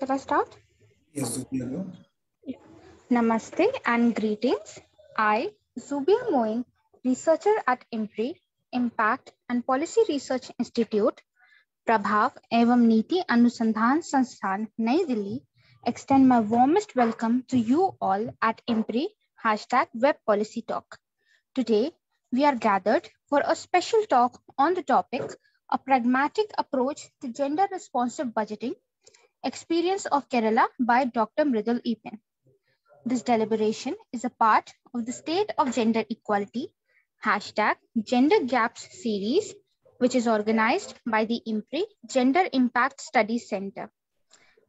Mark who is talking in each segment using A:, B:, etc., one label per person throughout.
A: Shall I start?
B: Yes, Zubia, go.
A: Namaste and greetings. I, Zubia Moin, researcher at IMPRI, Impact and Policy Research Institute, Prabhav एवं नीति अनुसंधान संस्थान नई Delhi extend my warmest welcome to you all at IMPRI hashtag Web Policy Talk. Today, we are gathered for a special talk on the topic a pragmatic approach to gender responsive budgeting experience of Kerala by Dr. Mridul Eapen. This deliberation is a part of the State of Gender Equality hashtag Gender Gaps series, which is organized by the IMPRI Gender Impact Studies Center.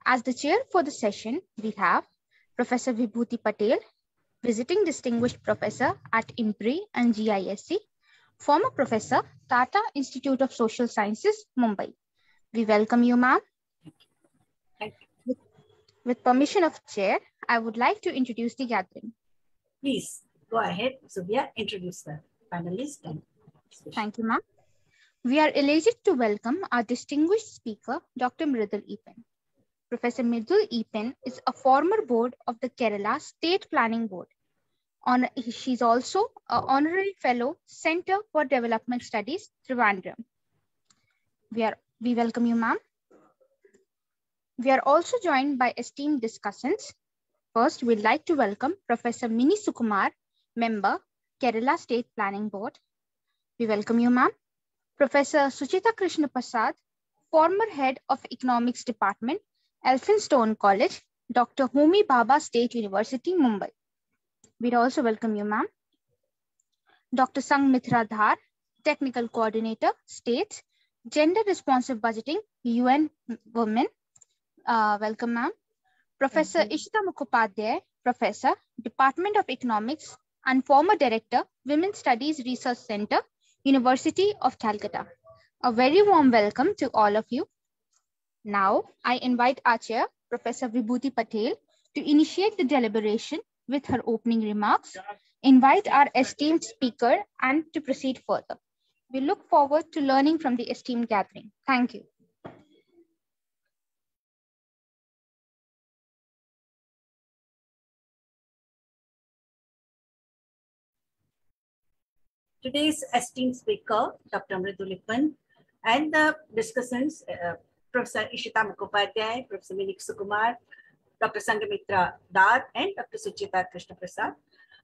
A: As the chair for the session, we have Professor Vibhuti Patel, visiting distinguished professor at IMPRI and GISC, former professor, Tata Institute of Social Sciences, Mumbai. We welcome you, ma'am. With, with permission of chair, I would like to introduce the gathering.
C: Please go ahead, Zubia, introduce the panelists and speakers.
A: Thank you, ma'am. We are elated to welcome our distinguished speaker, Dr. Mridul Eapen. Professor Mridul Epen is a former board of the Kerala State Planning Board. On, she's also an honorary fellow, Center for Development Studies, Trivandrum. We, are, we welcome you, ma'am. We are also joined by esteemed discussants. First, we'd like to welcome Professor Mini Sukumar, member, Kerala State Planning Board. We welcome you, ma'am. Professor Suchita Krishnaprasad, former head of Economics Department, Elphinstone College, Dr. Homi Bhabha State University, Mumbai. We'd also welcome you, ma'am. Dr. Sanghamitra Dhar, Technical Coordinator, States, Gender Responsive Budgeting, UN Women. Uh, welcome, ma'am. Professor Ishita Mukhopadhyay, Professor, Department of Economics and former Director, Women Studies Research Center, University of Calcutta. A very warm welcome to all of you. Now, I invite our chair, Professor Vibhuti Patel, to initiate the deliberation with her opening remarks, invite our esteemed speaker, and to proceed further. We look forward to learning from the esteemed gathering. Thank you.
C: Today's esteemed speaker, Dr. Mridul Eapen, and the discussants, uh, Professor Ishita Mukhopadhyay, Professor Mini Sukumar, Dr. Sanghamitra Dhar, and Dr. Suchita Krishnaprasad.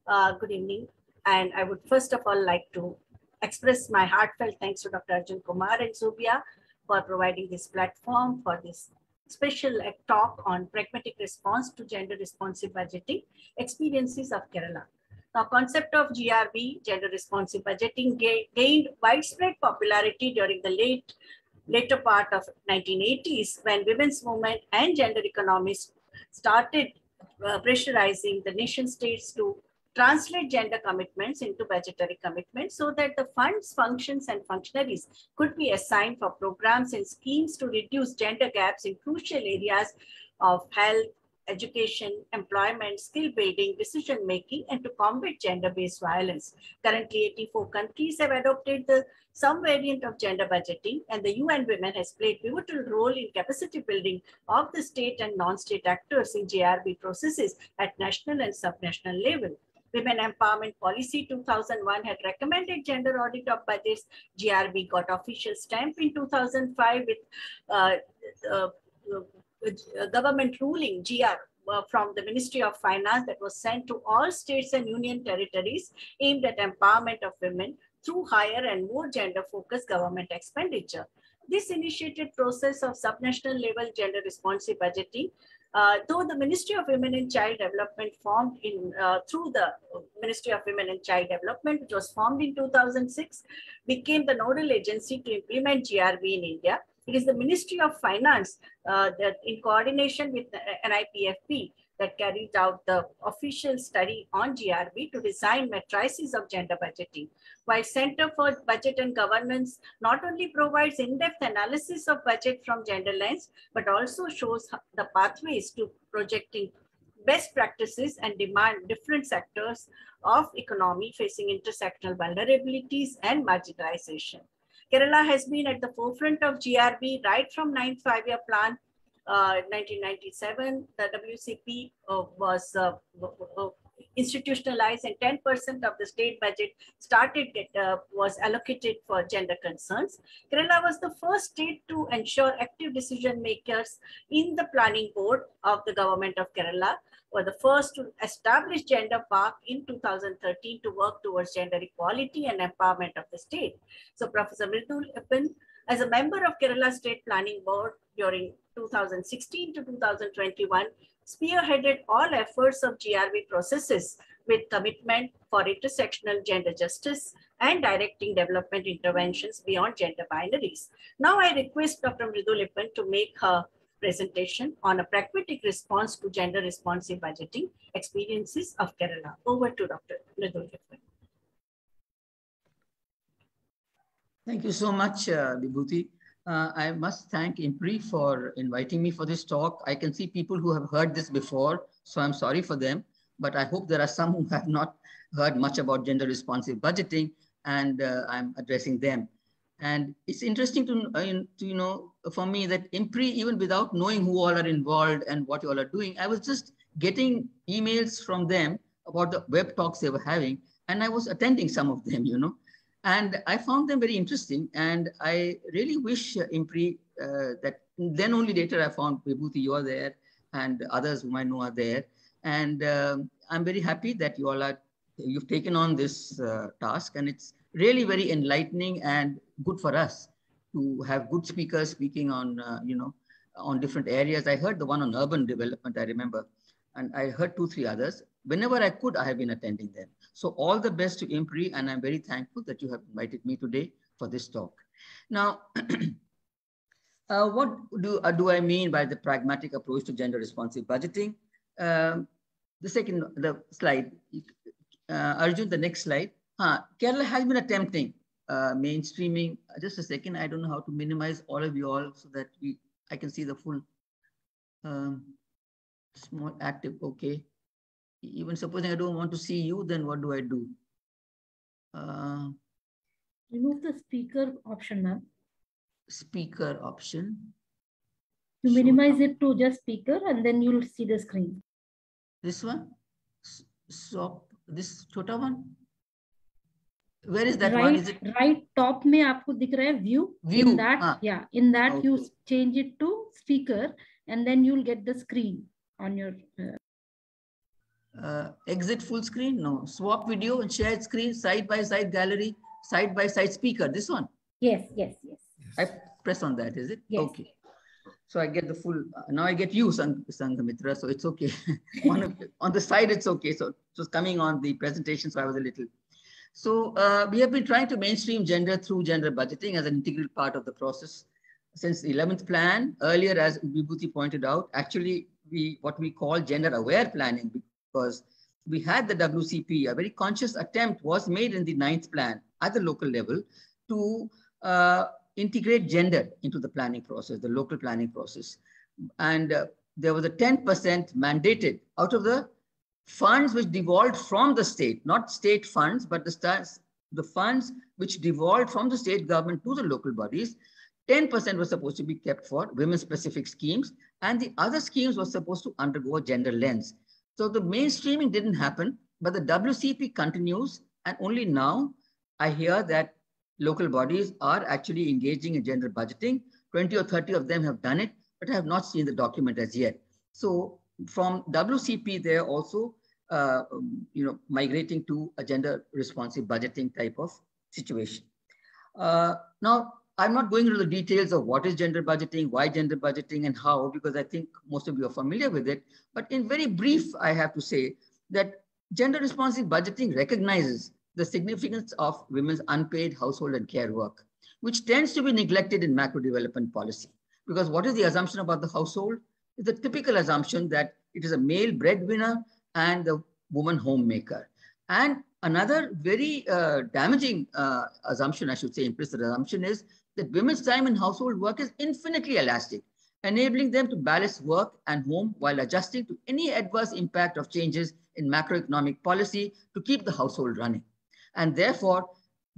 C: Uh, good evening. And I would first of all like to express my heartfelt thanks to Dr. Arjun Kumar and Zubia for providing this platform for this special uh, talk on pragmatic response to gender responsive budgeting experiences of Kerala. Now, concept of GRB, gender responsive budgeting, ga- gained widespread popularity during the late later part of 1980s when women's movement and gender economists started uh, pressurizing the nation states to translate gender commitments into budgetary commitments so that the funds, functions, and functionaries could be assigned for programs and schemes to reduce gender gaps in crucial areas of health, education, employment, skill building, decision making, and to combat gender based violence. Currently, 84 countries have adopted the some variant of gender budgeting, and the UN Women has played pivotal role in capacity building of the state and non-state actors in GRB processes at national and subnational level. Women Empowerment Policy 2001 had recommended gender audit of budgets. GRB got official stamp in 2005 with uh, uh, government ruling GR uh, from the Ministry of Finance that was sent to all states and union territories aimed at empowerment of women through higher and more gender-focused government expenditure. This initiated process of subnational level gender responsive budgeting uh, though the Ministry of Women and Child Development formed in uh, through the Ministry of Women and Child Development, which was formed in 2006, became the nodal agency to implement GRB in India. It is the Ministry of Finance uh, that in coordination with the NIPFP that carried out the official study on GRB to design matrices of gender budgeting. While Center for Budget and Governance not only provides in-depth analysis of budget from gender lens, but also shows the pathways to projecting best practices and demand different sectors of economy facing intersectional vulnerabilities and marginalization. Kerala has been at the forefront of GRB right from ninth five-year plan uh, 1997, the WCP uh, was uh, institutionalized and 10% of the state budget started get, uh, was allocated for gender concerns. Kerala was the first state to ensure active decision makers in the planning board of the government of Kerala were the first to establish Gender Park in 2013 to work towards gender equality and empowerment of the state. So Professor Mridul Eapen, as a member of Kerala State Planning Board during 2016 to 2021, spearheaded all efforts of GRB processes with commitment for intersectional gender justice and directing development interventions beyond gender binaries. Now I request Dr. Mridul Eapen to make her presentation on a pragmatic response to gender responsive budgeting experiences of Kerala. Over to Dr. Mridul
B: Thank you so much, uh, Vibhuti. Uh, I must thank IMPRI for inviting me for this talk. I can see people who have heard this before, so I'm sorry for them, but I hope there are some who have not heard much about gender responsive budgeting and uh, I'm addressing them. And it's interesting to, uh, to, you know, for me that IMPRI, even without knowing who all are involved and what you all are doing, I was just getting emails from them about the web talks they were having. And I was attending some of them, you know. And I found them very interesting. And I really wish uh, IMPRI uh, that then only later I found Vibhuti, you are there, and others whom I know are there. And um, I'm very happy that you all are, you've taken on this uh, task. And it's really very enlightening and good for us to have good speakers speaking on, uh, you know, on different areas. I heard the one on urban development, I remember, and I heard two, three others. Whenever I could, I have been attending them. So all the best to IMPRI, and I'm very thankful that you have invited me today for this talk. Now, uh, what do, uh, do I mean by the pragmatic approach to gender responsive budgeting? Um, the second, the slide, uh, Arjun, the next slide. Huh, Kerala has been attempting uh, mainstreaming. Just a second, I don't know how to minimize all of you all so that we I can see the full um, small active. Okay. Even supposing I don't want to see you, then what do I do? Uh,
D: Remove the speaker option, ma'am.
B: Speaker option.
D: You minimize it to just speaker and then you'll see the screen.
B: This one? So this chota one? where is that
D: right,
B: one is it
D: right top Me, आपको दिख रहा है view,
B: view
D: in that yeah in that
B: okay.
D: you change it to speaker and then you'll get the screen on your uh,
B: uh, exit full screen no swap video shared screen side by side gallery side by side speaker this one
D: yes yes yes, yes.
B: i press on that is it
D: yes.
B: okay so I get the full, uh, now I get you, Sang Sanghamitra, so it's okay. on, a, on the side, it's okay. So it was coming on the presentation, so I was a little so uh, we have been trying to mainstream gender through gender budgeting as an integral part of the process since the 11th plan. Earlier, as Vibhuti pointed out, actually we what we call gender aware planning because we had the WCP, a very conscious attempt was made in the ninth plan at the local level to uh, integrate gender into the planning process, the local planning process. And uh, there was a 10% mandated out of the funds which devolved from the state, not state funds, but the, the funds which devolved from the state government to the local bodies, 10% was supposed to be kept for women-specific schemes, and the other schemes were supposed to undergo a gender lens. So the mainstreaming didn't happen, but the WCP continues, and only now I hear that local bodies are actually engaging in gender budgeting. 20 or 30 of them have done it, but I have not seen the document as yet. So from WCP, there also uh, um, you know, migrating to a gender responsive budgeting type of situation. Uh, now, I'm not going into the details of what is gender budgeting, why gender budgeting and how, because I think most of you are familiar with it. But in very brief, I have to say that gender responsive budgeting recognizes the significance of women's unpaid household and care work, which tends to be neglected in macro development policy. Because what is the assumption about the household? It's a typical assumption that it is a male breadwinner and the woman homemaker. And another very uh, damaging uh, assumption, I should say, implicit assumption is that women's time in household work is infinitely elastic, enabling them to balance work and home while adjusting to any adverse impact of changes in macroeconomic policy to keep the household running. And therefore,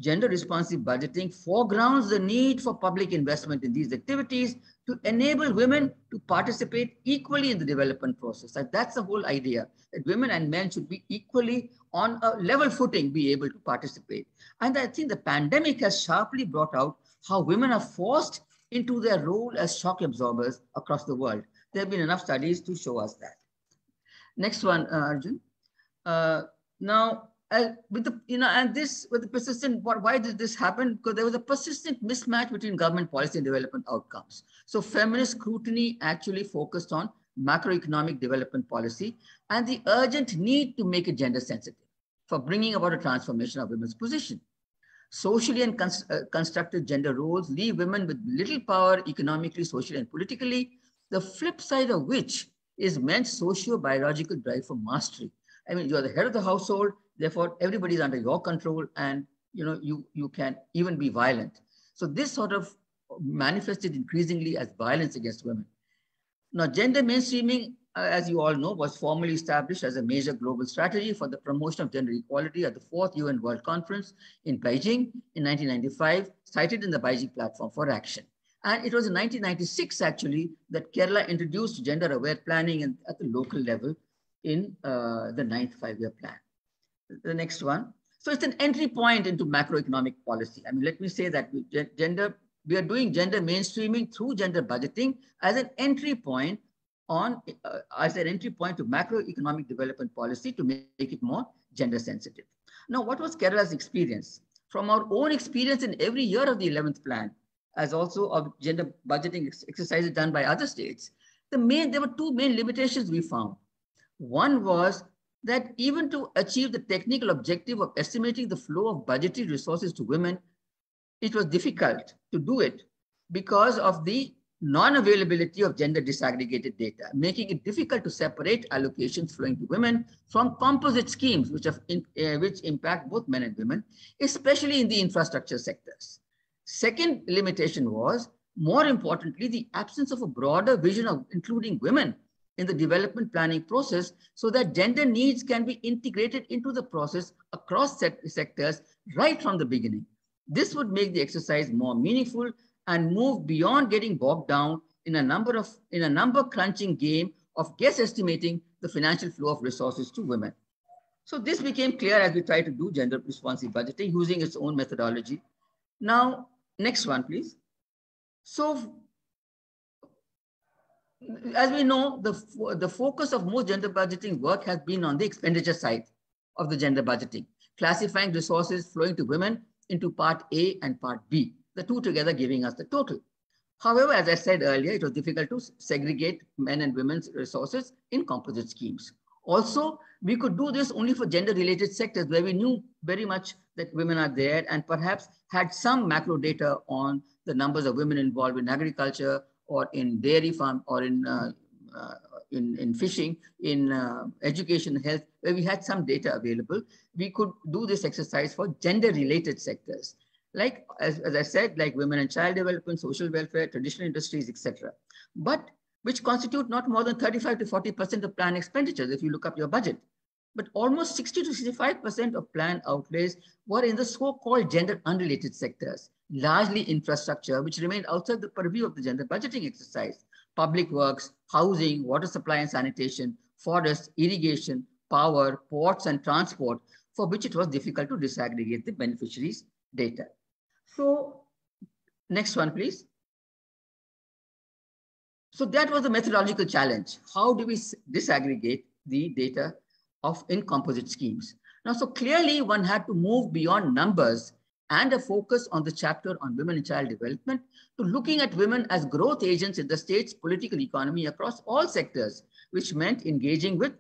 B: gender responsive budgeting foregrounds the need for public investment in these activities to enable women to participate equally in the development process. And that's the whole idea, that women and men should be equally on a level footing be able to participate. And I think the pandemic has sharply brought out how women are forced into their role as shock absorbers across the world. There have been enough studies to show us that. Next one, uh, Arjun. Uh, now, uh, with the, you know, and this, with the persistent, what, why did this happen? Because there was a persistent mismatch between government policy and development outcomes. So feminist scrutiny actually focused on macroeconomic development policy and the urgent need to make it gender sensitive for bringing about a transformation of women's position. Socially and cons uh, constructed gender roles leave women with little power economically, socially, and politically, the flip side of which is men's socio-biological drive for mastery. I mean, you're the head of the household, therefore everybody's under your control and you know, you, you can even be violent. So this sort of manifested increasingly as violence against women. Now, gender mainstreaming, uh, as you all know, was formally established as a major global strategy for the promotion of gender equality at the fourth UN World Conference in Beijing in 1995, cited in the Beijing Platform for Action. And it was in 1996, actually, that Kerala introduced gender-aware planning in, at the local level in uh, the ninth five-year plan. The next one. So it's an entry point into macroeconomic policy. I mean, let me say that gender we are doing gender mainstreaming through gender budgeting as an entry point on uh, as an entry point to macroeconomic development policy to make, it more gender sensitive. Now, what was Kerala's experience? From our own experience in every year of the 11th plan, as also of gender budgeting ex exercises done by other states, the main, there were two main limitations we found. One was that even to achieve the technical objective of estimating the flow of budgetary resources to women, it was difficult to do it because of the non-availability of gender disaggregated data, making it difficult to separate allocations flowing to women from composite schemes which, have in, uh, which impact both men and women, especially in the infrastructure sectors. Second limitation was, more importantly, the absence of a broader vision of including women in the development planning process so that gender needs can be integrated into the process across sectors right from the beginning. This would make the exercise more meaningful and move beyond getting bogged down in a number of in a number crunching game of guess estimating the financial flow of resources to women. So this became clear as we tried to do gender responsive budgeting using its own methodology. Now, next one, please. So as we know, the, the focus of most gender budgeting work has been on the expenditure side of the gender budgeting, classifying resources flowing to women into part A and part B, the two together giving us the total. However, as I said earlier, it was difficult to segregate men and women's resources in composite schemes. Also, we could do this only for gender-related sectors where we knew very much that women are there and perhaps had some macro data on the numbers of women involved in agriculture or in dairy farm or in uh, uh, in, in fishing, in uh, education, health, where we had some data available, we could do this exercise for gender-related sectors. Like, as, as I said, like women and child development, social welfare, traditional industries, etc. But which constitute not more than 35 to 40% of plan expenditures if you look up your budget. But almost 60 to 65% of plan outlays were in the so-called gender unrelated sectors, largely infrastructure, which remained outside the purview of the gender budgeting exercise public works, housing, water supply and sanitation, forests, irrigation, power, ports and transport, for which it was difficult to disaggregate the beneficiaries' data. So next one, please. So that was the methodological challenge. How do we disaggregate the data of in composite schemes? Now, so clearly one had to move beyond numbers and a focus on the chapter on women and child development to looking at women as growth agents in the state's political economy across all sectors, which meant engaging with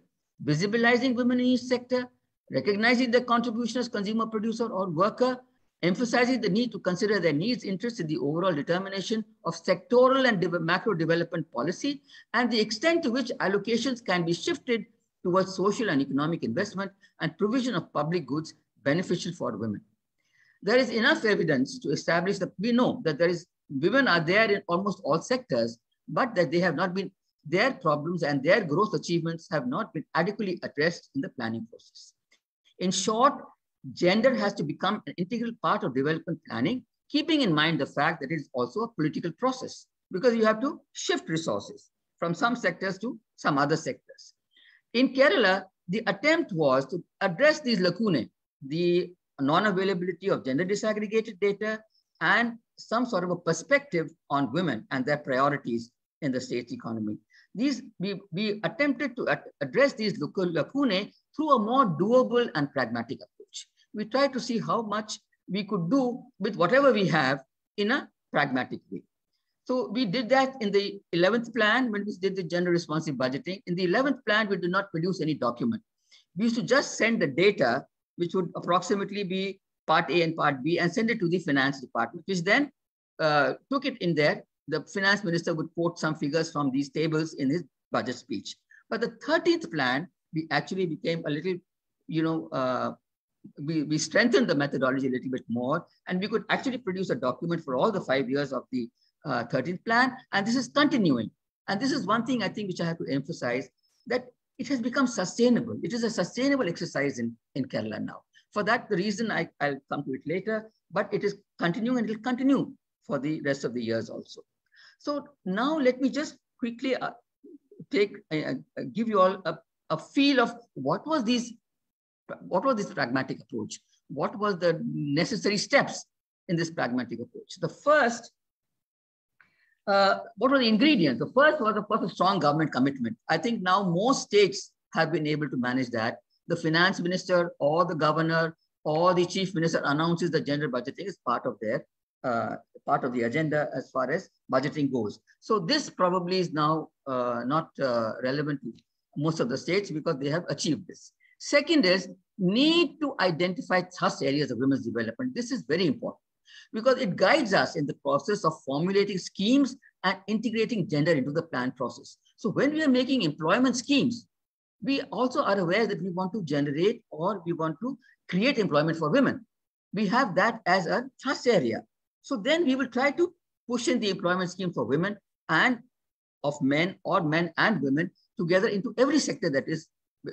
B: visibilizing women in each sector, recognizing their contribution as consumer producer or worker, emphasizing the need to consider their needs, interests in the overall determination of sectoral and de macro development policy, and the extent to which allocations can be shifted towards social and economic investment and provision of public goods beneficial for women. There is enough evidence to establish that we know that there is women are there in almost all sectors, but that they have not been, their problems and their growth achievements have not been adequately addressed in the planning process. In short, gender has to become an integral part of development planning, keeping in mind the fact that it is also a political process because you have to shift resources from some sectors to some other sectors. In Kerala, the attempt was to address these lacunae, the non-availability of gender disaggregated data and some sort of a perspective on women and their priorities in the state's economy. These, we, we attempted to address these lacunae through a more doable and pragmatic approach. We tried to see how much we could do with whatever we have in a pragmatic way. So we did that in the 11th plan when we did the general responsive budgeting. In the 11th plan, we did not produce any document. We used to just send the data, which would approximately be part A and part B, and send it to the finance department, which then uh, took it in there. The finance minister would quote some figures from these tables in his budget speech. But the 13th plan, we actually became a little, you know, uh, we, we strengthened the methodology a little bit more, and we could actually produce a document for all the five years of the uh, 13th plan, and this is continuing. And this is one thing I think which I have to emphasize, that it has become sustainable. It is a sustainable exercise in, in Kerala now. For that, the reason I, I'll come to it later, but it is continuing and it will continue for the rest of the years also. So now let me just quickly uh, take, uh, uh give you all a, a feel of what was these, what was this pragmatic approach? What was the necessary steps in this pragmatic approach? The first uh, what were the ingredients? The first was, of course, a strong government commitment. I think now most states have been able to manage that. The finance minister or the governor or the chief minister announces the gender budgeting is part of their uh, part of the agenda as far as budgeting goes. So this probably is now uh, not uh, relevant to most of the states because they have achieved this. Second is need to identify thrust areas of women's development. This is very important because it guides us in the process of formulating schemes and integrating gender into the plan process. So when we are making employment schemes, we also are aware that we want to generate or we want to create employment for women. We have that as a thrust area. So then we will try to push in the employment scheme for women and of men or men and women together into every sector that is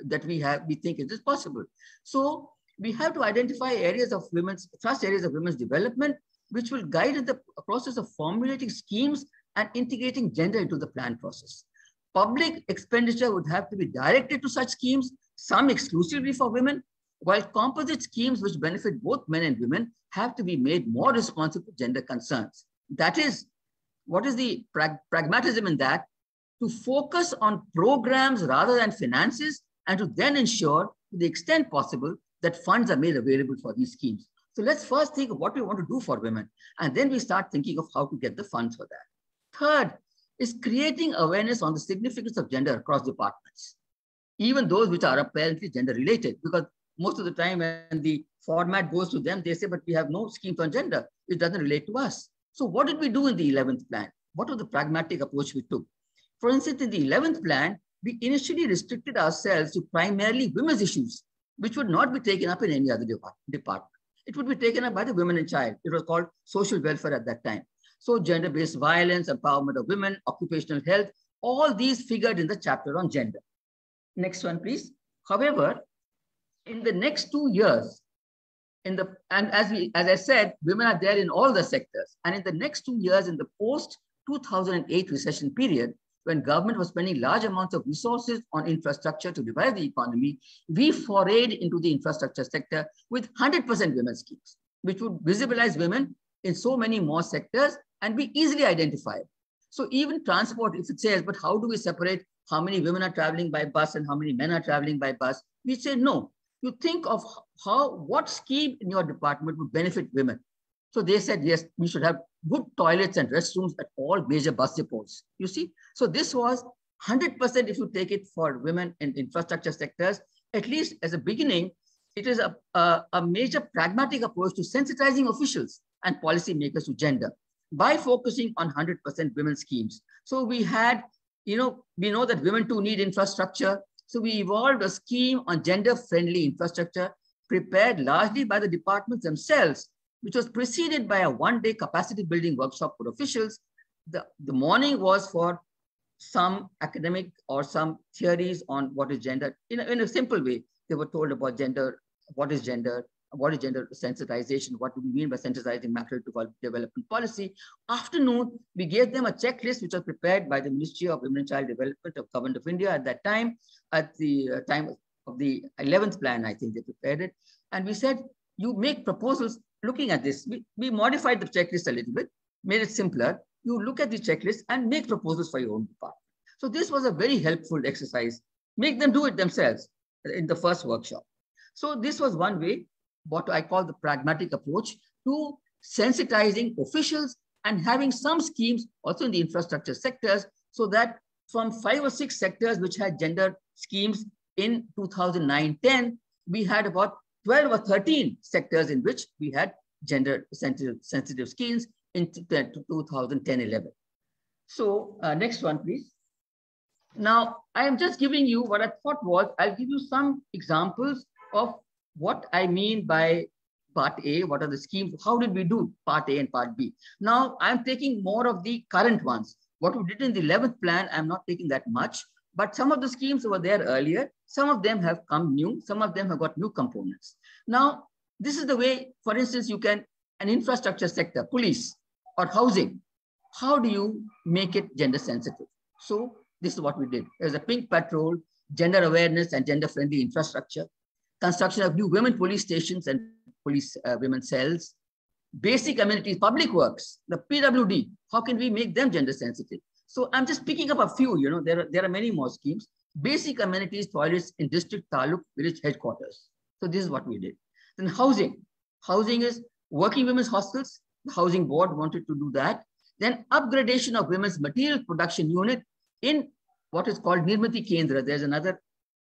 B: that we have we think it is possible. So we have to identify areas of women's, trust areas of women's development, which will guide the process of formulating schemes and integrating gender into the plan process. Public expenditure would have to be directed to such schemes, some exclusively for women, while composite schemes which benefit both men and women have to be made more responsive to gender concerns. That is, what is the prag pragmatism in that? To focus on programs rather than finances and to then ensure, to the extent possible, that funds are made available for these schemes. So let's first think of what we want to do for women, and then we start thinking of how to get the funds for that. Third is creating awareness on the significance of gender across departments, even those which are apparently gender related, because most of the time when the format goes to them, they say, but we have no schemes on gender. It doesn't relate to us. So what did we do in the 11th plan? What was the pragmatic approach we took? For instance, in the 11th plan, we initially restricted ourselves to primarily women's issues which would not be taken up in any other department. It would be taken up by the women and child. It was called social welfare at that time. So gender-based violence, empowerment of women, occupational health, all these figured in the chapter on gender. Next one, please. However, in the next two years, in the and as we as I said, women are there in all the sectors. And in the next two years, in the post 2008 recession period, when government was spending large amounts of resources on infrastructure to revive the economy, we forayed into the infrastructure sector with 100% women schemes, which would visibilize women in so many more sectors and be easily identified. So even transport, if it says, but how do we separate how many women are traveling by bus and how many men are traveling by bus? We say no. You think of how what scheme in your department would benefit women. So they said, yes, we should have good toilets and restrooms at all major bus depots. You see? So this was 100% if you take it for women in infrastructure sectors, at least as a beginning, it is a, a, a major pragmatic approach to sensitizing officials and policymakers to gender by focusing on 100% women schemes. So we had, you know, we know that women too need infrastructure. So we evolved a scheme on gender-friendly infrastructure prepared largely by the departments themselves which was preceded by a one-day capacity building workshop for officials. The, the morning was for some academic or some theories on what is gender. In a, in a simple way, they were told about gender, what is gender, what is gender sensitization? What do we mean by sensitizing macro development policy? Afternoon, we gave them a checklist which was prepared by the Ministry of Women and Child Development of Government of India at that time, at the uh, time of the 11th plan, I think they prepared it. And we said, you make proposals looking at this. We, we modified the checklist a little bit, made it simpler. You look at the checklist and make proposals for your own department. So this was a very helpful exercise. Make them do it themselves in the first workshop. So this was one way, what I call the pragmatic approach to sensitizing officials and having some schemes also in the infrastructure sectors so that from five or six sectors which had gender schemes in 2009-10, we had about 12 or 13 sectors in which we had gender sensitive, sensitive schemes in 2010-11. So uh, next one, please. Now, I am just giving you what I thought was, I'll give you some examples of what I mean by part A, what are the schemes, how did we do part A and part B. Now, I'm taking more of the current ones. What we did in the 11th plan, I'm not taking that much, but some of the schemes were there earlier. Some of them have come new. Some of them have got new components. Now, this is the way, for instance, you can, an infrastructure sector, police or housing, how do you make it gender sensitive? So this is what we did. There's a pink patrol, gender awareness and gender friendly infrastructure, construction of new women police stations and police uh, women cells, basic amenities, public works, the PWD, how can we make them gender sensitive? So I'm just picking up a few, you know, there are, there are many more schemes. Basic amenities, toilets in district, taluk, village headquarters. So this is what we did. Then housing. Housing is working women's hostels. The housing board wanted to do that. Then upgradation of women's material production unit in what is called Nirmithi Kendra, there's another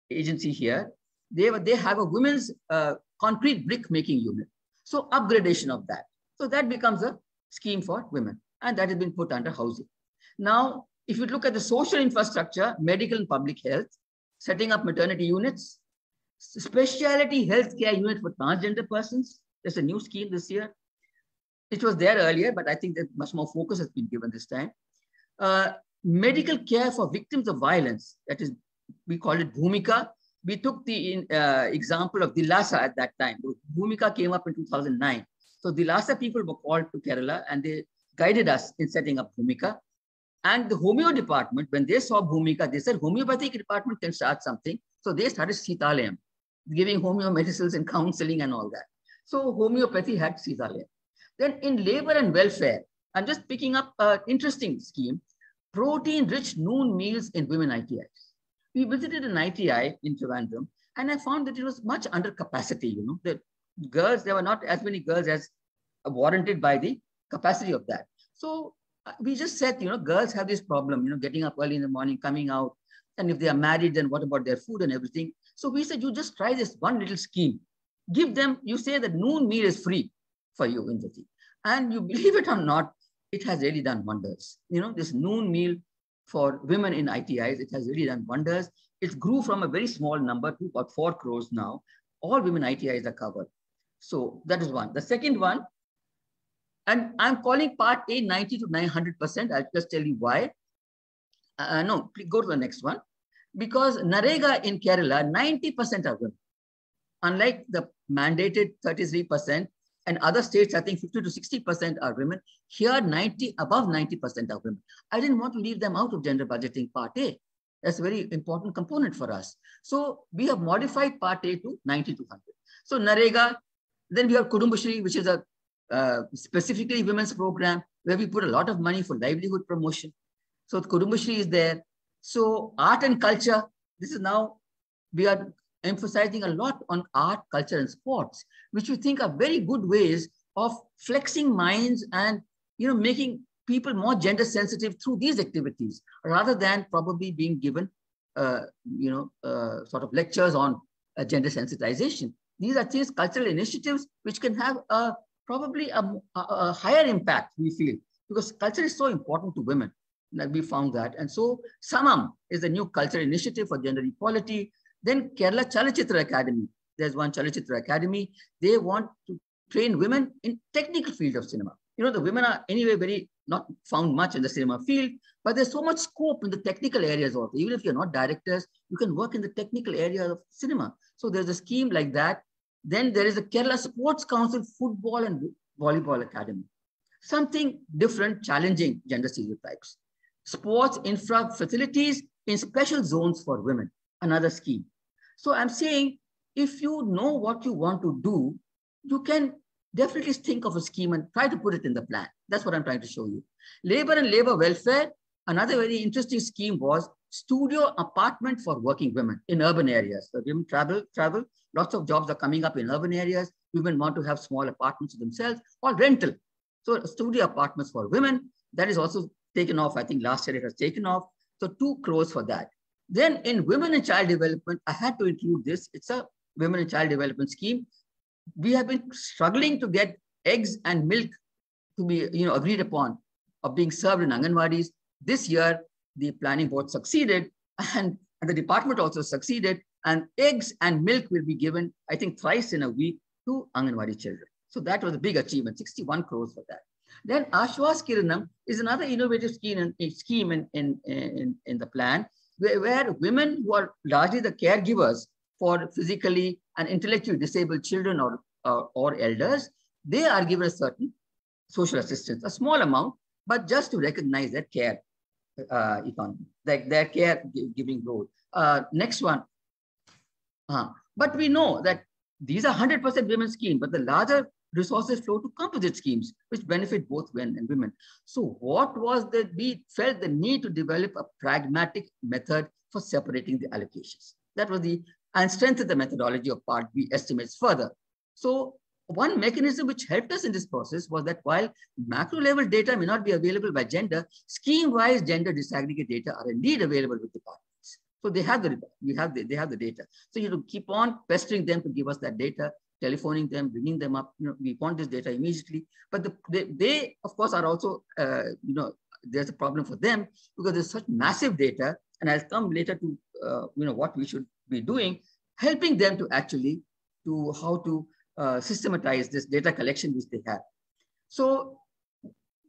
B: agency here. They, they have a women's uh, concrete brick making unit. So upgradation of that. So that becomes a scheme for women and that has been put under housing. Now, if you look at the social infrastructure, medical and public health, setting up maternity units, specialty healthcare unit for transgender persons. There's a new scheme this year. It was there earlier, but I think that much more focus has been given this time. Uh, medical care for victims of violence. That is, we call it Bhumika. We took the uh, example of Dilasa at that time. Bhumika came up in 2009. So Dilasa people were called to Kerala and they guided us in setting up Bhumika. And the homeo department, when they saw Bhumika, they said homeopathic department can start something. So they started Seethalayam, giving homeo medicines and counseling and all that. So homeopathy had Seethalayam. Then in labor and welfare, I'm just picking up an interesting scheme protein-rich noon meals in women ITIs. We visited an ITI in Trivandrum, and I found that it was much under capacity. You know, the girls, there were not as many girls as warranted by the capacity of that. So uh, we just said, you know, girls have this problem, you know, getting up early in the morning, coming out, and if they are married, then what about their food and everything? So we said, you just try this one little scheme. Give them, you say that noon meal is free for you in the And you believe it or not, it has really done wonders. You know, this noon meal for women in ITIs, it has really done wonders. It grew from a very small number to about four crores now. All women ITIs are covered. So that is one. The second one, and I'm calling part A 90 to 900%. I'll just tell you why. Uh, no, please go to the next one. Because NREGA in Kerala, 90% are women. Unlike the mandated 33%, and other states, I think 50 to 60% are women. Here, 90, above 90% are women. I didn't want to leave them out of gender budgeting part A. That's a very important component for us. So we have modified part A to 90 to 100. So NREGA, then we have Kudumbashree, which is a uh, specifically women's program where we put a lot of money for livelihood promotion. So Kudumbashree is there. So art and culture, this is now, we are emphasizing a lot on art, culture, and sports, which we think are very good ways of flexing minds and you know making people more gender sensitive through these activities, rather than probably being given uh, you know uh, sort of lectures on uh, gender sensitization. These are things, cultural initiatives, which can have a, probably a, a, higher impact, we feel, because culture is so important to women that we found that. And so Samam is a new cultural initiative for gender equality. Then Kerala Chalachitra Academy. There's one Chalachitra Academy. They want to train women in technical field of cinema. You know, the women are anyway very not found much in the cinema field, but there's so much scope in the technical areas also. Even if you're not directors, you can work in the technical area of cinema. So there's a scheme like that. Then there is a Kerala Sports Council Football and Volleyball Academy. Something different, challenging gender stereotypes. Sports infra facilities in special zones for women, another scheme. So I'm saying if you know what you want to do, you can definitely think of a scheme and try to put it in the plan. That's what I'm trying to show you. Labor and labor welfare, another very interesting scheme was studio apartment for working women in urban areas. So women travel, travel, lots of jobs are coming up in urban areas. Women want to have small apartments to themselves or rental. So studio apartments for women, that is also taken off. I think last year it has taken off. So two crores for that. Then in women and child development, I had to include this. It's a women and child development scheme. We have been struggling to get eggs and milk to be you know, agreed upon of being served in Anganwadis. This year, the planning board succeeded and, and the department also succeeded and eggs and milk will be given, I think, thrice in a week to Anganwadi children. So that was a big achievement, 61 crores for that. Then Ashwas Kiranam is another innovative scheme in, scheme in, in, in, in the plan where, women who are largely the caregivers for physically and intellectually disabled children or, uh, or elders, they are given a certain social assistance, a small amount, but just to recognize their care uh, economy, like their care giving role. Uh, next one. Uh, but we know that these are 100% women scheme, but the larger resources flow to composite schemes, which benefit both men and women. So what was that we felt the need to develop a pragmatic method for separating the allocations. That was the, and strengthen the methodology of Part B estimates further. So one mechanism which helped us in this process was that while macro level data may not be available by gender, scheme-wise gender disaggregate data are indeed available with departments. So they have the we have the, they have the data. So you know keep on pestering them to give us that data, telephoning them, bringing them up. You know we want this data immediately. But the, they, they of course are also uh, you know there's a problem for them because there's such massive data, and I'll come later to uh, you know what we should be doing, helping them to actually to how to uh, systematize this data collection which they have. So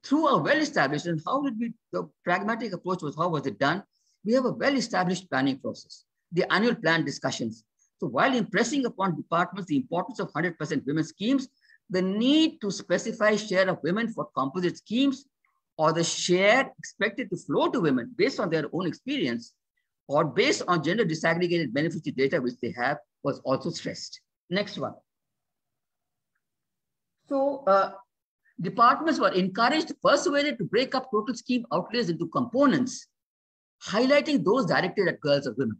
B: through a well-established, and how did we, the pragmatic approach was, how was it done? We have a well-established planning process, the annual plan discussions. So while impressing upon departments the importance of 100% women schemes, the need to specify share of women for composite schemes or the share expected to flow to women based on their own experience or based on gender disaggregated beneficiary data which they have was also stressed. Next one. So uh, departments were encouraged, persuaded to break up total scheme outlays into components, highlighting those directed at girls or women,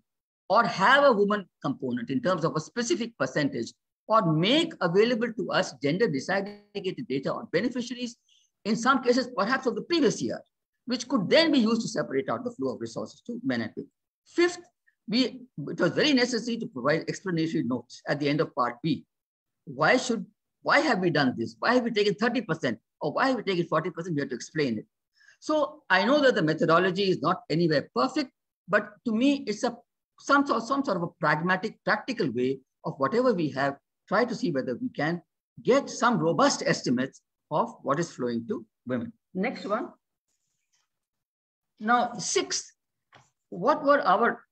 B: or have a woman component in terms of a specific percentage, or make available to us gender disaggregated data on beneficiaries, in some cases perhaps of the previous year, which could then be used to separate out the flow of resources to men and women. Fifth, we, it was very necessary to provide explanatory notes at the end of part B. Why should why have we done this? Why have we taken 30% or why have we taken 40%? We have to explain it. So I know that the methodology is not anywhere perfect, but to me, it's a some sort, some sort of a pragmatic, practical way of whatever we have, try to see whether we can get some robust estimates of what is flowing to women. Next one. Now, sixth, what were our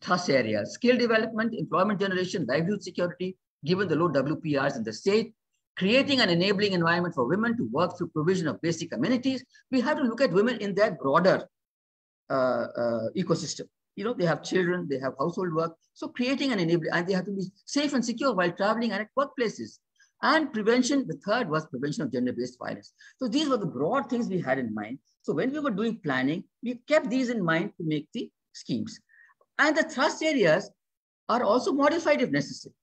B: thrust areas? Skill development, employment generation, livelihood security, given the low WPRs in the state, creating an enabling environment for women to work through provision of basic amenities, we have to look at women in their broader uh, uh, ecosystem. You know, they have children, they have household work. So creating an enabling, and they have to be safe and secure while traveling and at workplaces. And prevention, the third was prevention of gender-based violence. So these were the broad things we had in mind. So when we were doing planning, we kept these in mind to make the schemes. And the thrust areas are also modified if necessary.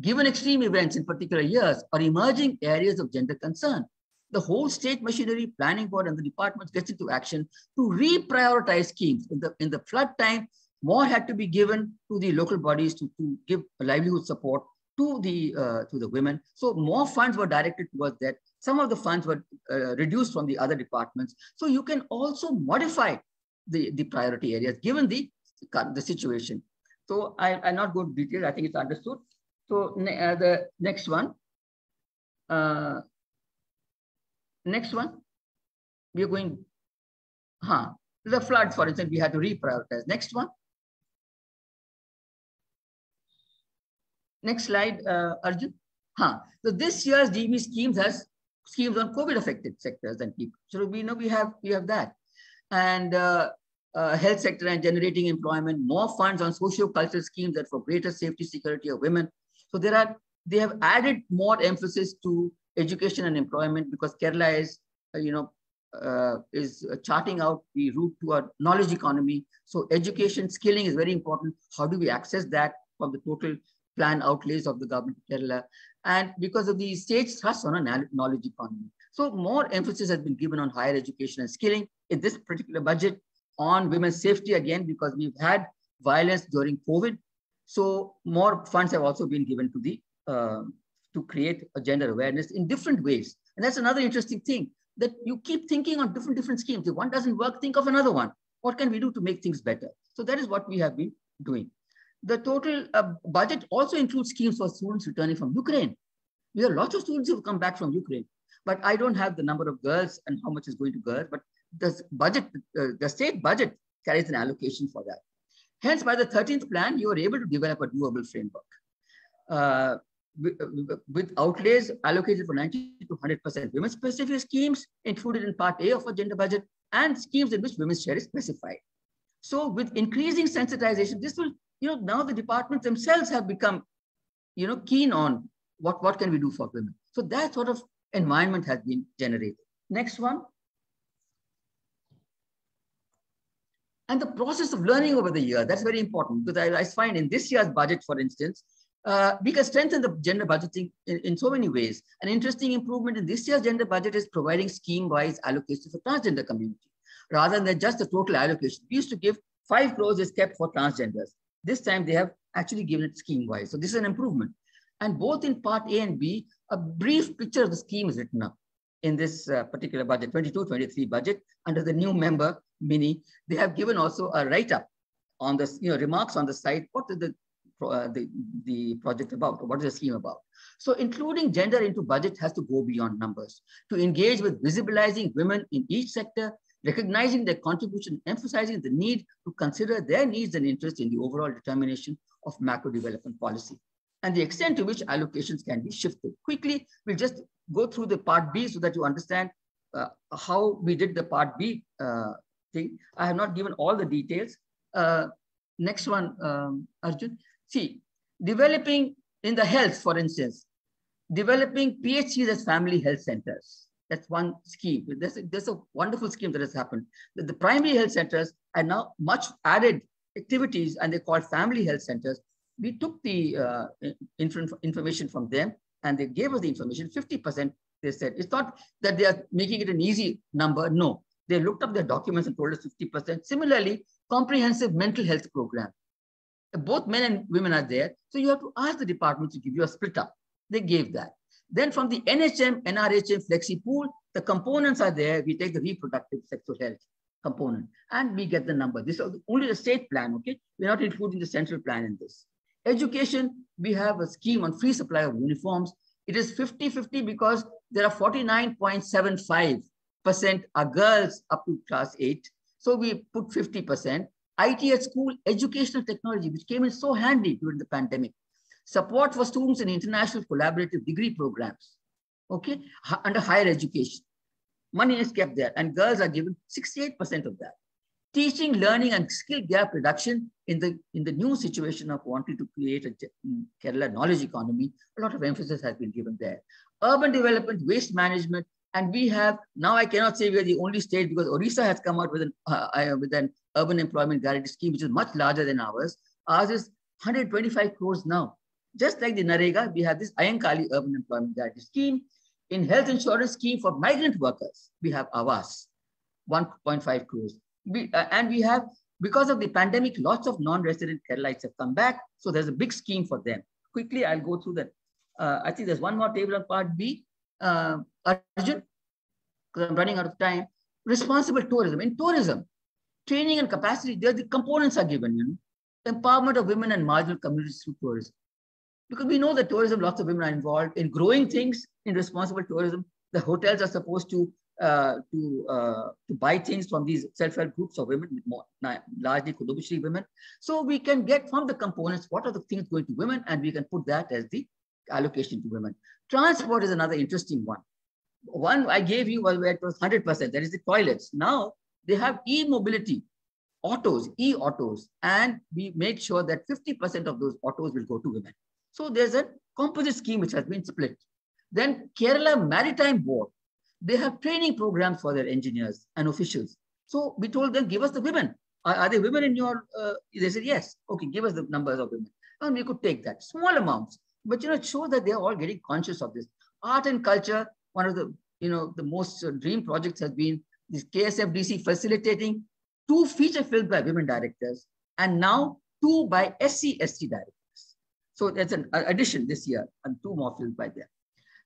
B: Given extreme events in particular years or emerging areas of gender concern, the whole state machinery, planning board, and the departments gets into action to reprioritize schemes. In the, in the flood time, more had to be given to the local bodies to, to give livelihood support to the, uh, to the women. So more funds were directed towards that. Some of the funds were uh, reduced from the other departments. So you can also modify the, the priority areas given the, the situation. So I, I'll not go to detail. I think it's understood. So uh, the next one, uh, next one, we are going, huh, the floods, for instance, we had to reprioritize. Next one. Next slide, uh, Arjun. Huh. So this year's DB schemes has schemes on COVID affected sectors and people. So we know we have we have that. And uh, uh, health sector and generating employment, more funds on socio-cultural schemes that for greater safety security of women. So there are, they have added more emphasis to education and employment because Kerala is, uh, you know, uh, is charting out the route to a knowledge economy. So education, skilling is very important. How do we access that from the total plan outlays of the government of Kerala? And because of the state's thrust on a knowledge economy. So more emphasis has been given on higher education and skilling in this particular budget on women's safety again, because we've had violence during COVID. So more funds have also been given to the uh, to create a gender awareness in different ways. And that's another interesting thing that you keep thinking on different different schemes. If one doesn't work, think of another one. What can we do to make things better? So that is what we have been doing. The total uh, budget also includes schemes for students returning from Ukraine. We have lots of students who have come back from Ukraine, but I don't have the number of girls and how much is going to girls. But the budget, uh, the state budget carries an allocation for that. Hence, by the 13th plan, you are able to develop a doable framework. Uh, with, uh, uh, with, outlays allocated for 90 to 100% women-specific schemes included in Part A of a gender budget and schemes in which women's share is specified. So with increasing sensitization, this will, you know, now the departments themselves have become, you know, keen on what, what can we do for women. So that sort of environment has been generated. Next one. And the process of learning over the year, that's very important because I, I find in this year's budget, for instance, uh, we can strengthen the gender budgeting in, in, so many ways. An interesting improvement in this year's gender budget is providing scheme-wise allocation for transgender community, rather than just the total allocation. We used to give five crores is kept for transgenders. This time they have actually given it scheme-wise. So this is an improvement. And both in part A and B, a brief picture of the scheme is written up in this uh, particular budget, 22-23 budget, under the new member, Mini. They have given also a write-up on the, you know, remarks on the site. What is the, uh, the, the project about? What is the scheme about? So including gender into budget has to go beyond numbers to engage with visibilizing women in each sector, recognizing their contribution, emphasizing the need to consider their needs and interests in the overall determination of macro development policy and the extent to which allocations can be shifted. Quickly, we'll just go through the part B so that you understand uh, how we did the part B uh, thing. I have not given all the details. Uh, next one, um, Arjun. See, developing in the health, for instance, developing PHCs as family health centers. That's one scheme. There's a, there's a wonderful scheme that has happened. The, the primary health centers are now much added activities and they're called family health centers. We took the uh, inf information from them and they gave us the information, 50%, they said. It's not that they are making it an easy number. No, they looked up their documents and told us 50%. Similarly, comprehensive mental health program. Both men and women are there. So you have to ask the department to give you a split up. They gave that. Then from the NHM, NRHM Flexi Pool, the components are there. We take the reproductive sexual health component and we get the number. This is only the state plan, okay? We're not including the central plan in this. Education, we have a scheme on free supply of uniforms. It is 50-50 because there are 49.75% are girls up to class 8. So we put 50%. IT at school, educational technology, which came in so handy during the pandemic. Support for students in international collaborative degree programs, okay, under higher education. Money is kept there and girls are given 68% of that teaching, learning, and skill gap reduction in the in the new situation of wanting to create a mm, Kerala knowledge economy. A lot of emphasis has been given there. Urban development, waste management, and we have now. I cannot say we are the only state because Orissa has come out with an uh, uh with an urban employment guarantee scheme which is much larger than ours. Ours is 125 crores now. Just like the NREGA, we have this Ayyankali urban employment guarantee scheme. In health insurance scheme for migrant workers, we have Aawaz, 1.5 crores we, uh, and we have, because of the pandemic, lots of non-resident Keralites have come back. So there's a big scheme for them. Quickly, I'll go through that. Uh, I think there's one more table on part B. Uh, Arjun, because I'm running out of time. Responsible tourism. In tourism, training and capacity, there the components are given, you know. Empowerment of women and marginal communities through tourism. Because we know that tourism, lots of women are involved in growing things in responsible tourism. The hotels are supposed to uh, to, uh, to buy things from these self-help groups of women, more, largely Kudumbashree women. So we can get from the components, what are the things going to women, and we can put that as the allocation to women. Transport is another interesting one. One I gave you was where it was 100%, that is the toilets. Now they have e-mobility, autos, e-autos, and we make sure that 50% of those autos will go to women. So there's a composite scheme which has been split. Then Kerala Maritime Board, they have training programs for their engineers and officials. So we told them, give us the women. Are, are there women in your, uh, they said, yes. Okay, give us the numbers of women. And we could take that, small amounts. But, you know, it shows that they're all getting conscious of this. Art and culture, one of the, you know, the most uh, dream projects has been this KSFDC facilitating two feature films by women directors and now two by SC, ST directors. So that's an addition this year and two more films by them.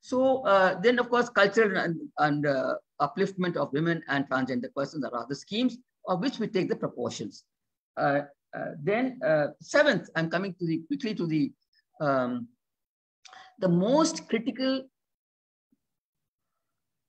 B: So uh, then, of course, cultural and, and uh, upliftment of women and transgender persons are other schemes of which we take the proportions. Uh, uh then uh, seventh, I'm coming to the quickly to the um, the most critical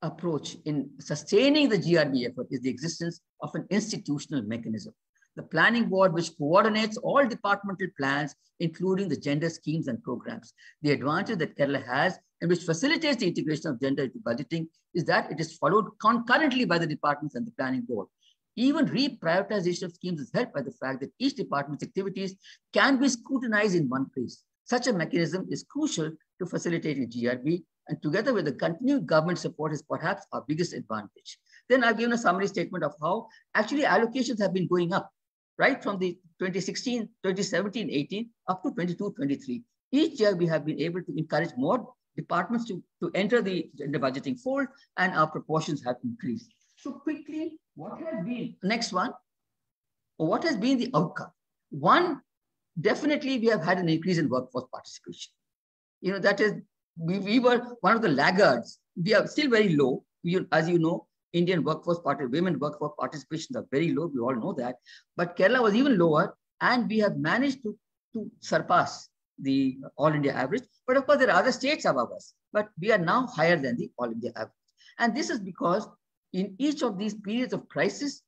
B: approach in sustaining the GRB effort is the existence of an institutional mechanism the planning board which coordinates all departmental plans, including the gender schemes and programs. The advantage that Kerala has and which facilitates the integration of gender into budgeting is that it is followed concurrently by the departments and the planning board. Even reprioritization of schemes is helped by the fact that each department's activities can be scrutinized in one place. Such a mechanism is crucial to facilitating GRB and together with the continued government support is perhaps our biggest advantage. Then I've given a summary statement of how actually allocations have been going up right from the 2016, 2017, 18 up to 22, 23. Each year we have been able to encourage more departments to, to enter the, the budgeting fold and our proportions have increased. So quickly, what has been, next one, what has been the outcome? One, definitely we have had an increase in workforce participation. You know, that is, we, we were one of the laggards. We are still very low. We, as you know, Indian workforce party, women workforce participations are very low. We all know that. But Kerala was even lower, and we have managed to, to surpass the all India average. But of course, there are other states above us, but we are now higher than the all India average. And this is because in each of these periods of crisis,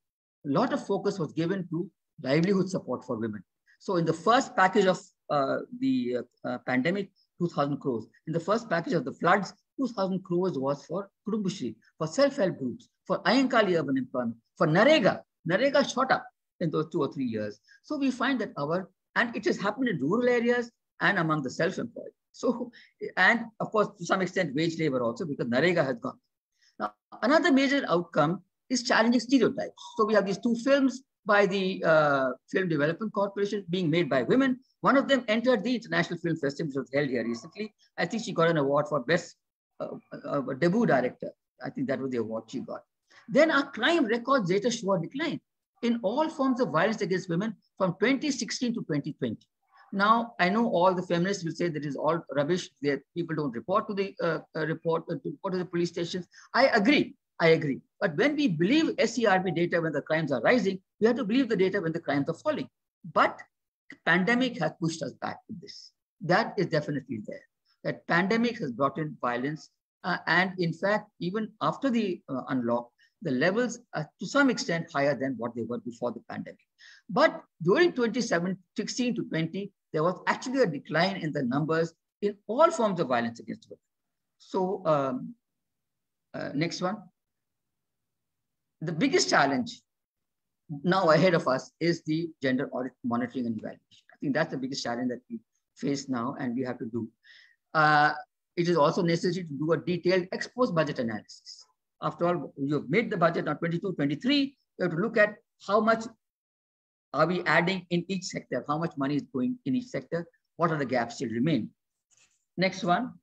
B: a lot of focus was given to livelihood support for women. So in the first package of uh, the uh, pandemic, 2,000 crores. In the first package of the floods, 2,000 crores was for Kudumbashree, for self-help groups, for Ayyankali urban employment, for NREGA. NREGA shot up in those two or three years. So we find that our, and it has happened in rural areas and among the self-employed. So, and of course, to some extent, wage labor also, because NREGA has gone. Now, another major outcome is challenging stereotypes. So we have these two films by the uh, Film Development Corporation being made by women. One of them entered the International Film Festival, which was held here recently. I think she got an award for Best uh, uh, debut director. I think that was the award she got. Then our crime records data show a decline in all forms of violence against women from 2016 to 2020. Now, I know all the feminists will say that is all rubbish, that people don't report to the uh, uh, report, uh, to report to the police stations. I agree, I agree. But when we believe SCRB data when the crimes are rising, we have to believe the data when the crimes are falling. But pandemic has pushed us back to this. That is definitely there that pandemic has brought in violence. Uh, and in fact, even after the uh, unlock, the levels are to some extent higher than what they were before the pandemic. But during 2016 to 20, there was actually a decline in the numbers in all forms of violence against women. So um, uh, next one. The biggest challenge now ahead of us is the gender audit monitoring and evaluation. I think that's the biggest challenge that we face now and we have to do uh, it is also necessary to do a detailed ex post budget analysis. After all, you've made the budget on 22, 23, you have to look at how much are we adding in each sector, how much money is going in each sector, what are the gaps still remain. Next one.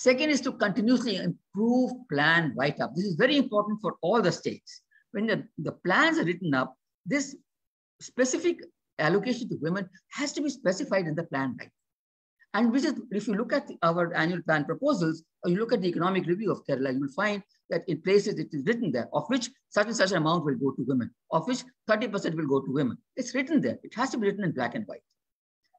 B: Second is to continuously improve plan write-up. This is very important for all the states. When the, the plans are written up, this specific allocation to women has to be specified in the plan write and which is, if you look at our annual plan proposals, or you look at the economic review of Kerala, you will find that in places it is written there, of which such and such an amount will go to women, of which 30% will go to women. It's written there. It has to be written in black and white.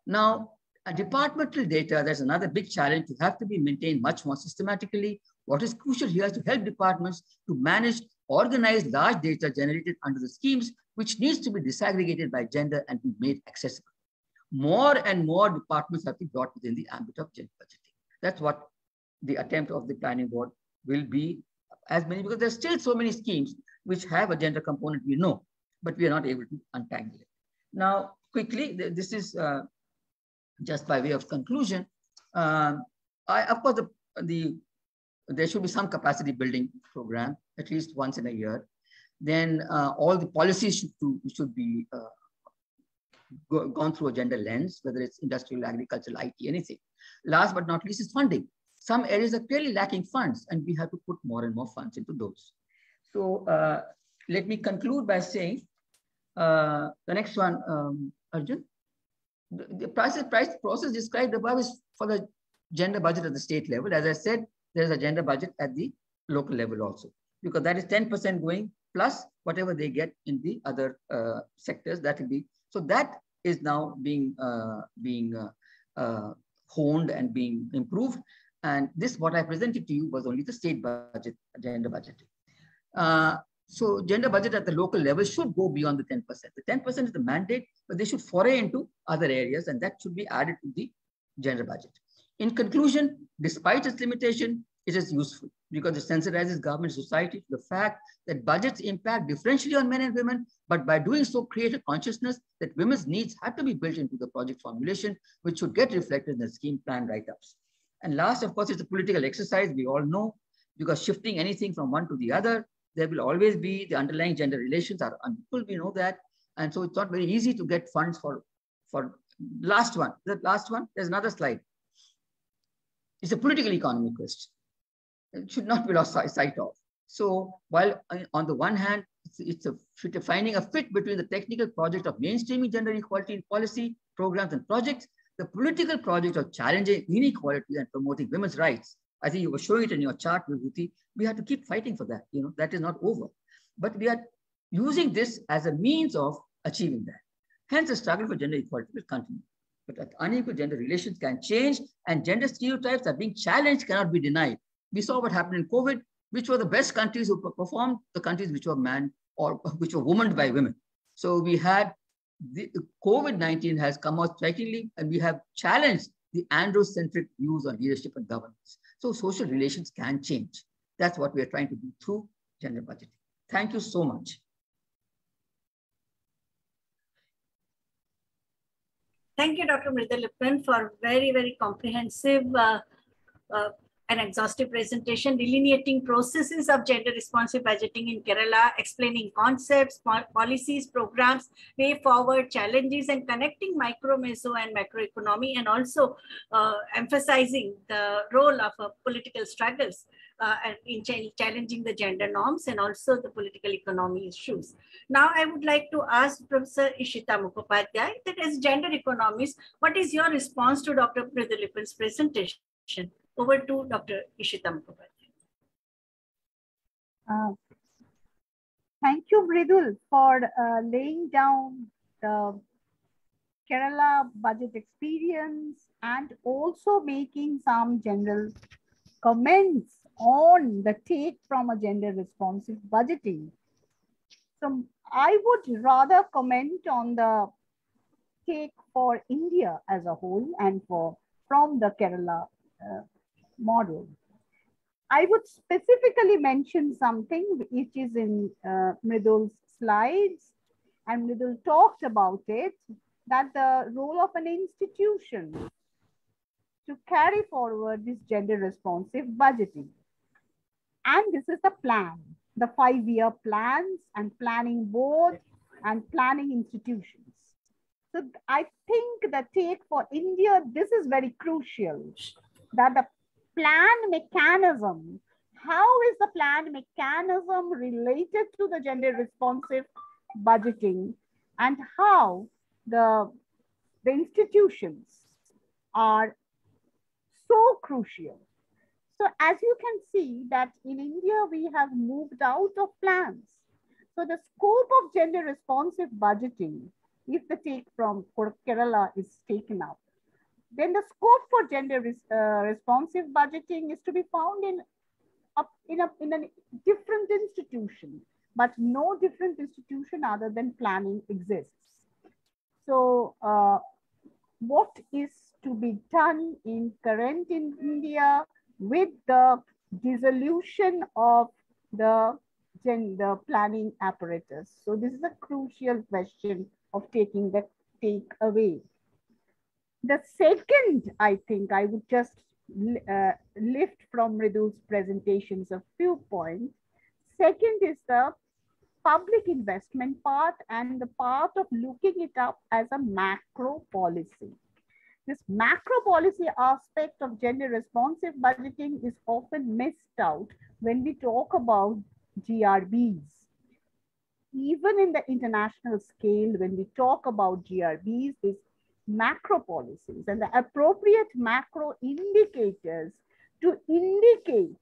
B: Now, Departmental data, there's another big challenge to have to be maintained much more systematically. What is crucial here is to help departments to manage organized large data generated under the schemes, which needs to be disaggregated by gender and be made accessible. More and more departments have to be brought within the ambit of gender budgeting. That's what the attempt of the planning board will be as many, because there's still so many schemes which have a gender component we know, but we are not able to untangle it. Now, quickly, this is uh, just by way of conclusion. Um, I, of course, the, the, there should be some capacity building program, at least once in a year. Then uh, all the policies should, to, should be uh, go, gone through a gender lens, whether it's industrial, agricultural, IT, anything. Last but not least is funding. Some areas are clearly lacking funds and we have to put more and more funds into those. So uh, let me conclude by saying, uh, the next one, um, Arjun. The, price, price process described above is for the gender budget at the state level. As I said, there's a gender budget at the local level also, because that is 10% going plus whatever they get in the other uh, sectors that will be. So that is now being, uh, being uh, uh, honed and being improved. And this, what I presented to you was only the state budget, gender budget. So gender budget at the local level should go beyond the 10%. The 10% is the mandate, but they should foray into other areas and that should be added to the gender budget. In conclusion, despite its limitation, it is useful because it sensitizes government society to the fact that budgets impact differentially on men and women, but by doing so create a consciousness that women's needs have to be built into the project formulation, which should get reflected in the scheme plan write-ups. And last, of course, it's a political exercise, we all know, because shifting anything from one to the other there will always be the underlying gender relations are unequal. We know that. And so it's not very easy to get funds for, for last one. The last one, there's another slide. It's a political economy question. It should not be lost sight of. So while uh, on the one hand, it's, a finding a fit between the technical project of mainstreaming gender equality in policy, programs and projects, the political project of challenging inequality and promoting women's rights I think you were showing it in your chart, Vibhuti. We have to keep fighting for that. You know, that is not over. But we are using this as a means of achieving that. Hence, the struggle for gender equality will continue. But unequal gender relations can change and gender stereotypes are being challenged, cannot be denied. We saw what happened in COVID, which were the best countries who performed, the countries which were man or which were womaned by women. So we had the COVID-19 has come out strikingly and we have challenged the androcentric views on leadership and governance. So social relations can change. That's what we are trying to do through gender budgeting. Thank you so much.
C: Thank you, Dr. Mridul Eapen, for very, very comprehensive uh, uh, an exhaustive presentation delineating processes of gender responsive budgeting in Kerala, explaining concepts, policies, programs, way forward, challenges, and connecting micro, meso, and macroeconomy, and also uh, emphasizing the role of uh, political struggles uh, in ch challenging the gender norms and also the political economy issues. Now, I would like to ask Professor Ishita Mukhopadhyay that as gender economist, what is your response to Dr. Mridul Eapen's presentation? Over to Dr. Ishita Mukhopadhyay.
E: Uh, thank you, Mridul, for uh, laying down the Kerala budget experience and also making some general comments on the take from a gender responsive budgeting. So I would rather comment on the take for India as a whole and for from the Kerala uh, model. I would specifically mention something which is in uh, slides, and Mridul talked about it, that the role of an institution to carry forward this gender responsive budgeting. And this is the plan, the five-year plans and planning board and planning institutions. So I think the take for India, this is very crucial, that the plan mechanism. How is the plan mechanism related to the gender responsive budgeting and how the, the institutions are so crucial. So as you can see that in India, we have moved out of plans. So the scope of gender responsive budgeting, if the take from Kerala is taken out, then the scope for gender res, uh, responsive budgeting is to be found in up in a in a different institution, but no different institution other than planning exists. So uh, what is to be done in current in India with the dissolution of the gender planning apparatus? So this is a crucial question of taking the take away. The second, I think I would just uh, lift from Mridul's presentations a few points. Second is the public investment part and the part of looking it up as a macro policy. This macro policy aspect of gender responsive budgeting is often missed out when we talk about GRBs. Even in the international scale, when we talk about GRBs, this macro policies and the appropriate macro indicators to indicate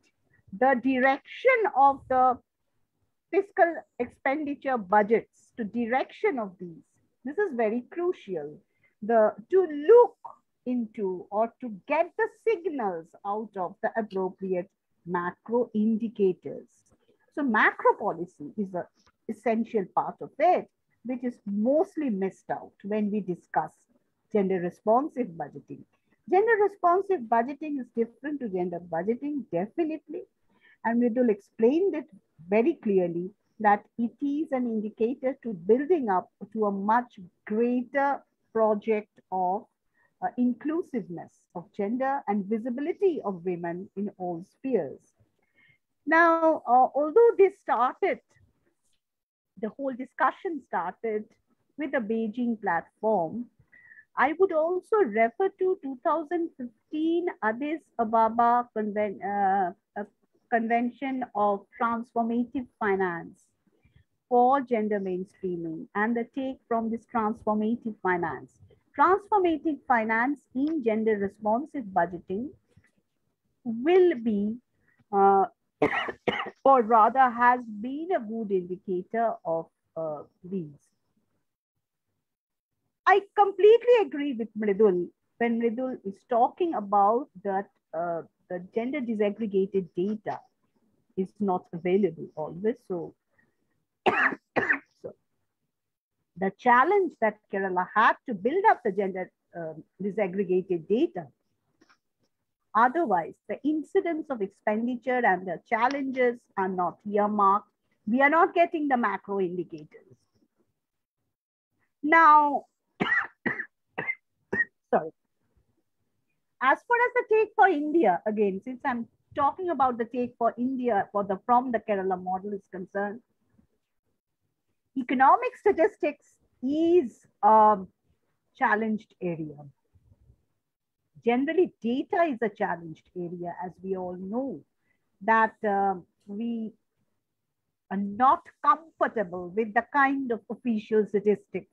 E: the direction of the fiscal expenditure budgets to direction of these. This is very crucial. The to look into or to get the signals out of the appropriate macro indicators. So macro policy is an essential part of it, which is mostly missed out when we discuss gender responsive budgeting. Gender responsive budgeting is different to gender budgeting, definitely. And we will explain it very clearly that it is an indicator to building up to a much greater project of uh, inclusiveness of gender and visibility of women in all spheres. Now, uh, although this started, the whole discussion started with the Beijing platform, I would also refer to 2015 Addis Ababa Conven uh, Convention of Transformative Finance for gender mainstreaming and the take from this transformative finance. Transformative finance in gender responsive budgeting will be, uh, or rather has been a good indicator of uh, these. I completely agree with Mridul when Mridul is talking about that uh, the gender disaggregated data is not available always. So, so the challenge that Kerala had to build up the gender uh, disaggregated data. Otherwise, the incidence of expenditure and the challenges are not earmarked. We are not getting the macro indicators. Now, sorry. As far as the take for India, again, since I'm talking about the take for India for the from the Kerala model is concerned, economic statistics is a challenged area. Generally, data is a challenged area, as we all know, that uh, we are not comfortable with the kind of official statistics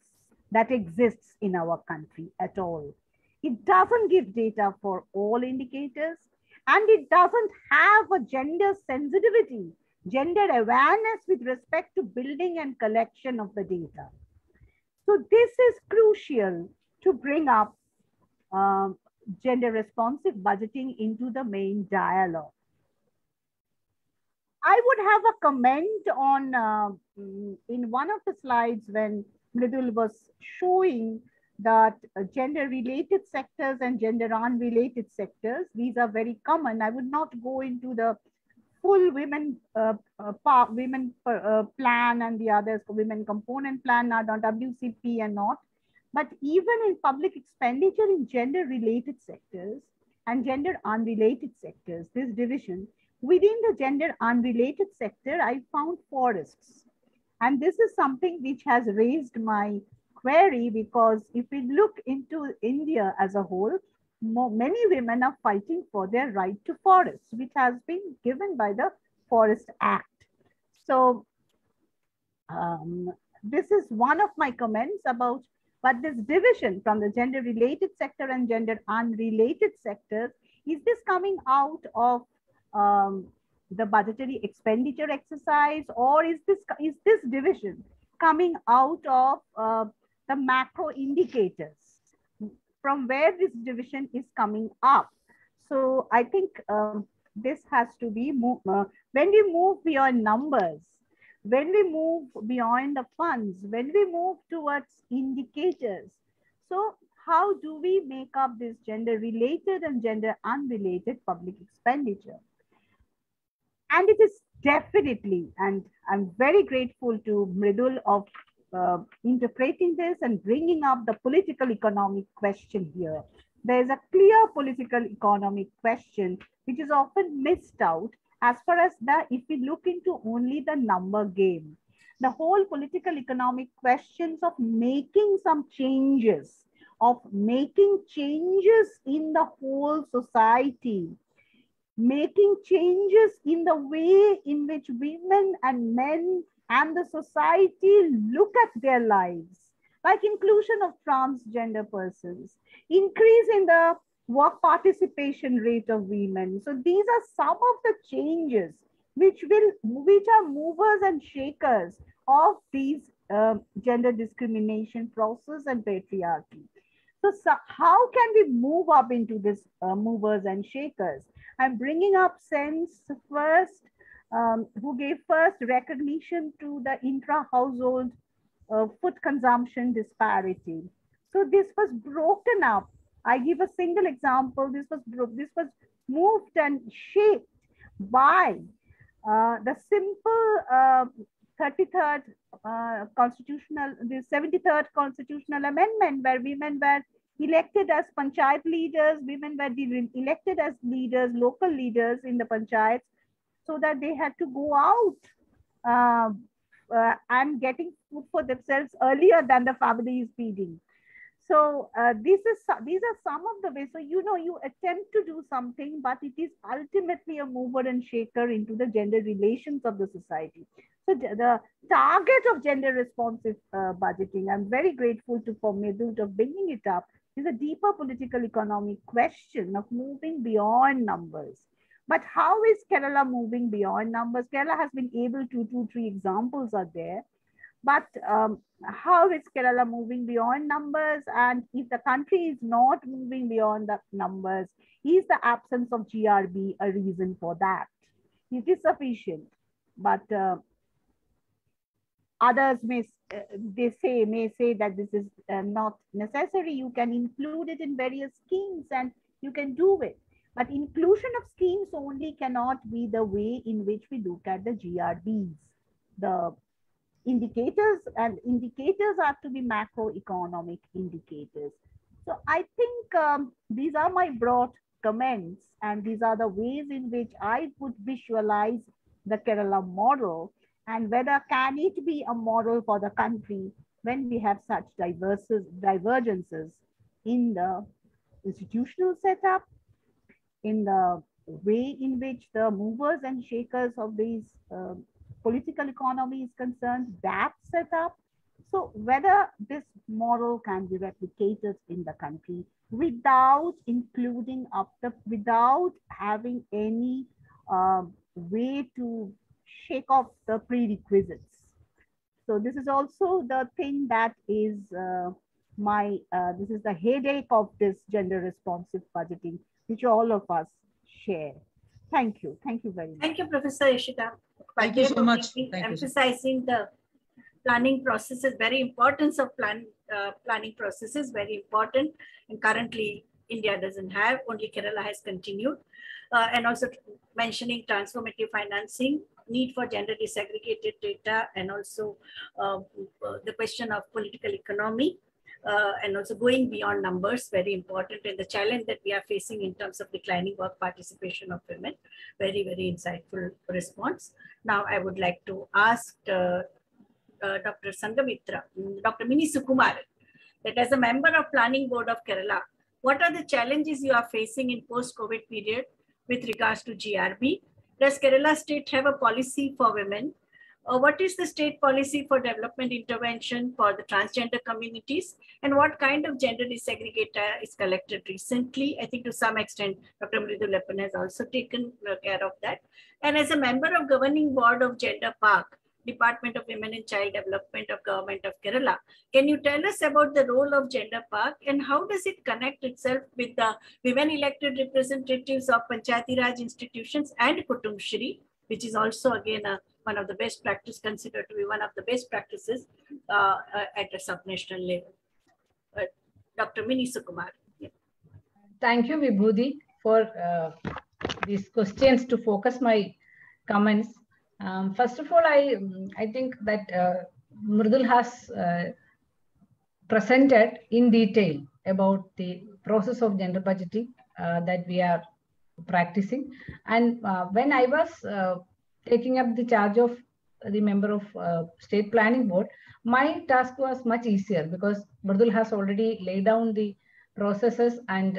E: that exists in our country at all. It doesn't give data for all indicators and it doesn't have a gender sensitivity, gender awareness with respect to building and collection of the data. So this is crucial to bring up um, gender responsive budgeting into the main dialogue. I would have a comment on uh, in one of the slides when Mridul was showing that uh, gender related sectors and gender unrelated sectors, these are very common. I would not go into the full women uh, uh, women uh, plan and the others, women component plan, not on WCP and not. But even in public expenditure in gender related sectors and gender unrelated sectors, this division, within the gender unrelated sector, I found forests. And this is something which has raised my query because if we look into India as a whole, more, many women are fighting for their right to forests, which has been given by the Forest Act. So um, this is one of my comments about, but this division from the gender related sector and gender unrelated sectors, is this coming out of um, the budgetary expenditure exercise or is this, is this division coming out of uh, the macro indicators from where this division is coming up. So I think um, this has to be, uh, when we move beyond numbers, when we move beyond the funds, when we move towards indicators, so how do we make up this gender related and gender unrelated public expenditure? And it is definitely, and I'm very grateful to Mridul of uh, interpreting this and bringing up the political economic question here. There is a clear political economic question which is often missed out as far as the, if we look into only the number game, the whole political economic questions of making some changes, of making changes in the whole society, making changes in the way in which women and men and the society look at their lives, like inclusion of transgender persons, increase in the work participation rate of women. So these are some of the changes which will which are movers and shakers of these uh, gender discrimination process and patriarchy. So, so, how can we move up into this uh, movers and shakers? I'm bringing up sense first, um, who gave first recognition to the intra-household uh, food consumption disparity. So this was broken up I give a single example. This was this was moved and shaped by uh, the simple uh, 33rd uh, constitutional, the 73rd constitutional amendment, where women were elected as panchayat leaders, women were elected as leaders, local leaders in the panchayats, so that they had to go out uh, uh, and getting food for themselves earlier than the family is feeding. So uh, this is these are some of the ways. So you know you attempt to do something, but it is ultimately a mover and shaker into the gender relations of the society. So the target of gender responsive uh, budgeting, I'm very grateful to for Mridul of bringing it up, is a deeper political economic question of moving beyond numbers. But how is Kerala moving beyond numbers? Kerala has been able to, two, three examples are there. But um, how is Kerala moving beyond numbers? And if the country is not moving beyond the numbers, is the absence of GRB a reason for that? It is sufficient, but uh, others may they say may say that this is uh, not necessary. You can include it in various schemes and you can do it. But inclusion of schemes only cannot be the way in which we look at the GRBs, the indicators and indicators have to be macroeconomic indicators. So I think um, these are my broad comments and these are the ways in which I would visualize the Kerala model and whether can it be a model for the country when we have such diverses, divergences in the institutional setup, in the way in which the movers and shakers of these uh, political economy is concerned, that setup. So whether this model can be replicated in the country without including up the, without having any um, way to shake off the prerequisites. So this is also the thing that is uh, my, uh, this is the headache of this gender responsive budgeting, which all of us share. Thank you. Thank you very much.
C: Thank you, Professor Ishita.
B: Thank you so much.
C: Thank emphasizing you. the planning processes, very importance of plan uh, planning processes, very important. And currently, India doesn't have, only Kerala has continued. Uh, and also mentioning transformative financing, need for gender disaggregated data, and also uh, the question of political economy uh, and also going beyond numbers, very important. And the challenge that we are facing in terms of declining work participation of women, very, very insightful response. Now I would like to ask uh, uh, Dr. Sanghamitra, Dr. Mini Sukumar, that as a member of Planning Board of Kerala, what are the challenges you are facing in post-COVID period with regards to GRB? Does Kerala state have a policy for women uh, what is the state policy for development intervention for the transgender communities and what kind of gender disaggregator is collected recently. I think to some extent, Dr. Mridul has also taken uh, care of that. And as a member of governing board of Gender Park, Department of Women and Child Development of Government of Kerala. Can you tell us about the role of Gender Park and how does it connect itself with the women elected representatives of Panchayati Raj institutions and Kudumbashree, which is also again a, one of the best practice considered to be one of the best practices uh, uh, at a subnational level. Dr. Mini Sukumar. Yeah.
F: Thank you, Vibhuti, for uh, these questions to focus my comments. Um, first of all, I I think that uh, has uh, presented in detail about the process of gender budgeting uh, that we are practicing. And uh, when I was uh, taking up the charge of the member of uh, state planning board, my task was much easier because Mridul has already laid down the processes and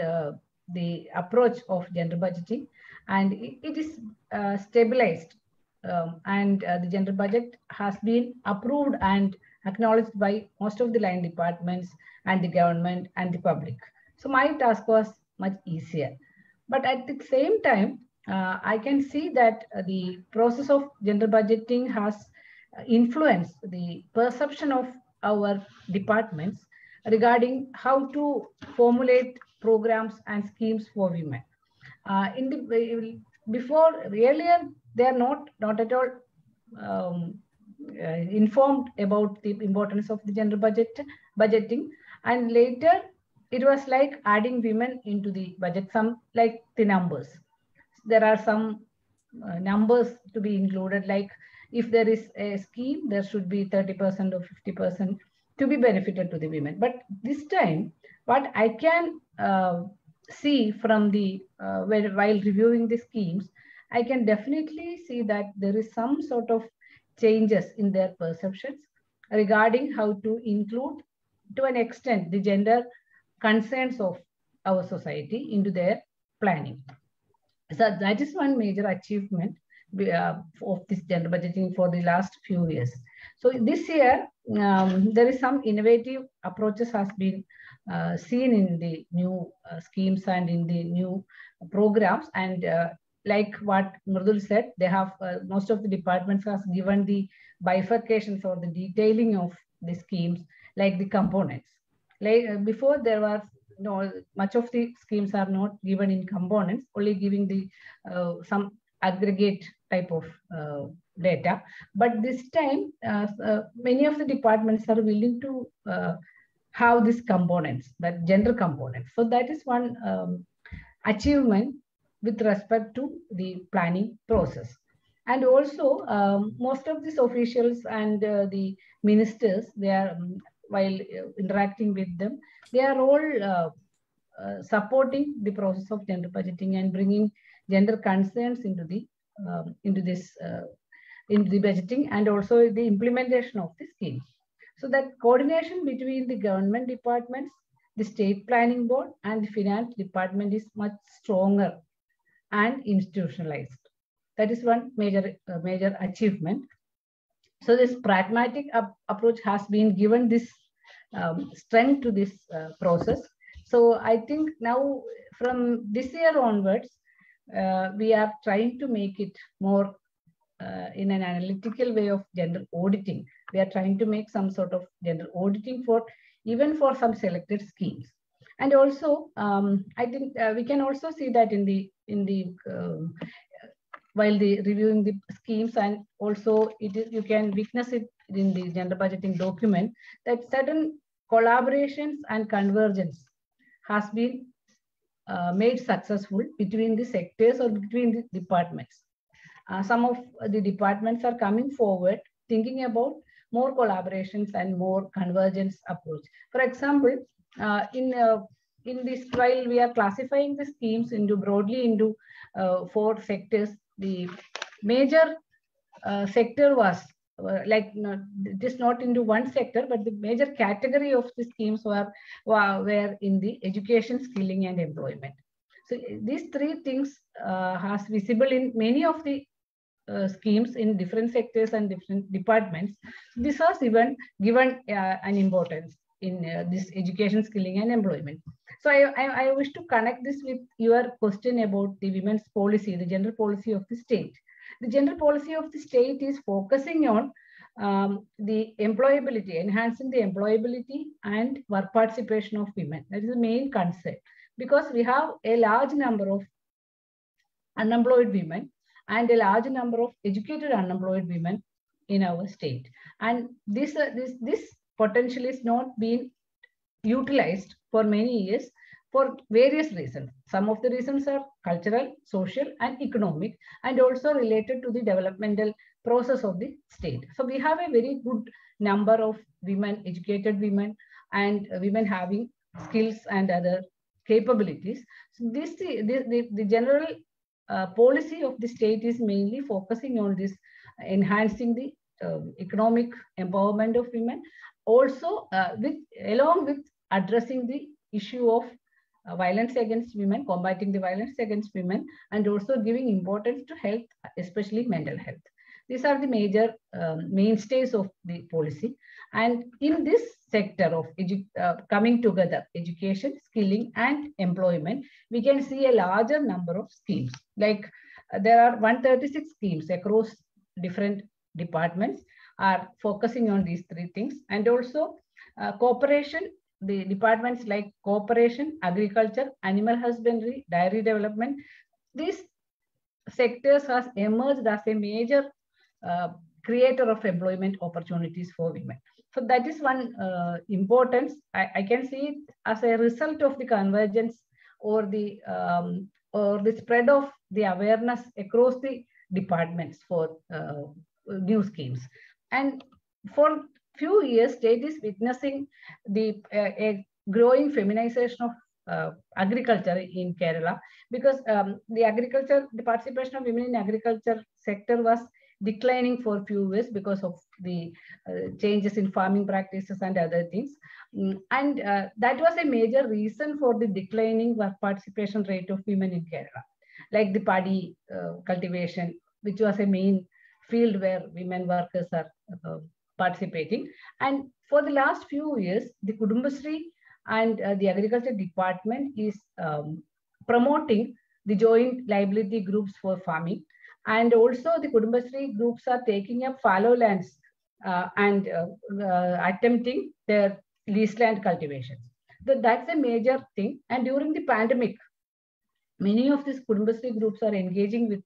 F: the approach of gender budgeting and it, it is uh, stabilized um, and uh, the gender budget has been approved and acknowledged by most of the line departments and the government and the public. So my task was much easier. But at the same time, uh, I can see that the process of gender budgeting has influenced the perception of our departments regarding how to formulate programs and schemes for women. Uh, in the before earlier they are not not at all um, uh, informed about the importance of the gender budget budgeting, and later it was like adding women into the budget. Some like the numbers. There are some uh, numbers to be included, like if there is a scheme, there should be 30% or 50% to be benefited to the women. But this time, what I can uh, see from the, uh, while reviewing the schemes, I can definitely see that there is some sort of changes in their perceptions regarding how to include to an extent the gender concerns of our society into their planning. So that is one major achievement uh, of this gender budgeting for the last few years. So this year, um, there is some innovative approaches has been uh, seen in the new uh, schemes and in the new programs. And uh, like what Mridul said, they have most of the departments has given the bifurcations or the detailing of the schemes, like the components. Like before, there was know, much of the schemes are not given in components, only giving the uh, some aggregate type of uh, data. But this time, uh, many of the departments are willing to have these components, that gender components. So that is one um, achievement with respect to the planning process. And also, um, most of these officials and uh, the ministers, they are, um, while uh, interacting with them, they are all uh, uh, supporting the process of gender budgeting and bringing gender concerns into the um, into this into the budgeting and also the implementation of the scheme. So that coordination between the government departments, the state planning board and the finance department is much stronger and institutionalized. That is one major, uh, major achievement. So this pragmatic approach has been given this um, strength to this uh, process. So I think now from this year onwards, uh, we are trying to make it more uh, in an analytical way of gender auditing. We are trying to make some sort of gender auditing for even for some selected schemes. And also, um, I think uh, we can also see that in the in the um, while the reviewing the schemes and also it is you can witness it in the gender budgeting document that certain collaborations and convergence has been uh, made successful between the sectors or between the departments uh, some of the departments are coming forward thinking about more collaborations and more convergence approach. For example, uh, in uh, in this while we are classifying the schemes into broadly into uh, four sectors, the major uh, sector was uh, like no, it is not into one sector, but the major category of the schemes were, were, were in the education, skilling, and employment. So these three things uh, has visible in many of the uh, schemes in different sectors and different departments. This has even given uh, an importance in uh, this education, skilling, and employment. So I, I, I, wish to connect this with your question about the women's policy, the gender policy of the state. The gender policy of the state is focusing on um, the employability, enhancing the employability and work participation of women. That is the main concern because we have a large number of unemployed women and a large number of educated unemployed women in our state. And this, uh, this, this potential is not being utilized for many years for various reasons. Some of the reasons are cultural, social, and economic, and also related to the developmental process of the state. So we have a very good number of women, educated women, and women having skills and other capabilities. So this, the, the, the general uh, policy of the state is mainly focusing on this, enhancing the uh, economic empowerment of women, also uh, with along with addressing the issue of uh, violence against women, combating the violence against women, and also giving importance to health, especially mental health. These are the major um, mainstays of the policy. And in this sector of uh, coming together, education, skilling, and employment, we can see a larger number of schemes. Like uh, there are 136 schemes across different departments are focusing on these three things. And also uh, cooperation, the departments like cooperation, agriculture, animal husbandry, dairy development, these sectors has emerged as a major uh, creator of employment opportunities for women. So that is one uh, importance. I, I, can see it as a result of the convergence or the um, or the spread of the awareness across the departments for uh, new schemes. And for few years, state is witnessing the uh, a growing feminization of uh, agriculture in Kerala because um, the agriculture, the participation of women in agriculture sector was declining for a few years because of the uh, changes in farming practices and other things. Mm, and uh, that was a major reason for the declining work participation rate of women in Kerala, like the paddy uh, cultivation, which was a main field where women workers are participating. And for the last few years, the Kudumbashree and uh, the agriculture department is um, promoting the joint liability groups for farming and also the Kudumbashree groups are taking up fallow lands uh, and uh, uh, attempting their lease land cultivation. So that's a major thing. And during the pandemic, many of these Kudumbashree groups are engaging with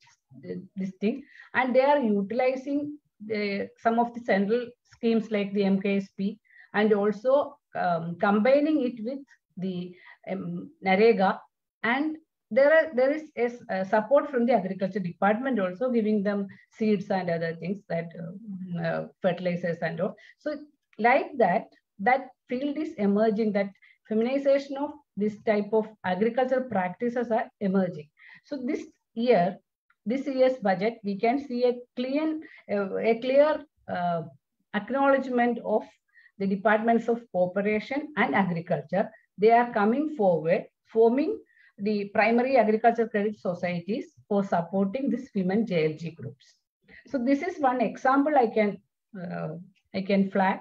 F: this thing and they are utilizing the, some of the central schemes like the MKSP and also um, combining it with the um, NREGA and there are there is a, support from the agriculture department also giving them seeds and other things that uh, uh, fertilizers and all. So like that that field is emerging that feminization of this type of agriculture practices are emerging. So this year this year's budget we can see a clear uh, a clear uh, acknowledgement of the departments of cooperation and agriculture they are coming forward forming the primary agriculture credit societies for supporting these women JLG groups. So this is one example I can uh, I can flag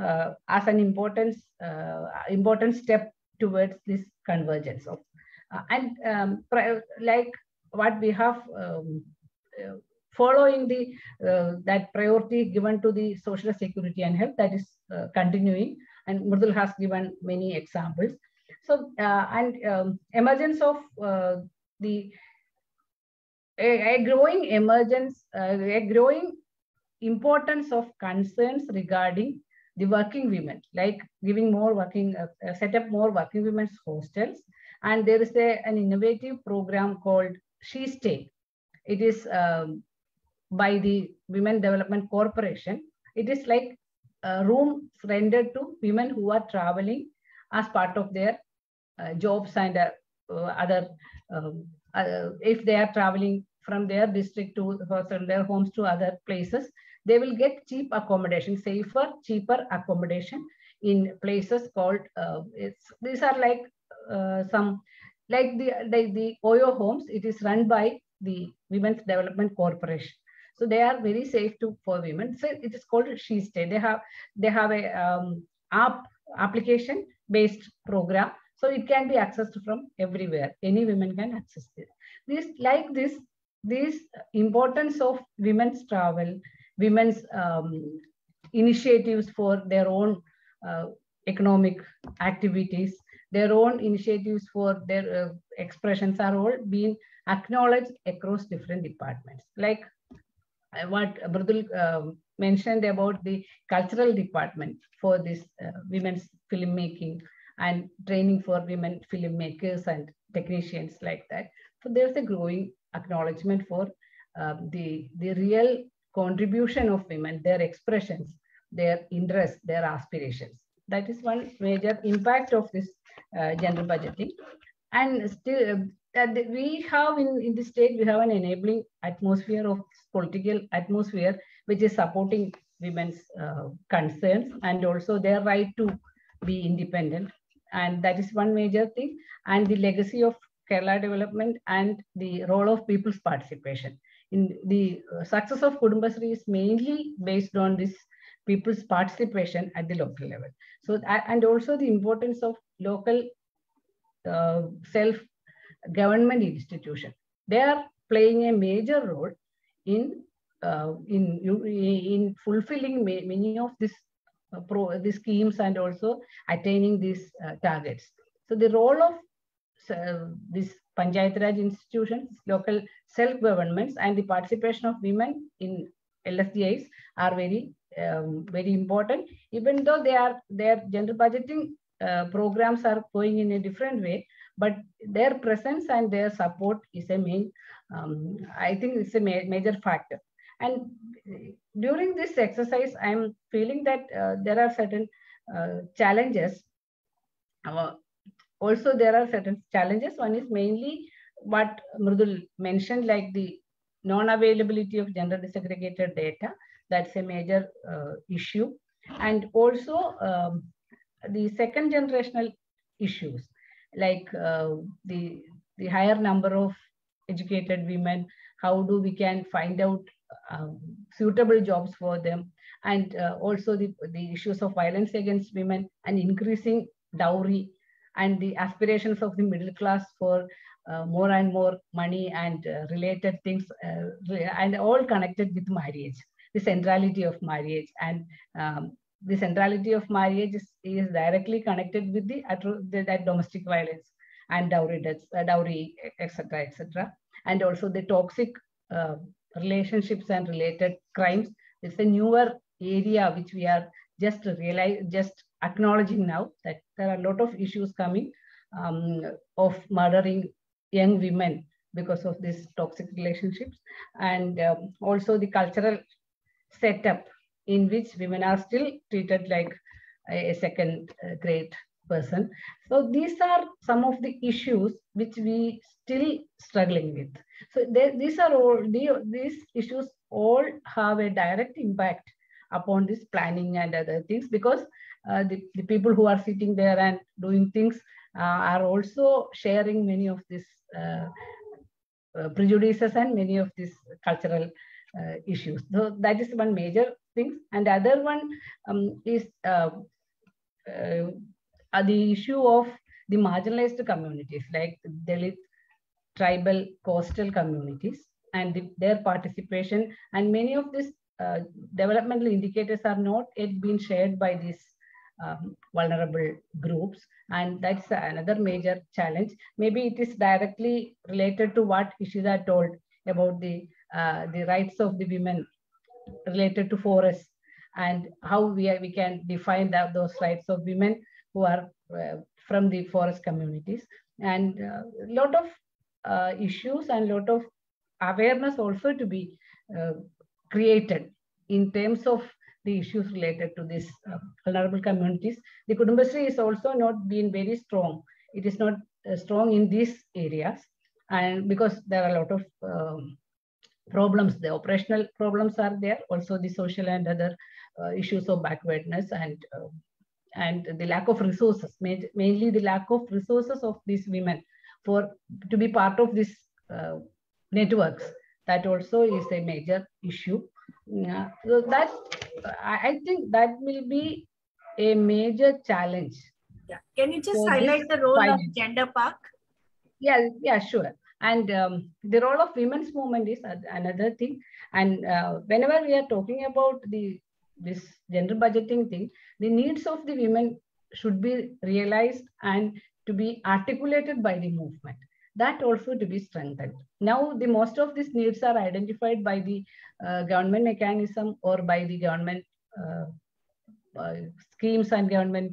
F: uh, as an important uh, important step towards this convergence of uh, and um, like what we have um, uh, following the uh, that priority given to the social security and health that is continuing and Mridul has given many examples so, uh, and um, emergence of uh, the a, a, growing emergence, uh, a growing importance of concerns regarding the working women, like giving more working, uh, set up more working women's hostels. And there is a, an innovative program called She Stay. It is um, by the Women Development Corporation. It is like uh, rooms rendered to women who are traveling as part of their uh, jobs and uh, other, um, uh, if they are traveling from their district to from their homes to other places, they will get cheap accommodation, safer, cheaper accommodation in places called, it's, these are like some, like the, like the Oyo homes, it is run by the Women's Development Corporation. So they are very safe to for women. So it is called She Stay. They have they have a um, app application based program so it can be accessed from everywhere. Any women can access this. This like this, this importance of women's travel, women's um, initiatives for their own uh, economic activities, their own initiatives for their uh, expressions are all being acknowledged across different departments. Like uh, what Mridul uh, mentioned about the cultural department for this uh, women's filmmaking and training for women filmmakers and technicians like that. So there's a growing acknowledgement for um, the, the real contribution of women, their expressions, their interests, their aspirations. That is one major impact of this uh, gender budgeting. And still, uh, we have in, in the state, we have an enabling atmosphere of political atmosphere, which is supporting women's uh, concerns and also their right to be independent. And that is one major thing. And the legacy of Kerala development and the role of people's participation. In the uh, success of Kudumbashree is mainly based on this people's participation at the local level. So, and also the importance of local uh, self-government institution. They are playing a major role in uh, in in fulfilling many of these uh, pro the schemes and also attaining these uh, targets. So the role of uh, this Panchayat Raj institutions, local self-governments and the participation of women in LSGIs are very, um, very important. Even though they are their gender budgeting uh, programs are going in a different way, but their presence and their support is a main, um, I think it's a ma major factor. And during this exercise, I'm feeling that uh, there are certain uh, challenges uh, also there are certain challenges. One is mainly what Mridul mentioned, like the non-availability of gender disaggregated data. That's a major uh, issue. And also um, the second generational issues, like uh, the, the higher number of educated women, how do we can find out um, suitable jobs for them, and uh, also the, the issues of violence against women and increasing dowry and the aspirations of the middle class for more and more money and uh, related things, uh, and all connected with marriage, the centrality of marriage. And um, the centrality of marriage is, is directly connected with the, the that domestic violence and dowry debts, uh, dowry, etc., etc. And also the toxic uh, relationships and related crimes. It's a newer area which we are just realize, just acknowledging now that there are a lot of issues coming um, of murdering young women because of these toxic relationships. And um, also the cultural setup in which women are still treated like a, second uh, grade person. So these are some of the issues which we still struggling with. So they, these are all the, these issues all have a direct impact upon this planning and other things because uh, the, the people who are sitting there and doing things are also sharing many of these uh, uh, prejudices and many of these cultural uh, issues. So that is one major thing. And the other one um, is uh, the issue of the marginalized communities like Dalit, tribal, coastal communities and the, their participation. And many of these uh, developmental indicators are not yet being shared by these um, vulnerable groups. And that's another major challenge. Maybe it is directly related to what Ishita told about the, uh, the rights of the women related to forests and how we, are, we can define that, those rights of women who are uh, from the forest communities. And a uh, lot of uh, issues and a lot of awareness also to be uh, created in terms of the issues related to these uh, vulnerable communities. The Kudumbashree is also not being very strong. It is not uh, strong in these areas. And because there are a lot of um, problems, the operational problems are there, also the social and other uh, issues of backwardness and uh, and the lack of resources, mainly the lack of resources of these women for to be part of these uh, networks. That also is a major issue. Yeah. So that I think that will be a major challenge.
C: Yeah. Can you just highlight the role finance. of Gender Park?
F: Yeah, yeah, sure. And um, the role of women's movement is another thing. And uh, whenever we are talking about the this gender budgeting thing, the needs of the women should be realized and to be articulated by the movement. That also to be strengthened. Now, the most of these needs are identified by the uh, government mechanism or by the government uh, uh, schemes and government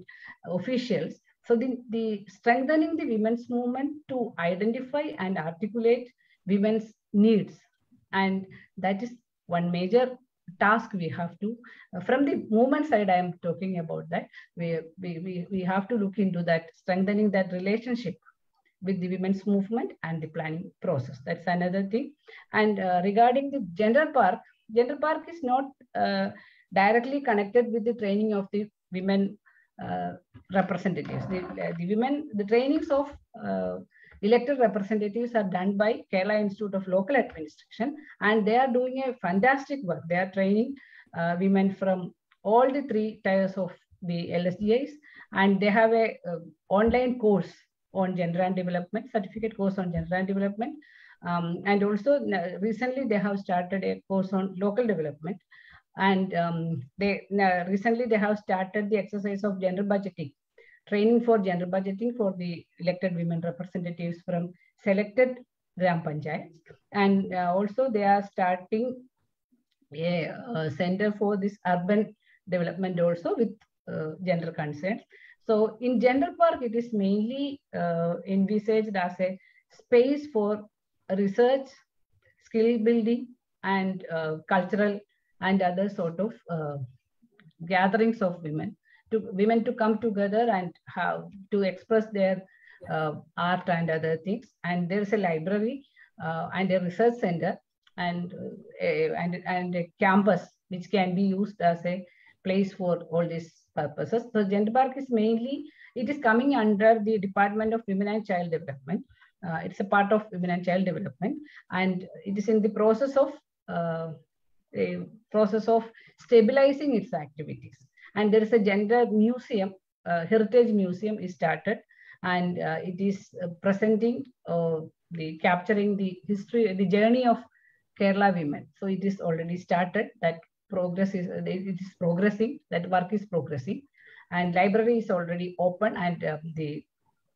F: officials. So the, the strengthening the women's movement to identify and articulate women's needs. And that is one major task we have to, uh, from the movement side, I am talking about that. We, we, we, we have to look into that, strengthening that relationship with the women's movement and the planning process. That's another thing. And uh, regarding the gender park, gender park is not uh, directly connected with the training of the women uh, representatives. The, the women, the trainings of uh, elected representatives are done by Kerala Institute of Local Administration, and they are doing a fantastic work. They are training uh, women from all the three tiers of the LSGIs, and they have a uh, online course on gender and development, certificate course on gender and development. Um, and also recently they have started a course on local development. And um, they recently they have started the exercise of gender budgeting training for gender budgeting for the elected women representatives from selected Gram Panchayats. And uh, also they are starting a, a, center for this urban development also with uh, gender concerns. So in Gender Park, it is mainly uh, envisaged as a space for research, skill building, and uh, cultural and other sort of uh, gatherings of women to women to come together and have to express their uh, art and other things. And there is a library uh, and a research center and, a, and, and a campus which can be used as a place for all these purposes. So Gender Park is mainly, it is coming under the Department of Women and Child Development. Uh, it's a part of Women and Child Development and it is in the process of uh, a process of stabilizing its activities and there is a gender museum, uh, heritage museum is started and uh, it is uh, presenting uh, the capturing the history, the journey of Kerala women. So it is already started. That progress is it is progressing. That work is progressing, and library is already open. And uh, the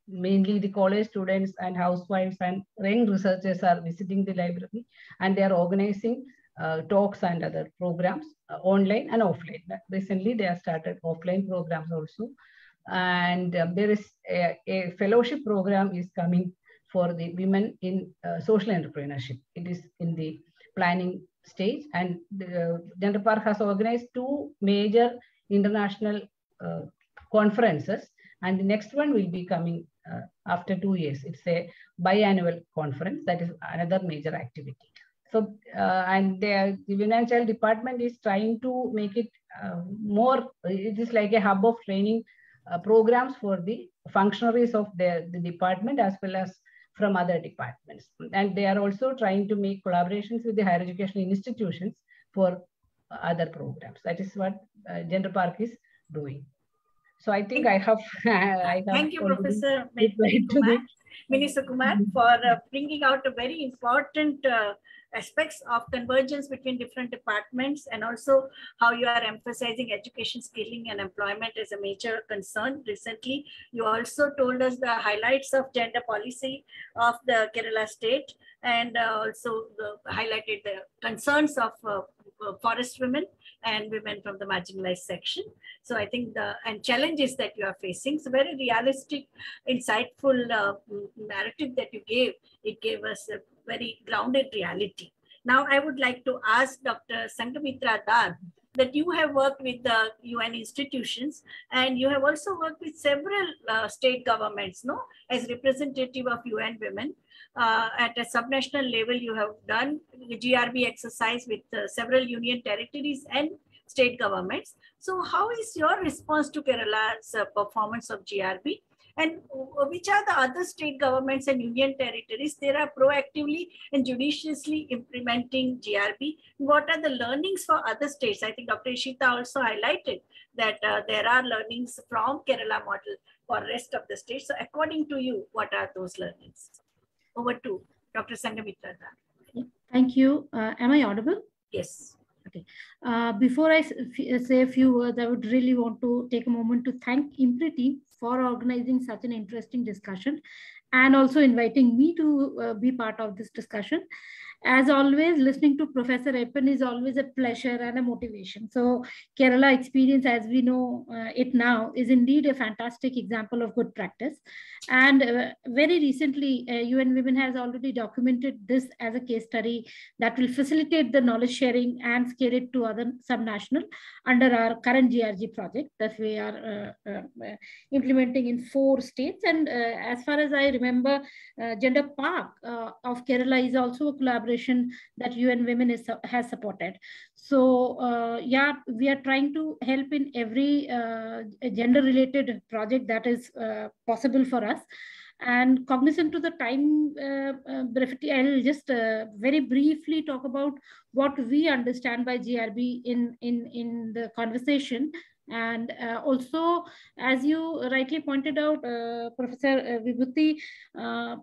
F: mainly the college students and housewives and young researchers are visiting the library, and they are organizing uh, talks and other programs uh, online and offline. Recently, they have started offline programs also. And um, there is a, a, fellowship program is coming for the women in uh, social entrepreneurship. It is in the planning stage and the Gender Park has organized two major international uh, conferences and the next one will be coming uh, after two years. It's a biannual conference. That is another major activity. So, uh, and the Women Child Department is trying to make it uh, more, it is like a hub of training uh, programs for the functionaries of the, the department as well as from other departments. And they are also trying to make collaborations with the higher education institutions for other programs. That is what uh, Gender Park is doing. So I think I have. I have
C: Thank you, Professor Mini Sukumar, for uh, bringing out a very important uh, aspects of convergence between different departments and also how you are emphasizing education skilling and employment as a major concern. Recently you also told us the highlights of gender policy of the kerala state and uh, also the, highlighted the concerns of uh, forest women and women from the marginalized section. So I think the and challenges that you are facing. So very realistic, insightful uh, narrative that you gave. It gave us a very grounded reality. Now I would like to ask Dr. Sanghamitra Dhar that you have worked with the UN institutions and you have also worked with several uh, state governments, no, as representative of UN women. Uh, at a subnational level, you have done the GRB exercise with uh, several union territories and state governments. So how is your response to Kerala's uh, performance of GRB? and which are the other state governments and union territories that are proactively and judiciously implementing GRB? What are the learnings for other states? I think Dr. Ishita also highlighted that uh, there are learnings from Kerala model for rest of the states. So according to you, what are those learnings? Over to Dr. Sanghamitra.
D: Thank you. Uh, am I audible?
C: Yes.
D: Okay. Uh, before I say a few words, I would really want to take a moment to thank IMPRI team for organizing such an interesting discussion and also inviting me to uh, be part of this discussion as always, listening to Professor Eapen is always a pleasure and a motivation. So Kerala experience, as we know uh, it now, is indeed a fantastic example of good practice. And uh, very recently, uh, UN Women has already documented this as a case study that will facilitate the knowledge sharing and scale it to other subnational under our current GRB project that we are uh, uh, uh, implementing in four states. And as far as I remember, Gender Park of Kerala is also a collaboration collaboration that UN Women is, has supported. So uh, yeah, we are trying to help in every uh, gender related project that is uh, possible for us. And cognizant to the time uh, uh, brevity, I'll just very briefly talk about what we understand by GRB in, in, in the conversation and uh, also, as you rightly pointed out, uh, Professor Vibhuti, uh,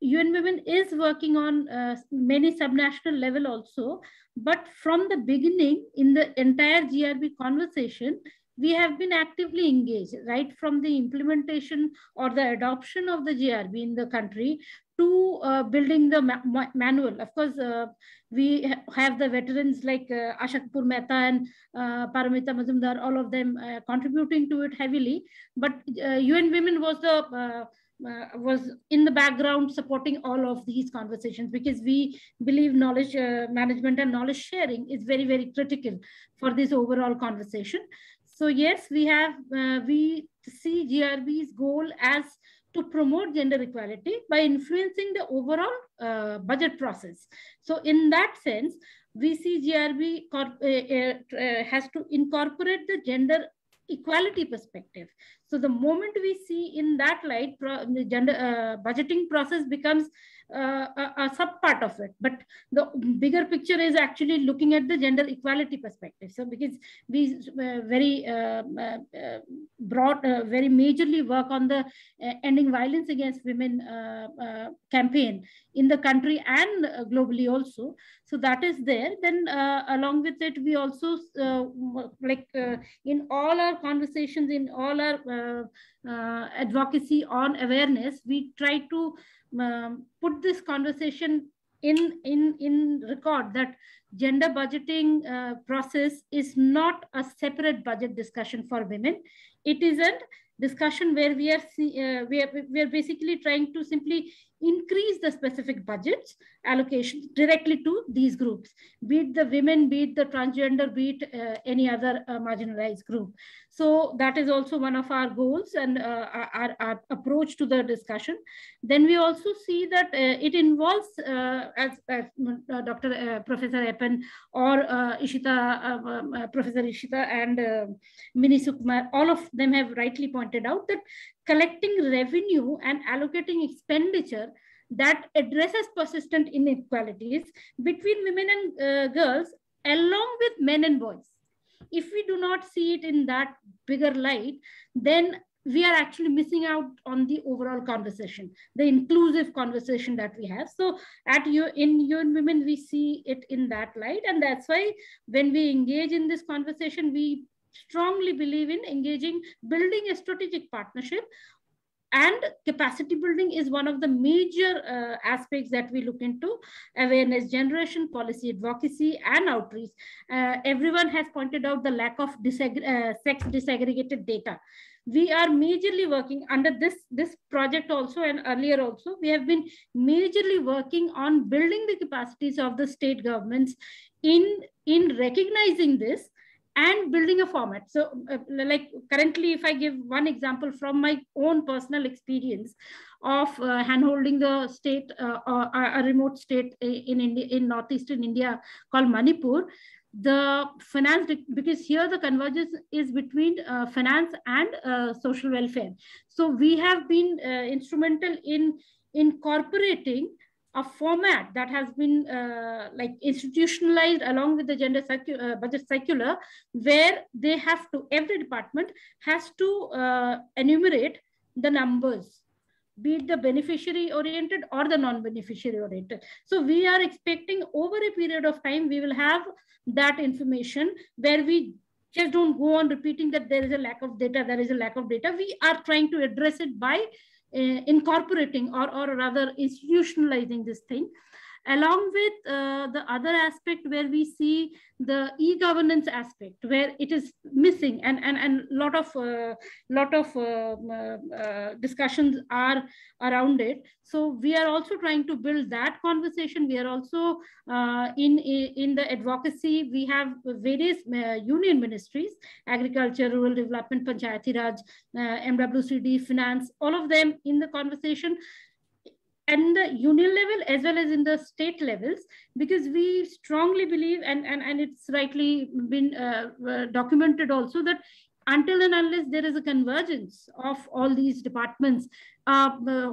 D: UN Women is working on uh, many subnational level also, but from the beginning in the entire GRB conversation, we have been actively engaged right from the implementation or the adoption of the GRB in the country to uh, building the ma manual. Of course, uh, we ha have the veterans like uh, Asha Kapoor Mehta and uh, Paramita Mazumdar, all of them uh, contributing to it heavily. But UN uh, Women was the uh, was in the background supporting all of these conversations because we believe knowledge uh, management and knowledge sharing is very, very critical for this overall conversation. So yes, we have, uh, we see GRB's goal as to promote gender equality by influencing the overall uh, budget process. So in that sense, we see GRB uh, uh, has to incorporate the gender equality perspective. So the moment we see in that light, the gender uh, budgeting process becomes uh, a, sub part of it. But the bigger picture is actually looking at the gender equality perspective. So because we uh, very uh, uh, uh broad, very majorly work on the ending violence against women campaign in the country and globally also. So that is there. Then along with it, we also like in all our conversations, in all our advocacy on awareness, we try to um, put this conversation in in in record that gender budgeting uh, process is not a separate budget discussion for women. It is a discussion where we are uh, we are we are basically trying to simply increase the specific budgets allocation directly to these groups, be it the women, be it the transgender, be it uh, any other uh, marginalized group. So that is also one of our goals and uh, our, our, approach to the discussion. Then we also see that uh, it involves, uh, as, as uh, Dr. Professor Eapen or Ishita, um, Professor Ishita and uh, Mini Sukumar, all of them have rightly pointed out that collecting revenue and allocating expenditure that addresses persistent inequalities between women and uh, girls along with men and boys. If we do not see it in that bigger light, then we are actually missing out on the overall conversation, the inclusive conversation that we have. So at you in UN Women, we see it in that light. And that's why when we engage in this conversation, we strongly believe in engaging, building a strategic partnership. And capacity building is one of the major uh, aspects that we look into. Awareness generation policy advocacy and outreach. Uh, everyone has pointed out the lack of uh, sex disaggregated data. We are majorly working under this this project also and earlier also. We have been majorly working on building the capacities of the state governments in in recognizing this and building a format. So uh, like currently, if I give one example from my own personal experience of uh, handholding the state, uh, a remote state in India, in Northeastern India called Manipur, the finance, because here the convergence is between uh, finance and uh, social welfare. So we have been uh, instrumental in incorporating a format that has been uh, like institutionalized along with the gender uh, budget circular where they have to every department has to uh, enumerate the numbers be it the beneficiary oriented or the non-beneficiary oriented. So we are expecting over a period of time, we will have that information where we just don't go on repeating that there is a lack of data, there is a lack of data. We are trying to address it by Uh, incorporating or, or rather institutionalizing this thing along with uh, the other aspect where we see the e-governance aspect where it is missing and and and lot of uh, lot of uh, uh, discussions are around it. So we are also trying to build that conversation. We are also uh, in in the advocacy we have various uh, union ministries agriculture rural development panchayati raj mwcd finance all of them in the conversation and the union level as well as in the state levels because we strongly believe and and, and it's rightly been uh, uh, documented also that until and unless there is a convergence of all these departments, uh,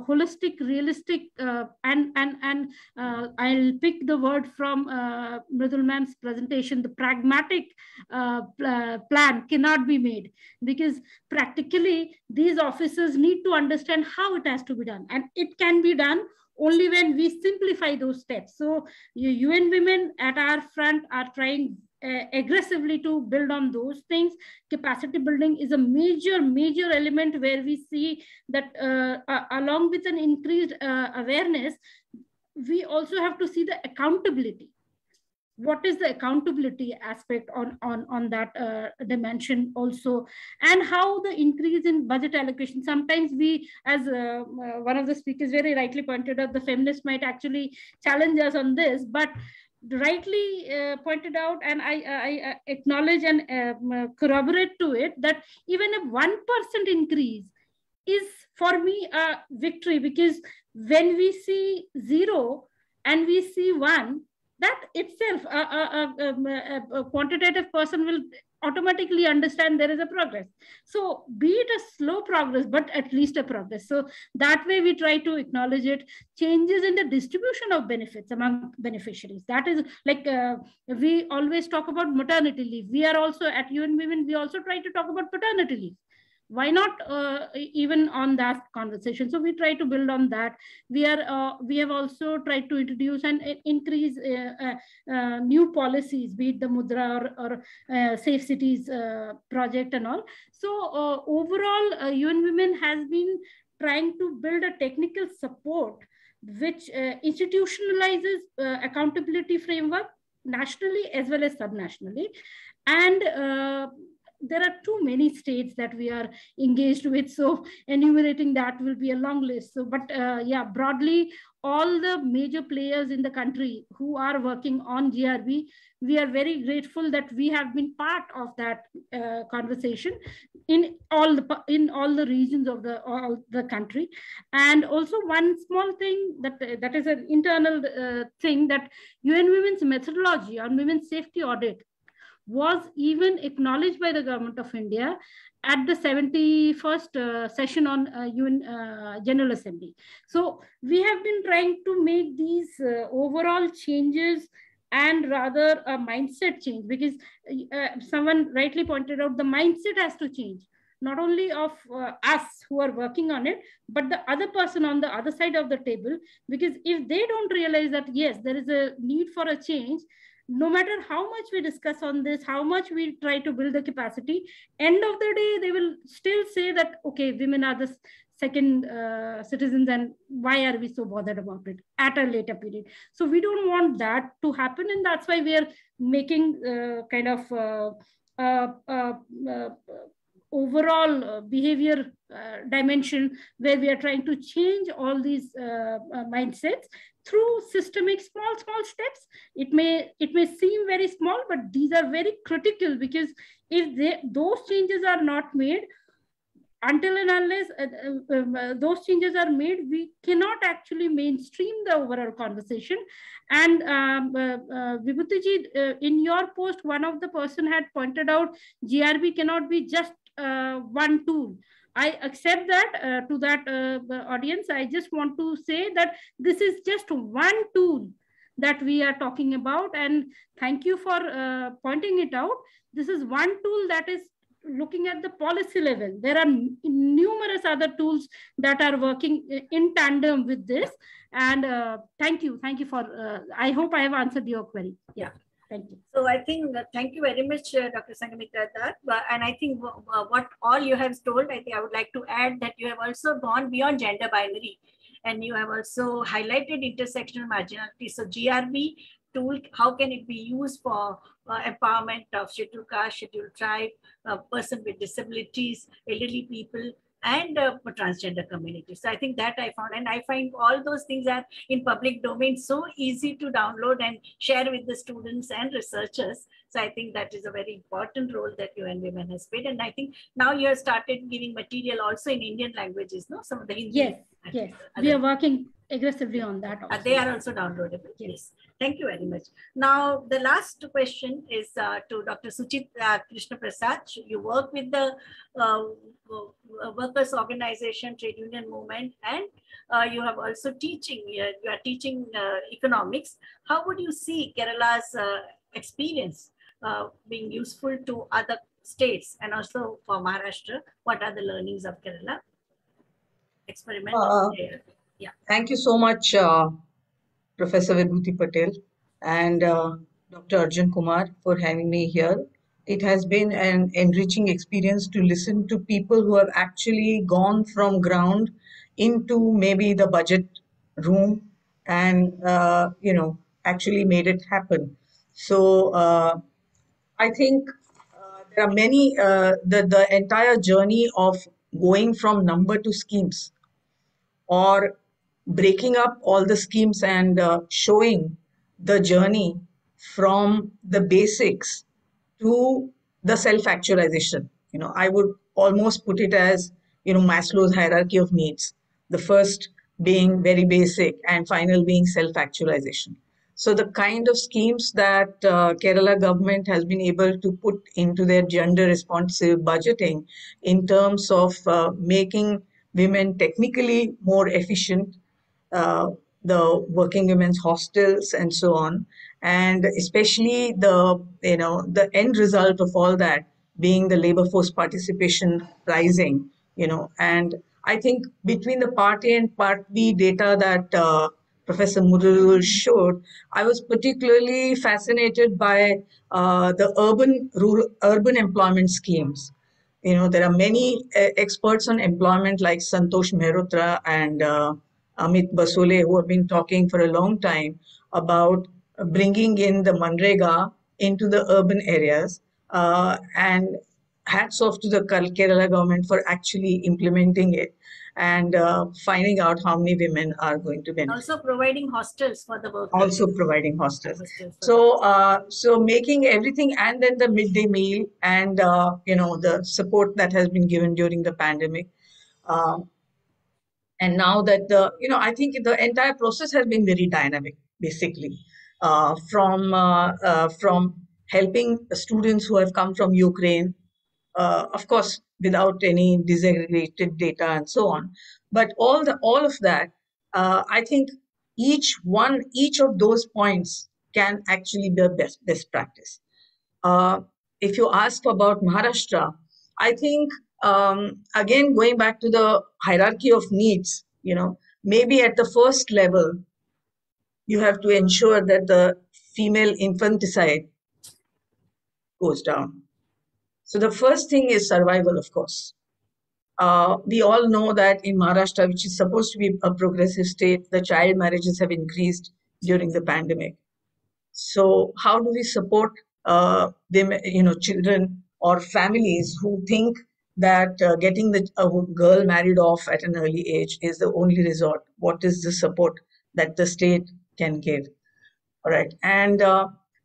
D: holistic, realistic, uh, and and and uh, I'll pick the word from uh, ma'am's presentation. The pragmatic uh, pl plan cannot be made because practically these officers need to understand how it has to be done, and it can be done only when we simplify those steps. So UN Women at our front are trying uh, aggressively to build on those things. Capacity building is a major, major element where we see that uh, along with an increased uh, awareness, we also have to see the accountability. What is the accountability aspect on, on, on that uh, dimension also? And how the increase in budget allocation. Sometimes we, as uh, one of the speakers very rightly pointed out, the feminists might actually challenge us on this, but rightly uh, pointed out and I, I, acknowledge and um, corroborate to it that even a 1% increase is for me a victory because when we see zero and we see one, that itself, a, a, a, a quantitative person will automatically understand there is a progress. So be it a slow progress, but at least a progress. So that way we try to acknowledge it. Changes in the distribution of benefits among beneficiaries. That is like uh, we always talk about maternity leave. We are also at UN Women, we also try to talk about paternity leave why not uh, even on that conversation? So we try to build on that. We are uh, we have also tried to introduce and increase uh, uh, uh new policies be it the mudra or, or uh, safe cities project and all. So overall un women has been trying to build a technical support which institutionalizes accountability framework nationally as well as subnationally. And there are too many states that we are engaged with. So enumerating that will be a long list. So, but uh, yeah, broadly, all the major players in the country who are working on GRB, we are very grateful that we have been part of that uh, conversation in all the in all the regions of the all the country. And also one small thing that that is an internal uh, thing that UN Women's methodology on women's safety audit was even acknowledged by the government of India at the 71st uh, session on uh, UN uh, General Assembly. So we have been trying to make these uh, overall changes and rather a mindset change because uh, someone rightly pointed out the mindset has to change not only of uh, us who are working on it, but the other person on the other side of the table. Because if they don't realize that, yes, there is a need for a change, no matter how much we discuss on this, how much we try to build the capacity, end of the day, they will still say that, okay, women are the second uh, citizens and why are we so bothered about it at a later period. So we don't want that to happen. And that's why we are making uh, kind of uh, uh, uh, uh overall uh, behavior uh, dimension where we are trying to change all these uh, mindsets through systemic small small steps it may it may seem very small but these are very critical because if they, those changes are not made until and unless uh, uh, um, uh, those changes are made, we cannot actually mainstream the overall conversation. And um, uh, uh in your post, one of the person had pointed out GRB cannot be just uh, one tool. I accept that uh, to that uh, audience. I just want to say that this is just one tool that we are talking about. And thank you for uh, pointing it out. This is one tool that is looking at the policy level, there are numerous other tools that are working in tandem with this. And uh, thank you. Thank you for, uh, I hope I have answered your query. Yeah. Thank you.
C: So I think uh, thank you very much, uh, Dr. Sanghamitra Uh, and I think what all you have told, I think I would like to add that you have also gone beyond gender binary and you have also highlighted intersectional marginality. So GRB tool, how can it be used for uh, empowerment of scheduled caste, scheduled tribe, uh, person with disabilities, elderly people, and uh, transgender community. So I think that I found, and I find all those things are in public domain so easy to download and share with the students and researchers. So I think that is a very important role that UN Women has played. And I think now you have started giving material also in Indian languages, no? Some of the Hindi.
D: Yes, yes. We are working aggressively on that.
C: Uh, they are also downloadable. Yes. yes. Thank you very much. Now, the last question is uh, to Dr. Suchit uh, Krishnaprasad. You work with the uh, workers' organization, trade union movement, and uh, you have also teaching. Uh, you are teaching economics. How would you see Kerala's experience being useful to other states and also for Maharashtra? What are the learnings of Kerala? Experiment.
G: Yeah. Thank you so much, uh, Professor Vibhuti Patel and uh, Dr. Arjun Kumar for having me here. It has been an enriching experience to listen to people who have actually gone from ground into maybe the budget room and, uh, you know, actually made it happen. So uh, I think uh, there are many, uh, the, the entire journey of going from number to schemes or breaking up all the schemes and uh, showing the journey from the basics to the self-actualization. You know, I would almost put it as, you know, Maslow's hierarchy of needs. The first being very basic and final being self-actualization. So the kind of schemes that uh, Kerala government has been able to put into their gender responsive budgeting in terms of uh, making women technically more efficient, uh, the working women's hostels and so on. And especially the you know the end result of all that being the labor force participation rising you know. And i think between the part a and part b data that uh, professor Mridul showed i was particularly fascinated by uh, the urban rural urban employment schemes you know there are many uh, experts on employment like santosh mehrotra and uh, Amit Basole, who have been talking for a long time about bringing in the Manrega into the urban areas. Uh, and hats off to the Kerala government for actually implementing it and uh, finding out how many women are going to benefit.
C: Also providing hostels for the workers.
G: Also providing hostels. so, uh, so making everything and then the midday meal and, uh, you know, the support that has been given during the pandemic. Uh, and now that the, you know, I think the entire process has been very dynamic, basically, uh, from uh, uh, from helping students who have come from Ukraine, uh, of course, without any disaggregated data and so on. But all the all of that, uh, I think each one, each of those points can actually be a best best practice. Uh, if you ask about Maharashtra, I think um, again, going back to the hierarchy of needs, you know, maybe at the first level, you have to ensure that the female infanticide goes down. So the first thing is survival, of course. Uh, we all know that in Maharashtra, which is supposed to be a progressive state, the child marriages have increased during the pandemic. So how do we support uh, them, you know, children or families who think that uh, getting the a girl married off at an early age is the only resort. What is the support that the state can give? All right, and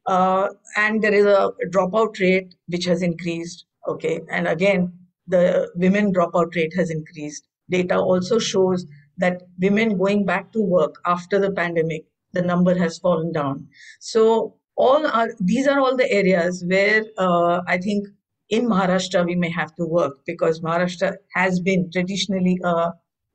G: uh, and there is a dropout rate which has increased. Okay, and again the women dropout rate has increased. Data also shows that women going back to work after the pandemic, the number has fallen down. So all are these are all the areas where uh, I think in Maharashtra we may have to work because Maharashtra has been traditionally a,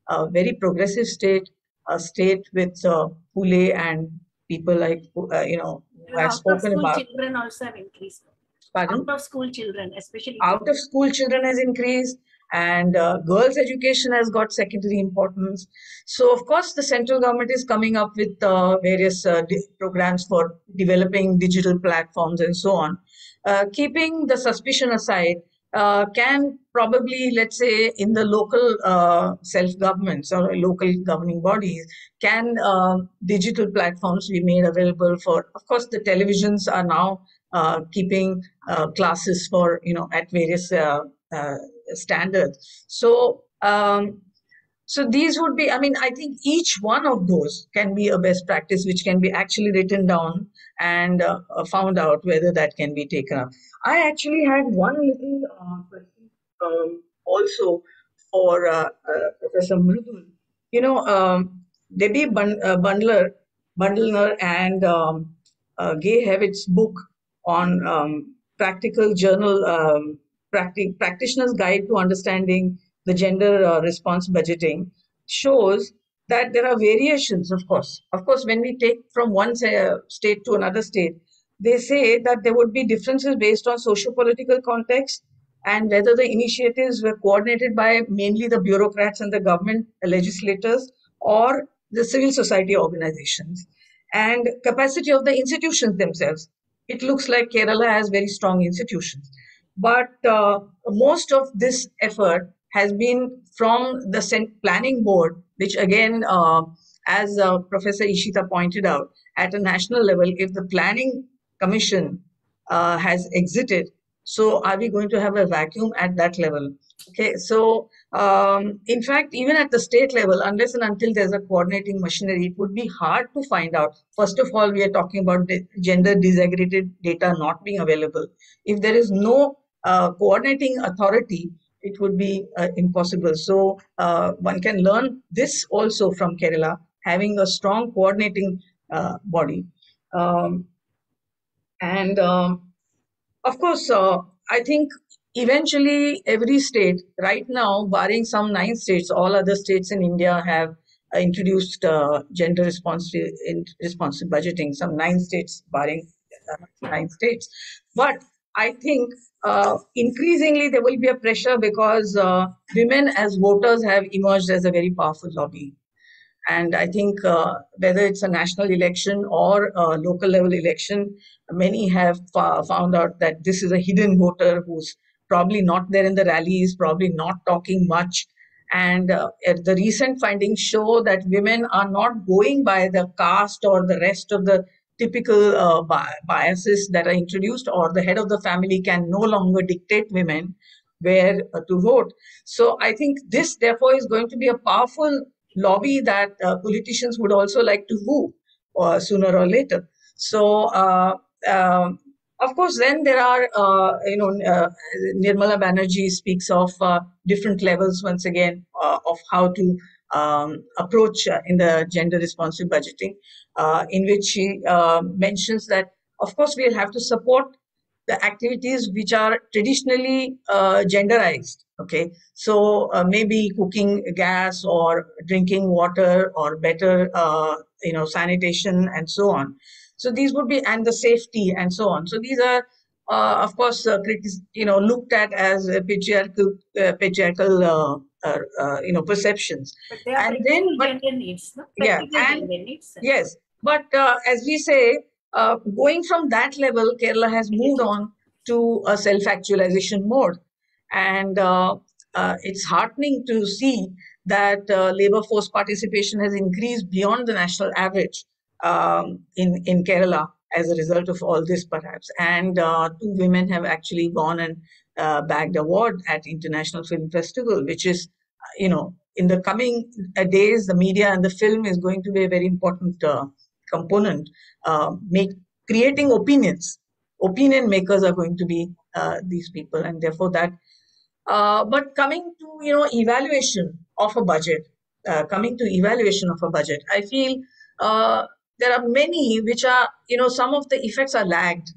G: a very progressive state, a state with uh, Phule and people like, uh, you know, who have spoken about.
C: children also have increased.
G: Pardon?
C: Out of school children, especially.
G: Out of school children has increased and uh, girls education has got secondary importance so of course the central government is coming up with uh, various uh, programs for developing digital platforms and so on uh, keeping the suspicion aside uh, can probably let's say in the local uh, self governments or local governing bodies can uh, digital platforms be made available for of course the televisions are now keeping classes for you know at various standards. So, um, so these would be, I mean, I think each one of those can be a best practice, which can be actually written down and uh, found out whether that can be taken up. I actually had one little uh, question um, also for uh, uh Professor Mridul. You know, um, Debbie Bund- uh, Budlender, Budlender and um, uh, Guy Hewitt's book on um, practical journal um, practi- practitioner's guide to understanding the gender uh, response budgeting shows that there are variations of course. Of course when we take from one uh, state to another state they say that there would be differences based on socio-political context and whether the initiatives were coordinated by mainly the bureaucrats and the government legislators or the civil society organizations. And capacity of the institutions themselves. It looks like kerala has very strong institutions. But uh, most of this effort has been from the planning board, which again, uh, as uh, Professor Ishita pointed out, at a national level, if the planning commission uh, has exited, so are we going to have a vacuum at that level? Okay, so um, in fact, even at the state level, unless and until there's a coordinating machinery, it would be hard to find out. First of all, we are talking about gender disaggregated data not being available. If there is no uh, coordinating authority, it would be uh, impossible. So uh, one can learn this also from Kerala, having a strong coordinating uh, body. Um, and um, of course, uh, I think eventually every state, right now, barring some nine states, all other states in India have introduced uh, gender responsive, in responsive budgeting, some nine states barring nine states. But I think uh, increasingly there will be a pressure because uh, women as voters have emerged as a very powerful lobby. And I think uh, whether it's a national election or a local level election, many have found out that this is a hidden voter who's probably not there in the rallies, probably not talking much. And uh, the recent findings show that women are not going by the caste or the rest of the typical uh, biases that are introduced, or the head of the family can no longer dictate women where uh, to vote. So I think this, therefore, is going to be a powerful lobby that uh, politicians would also like to woo uh, sooner or later. So, uh, um, of course, then there are, uh, you know, Nirmala Banerjee speaks of different levels once again of how to um, approach in the gender responsive budgeting. Uh, in which she uh, mentions that, of course, we'll have to support the activities which are traditionally uh, genderized. Okay, so maybe cooking gas or drinking water or better, you know, sanitation and so on. So these would be, and the safety and so on. So these are uh, of course, uh, you know, looked at as patriarchal, uh, patriarchal you know, perceptions.
C: But they are and then, but, needs, no?
G: yeah, and needs. yes, but uh, as we say, uh, going from that level, Kerala has moved on to a self-actualization mode. And uh, uh it's heartening to see that uh, labor force participation has increased beyond the national average um, in, in Kerala as a result of all this, perhaps. And uh, two women have actually gone and bagged award at International Film Festival, which is, you know, in the coming days, the media and the film is going to be a very important component, uh, make creating opinions. Opinion makers are going to be uh, these people, and therefore that. Uh, but coming to you know evaluation of a budget, coming to evaluation of a budget, I feel there are many which are you know some of the effects are lagged.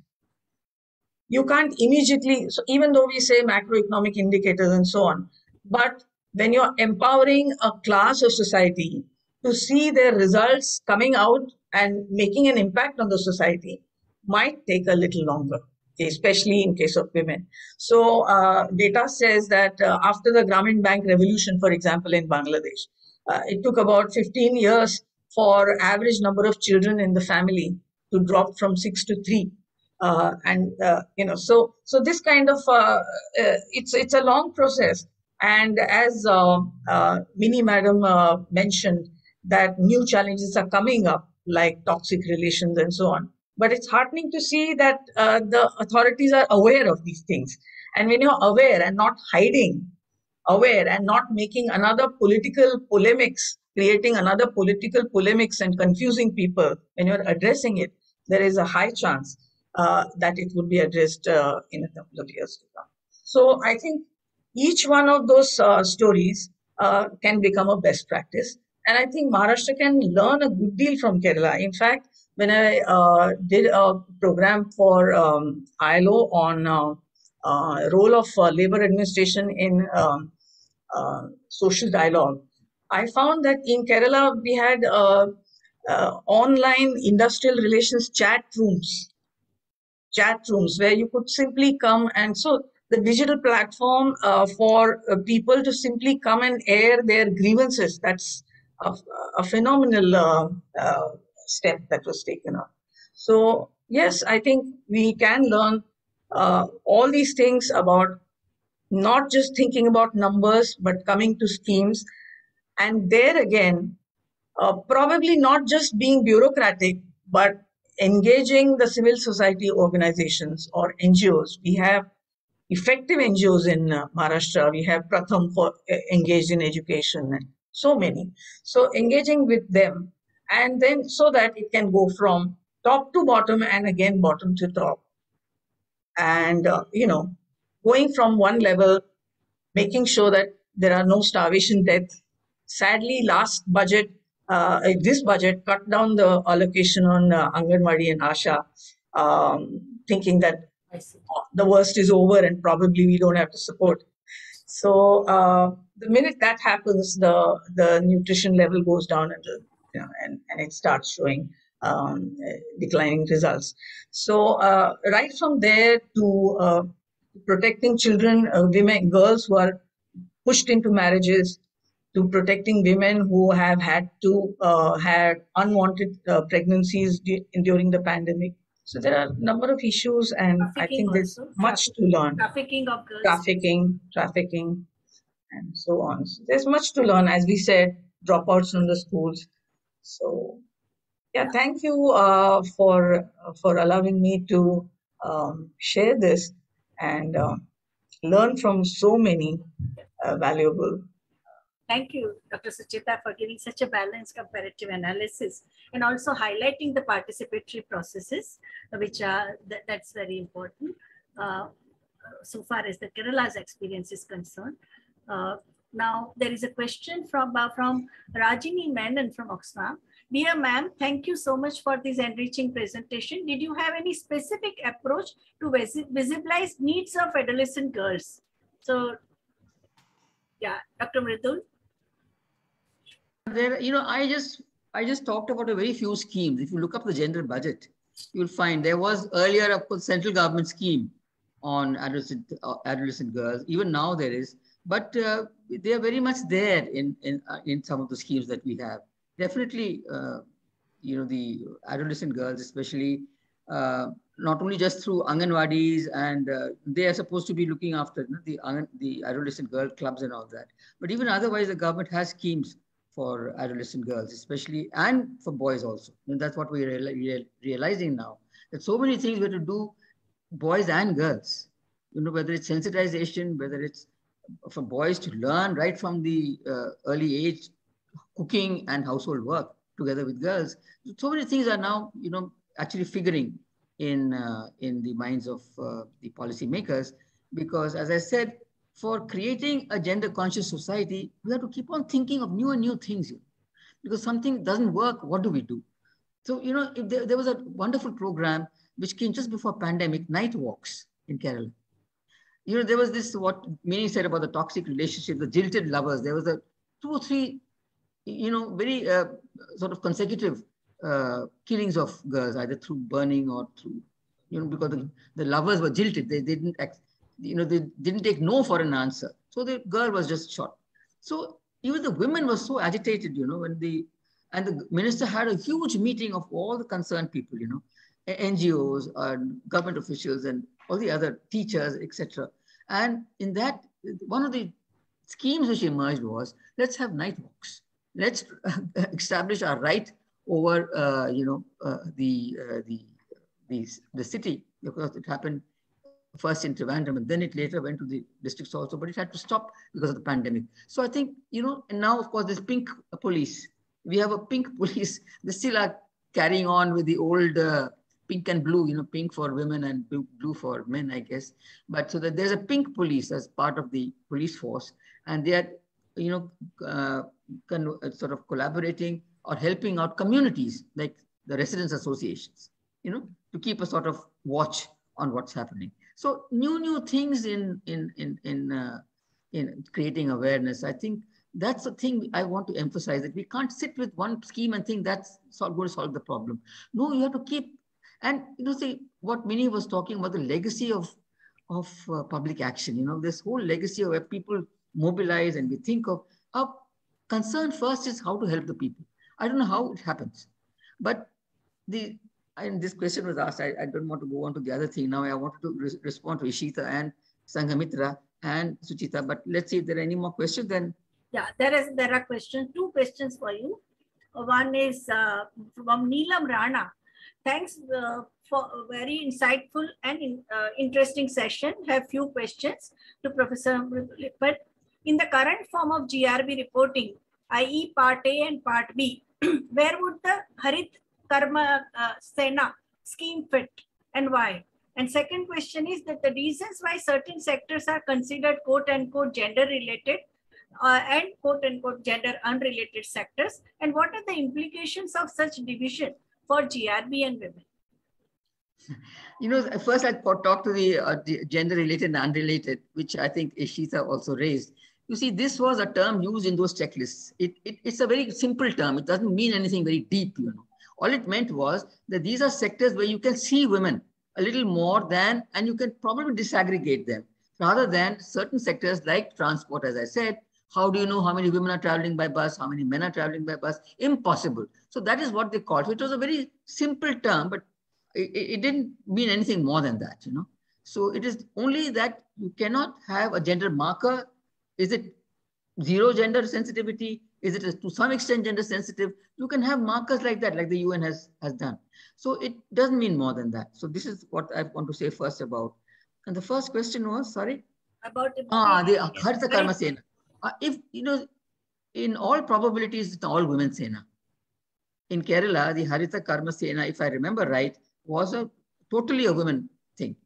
G: You can't immediately, so even though we say macroeconomic indicators and so on, but when you're empowering a class of society to see their results coming out and making an impact on the society might take a little longer. especially in case of women. So uh, data says that uh, after the Grameen Bank revolution, for example, in Bangladesh, uh, it took about 15 years for average number of children in the family to drop from six to three. Uh, and uh, you know, so so this kind of uh, it's it's a long process. And as Mini Madam mentioned, that new challenges are coming up, like toxic relations and so on. But it's heartening to see that uh, the authorities are aware of these things. And when you're aware and not hiding, aware and not making another political polemics, creating another political polemics and confusing people, when you're addressing it, there is a high chance uh, that it would be addressed uh, in a couple of years to come. So I think each one of those uh, stories uh, can become a best practice. And I think Maharashtra can learn a good deal from Kerala. In fact, when I uh, did a program for um, ILO on uh, uh, role of uh, labor administration in um, uh, social dialogue, I found that in Kerala we had uh, online industrial relations chat rooms, chat rooms where you could simply come and so the digital platform for people to simply come and air their grievances. That's a, a phenomenal step that was taken up. So yes, I think we can learn uh, all these things about not just thinking about numbers, but coming to schemes. And there again, uh, probably not just being bureaucratic, but engaging the civil society organizations or NGOs. We have effective NGOs in uh, Maharashtra. We have Pratham for uh, engaged in education so many. So engaging with them and then so that it can go from top to bottom and again bottom to top and uh, you know going from one level making sure that there are no starvation deaths sadly last budget uh, this budget cut down the allocation on uh, Anganwadi and Asha, um, thinking that the worst is over and probably we don't have to support. So uh, the minute that happens, the the nutrition level goes down and the you know, and, and it starts showing um, declining results. So uh, right from there to uh, protecting children, uh, women, girls who are pushed into marriages, to protecting women who have had to uh, had unwanted uh, pregnancies during the pandemic. So there are a number of issues, and trafficking I think there's much to learn.
C: Trafficking of girls.
G: Trafficking, trafficking, and so on. So there's much to learn, as we said, dropouts from the schools. So, yeah, thank you uh, for for allowing me to um, share this and uh, learn from so many uh, valuable.
C: Thank you, Dr. Suchita, for giving such a balanced comparative analysis and also highlighting the participatory processes, which are th that's very important. Uh, so far as the Kerala's experience is concerned. Uh, now, there is a question from, uh, from Rajini Menon from Oxfam. Dear ma'am, thank you so much for this enriching presentation. Did you have any specific approach to vis visibilize needs of adolescent girls? So, yeah, Dr. Mridul.
B: There, you know, I just I just talked about a very few schemes. If you look up the gender budget, you'll find there was earlier a central government scheme on adolescent uh, adolescent girls. Even now there is, but uh, they are very much there in in uh, in some of the schemes that we have. Definitely, uh, you know, the adolescent girls, especially, uh, not only just through Anganwadis, and uh, they are supposed to be looking after you know, the the adolescent girl clubs and all that. But even otherwise, the government has schemes for adolescent girls, especially, and for boys also. And that's what we're real, realizing now. That so many things we have to do, boys and girls. You know, whether it's sensitization, whether it's for boys to learn right from the uh, early age, cooking and household work together with girls. So many things are now, you know, actually figuring in uh, in the minds of uh, the policymakers, because as I said, for creating a gender conscious society, we have to keep on thinking of new and new things. Because something doesn't work, what do we do? So, you know, if there, there was a wonderful program which came just before pandemic, night walks in Kerala you know, there was this, what Mini said about the toxic relationship, the jilted lovers. There was a two or three, you know, very uh, sort of consecutive uh, killings of girls, either through burning or through you know, because the, the lovers were jilted. They didn't, you know, they didn't take no for an answer. So the girl was just shot. So even the women were so agitated, you know, when the, and the minister had a huge meeting of all the concerned people, you know, NGOs and government officials and all the other teachers, etc. And in that, one of the schemes which emerged was, let's have night walks. Let's establish our right over, uh, you know, uh, the, uh, the, the, the city, because it happened first in Trivandrum and then it later went to the districts also, but it had to stop because of the pandemic. So I think, you know, and now of course this pink police, we have a pink police, they still are carrying on with the old uh, pink and blue, you know, pink for women and blue for men, I guess. But so that there's a pink police as part of the police force and they are, you know, uh, uh, sort of collaborating or helping out communities like the residents associations, you know, to keep a sort of watch on what's happening. So new, new things in, in, in, in, uh, in creating awareness. I think that's the thing I want to emphasize that we can't sit with one scheme and think that's going to solve the problem. No, you have to keep, and you know, see what Mini was talking about the legacy of, of uh, public action, you know, this whole legacy of where people mobilize and we think of, our concern first is how to help the people. I don't know how it happens, but the and this question was asked. I, I don't want to go on to the other thing now. I wanted to re respond to Ishita and Sanghamitra and Suchita. But let's see if there are any more questions. Then
C: yeah, there is there are questions. Two questions for you. One is uh, from Neelam Rana. Thanks uh, for a very insightful and in, uh, interesting session. Have few questions to Professor. But in the current form of GRB reporting, i.e. Part A and Part B, where would the Harit Karma uh, Sena scheme fit and why? And second question is that the reasons why certain sectors are considered quote unquote gender related uh, and quote unquote gender unrelated sectors and what are the implications of such division for GRB and women?
B: You know, first I talk to the, uh, the gender related and unrelated, which I think Ishita also raised. You see, this was a term used in those checklists. It, it, it's a very simple term. It doesn't mean anything very deep, you know. All it meant was that these are sectors where you can see women a little more than, and you can probably disaggregate them rather than certain sectors like transport, as I said. How do you know how many women are traveling by bus? How many men are traveling by bus? Impossible. So that is what they called. So it was a very simple term, but it, it didn't mean anything more than that, you know. So it is only that you cannot have a gender marker. Is it zero gender sensitivity? Is it to some extent gender sensitive? You can have markers like that, like the UN has, has done. So it doesn't mean more than that. So this is what I want to say first about. And the first question was, sorry?
C: About the,
B: ah, the Haritha Karma Sena. Uh, if, you know, in all probabilities, it's all women Sena. In Kerala, the Haritha Karma Sena, if I remember right, was a totally a women thing.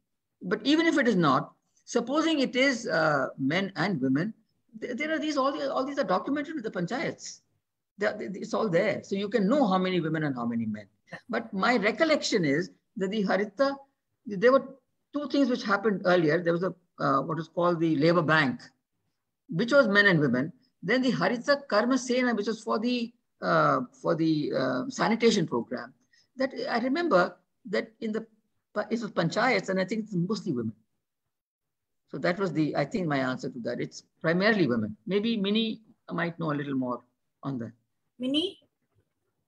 B: But even if it is not, supposing it is uh, men and women, there are these all, these, all these are documented with the panchayats. It's all there. So you can know how many women and how many men. But my recollection is that the Haritha, there were two things which happened earlier. There was a uh, what is called the labor bank, which was men and women. Then the Haritha Karma Sena, which was for the for the uh, sanitation program. That I remember that in the it was panchayats, and I think it's mostly women. So that was the, I think my answer to that. It's primarily women. Maybe Mini might know a little more on that.
C: Mini,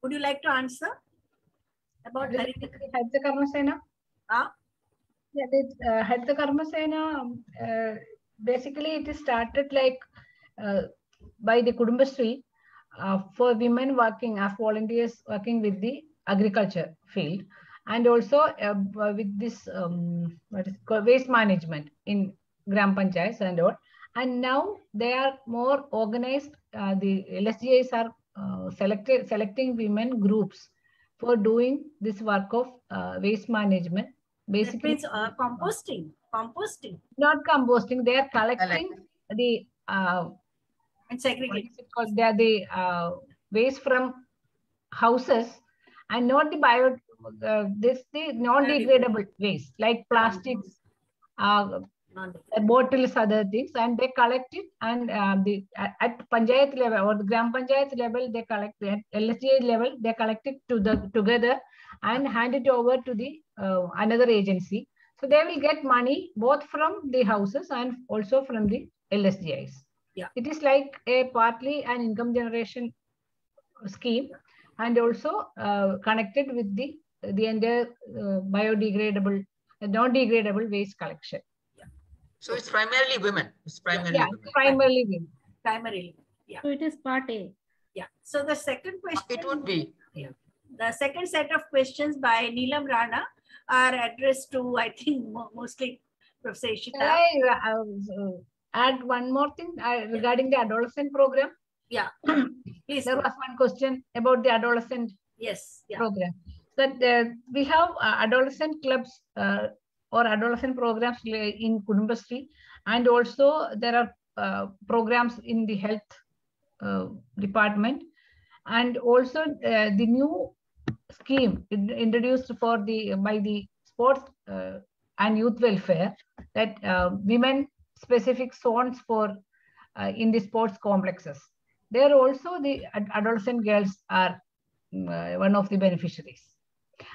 C: would you like to answer about
F: Haritha Karma Sena?
C: Huh?
F: Yeah, this uh, Haritha Karma Sena, uh, basically it is started like uh, by the Kudumbashree uh, for women working as volunteers working with the agriculture field and also uh, with this um, what is called waste management in gram panchayats and all. And now they are more organized. Uh, the LSGIs are uh, selected, selecting women groups for doing this work of uh, waste management.
C: Basically, means, uh, composting. Composting.
F: Not composting. They are collecting the uh,
C: and segregating.
F: Because they are the uh, waste from houses and not the bio. Uh, this the non-degradable waste like plastics, uh, uh, bottles, other things, and they collect it. And uh, the at, at panchayat level or the gram panchayat level, they collect at LSGA level, they collect it to the together and hand it over to the uh, another agency. So they will get money both from the houses and also from the LSGIs.
C: Yeah.
F: It is like a partly an income generation scheme and also uh, connected with the the entire uh, biodegradable, non-degradable waste collection. Yeah.
B: So it's primarily women. It's primarily
F: Yeah,
B: women.
F: primarily women.
C: Primarily. Yeah.
D: So it is part A.
C: Yeah. So the second question.
B: It would be.
C: The second set of questions by Neelam Rana are addressed to, I think, mostly Professor
F: Shall
C: Ishita.
F: I uh, uh, add one more thing uh, regarding the adolescent program?
C: Yeah. Please.
F: There was one question about the adolescent
C: Yes. Yeah.
F: program. That uh, we have uh, adolescent clubs uh, or adolescent programs in Kudumbashree, and also there are uh, programs in the health uh, department, and also uh, the new scheme in- introduced for the by the sports uh, and youth welfare that uh, women specific zones for uh, in the sports complexes. There also the ad- adolescent girls are mm, uh, one of the beneficiaries.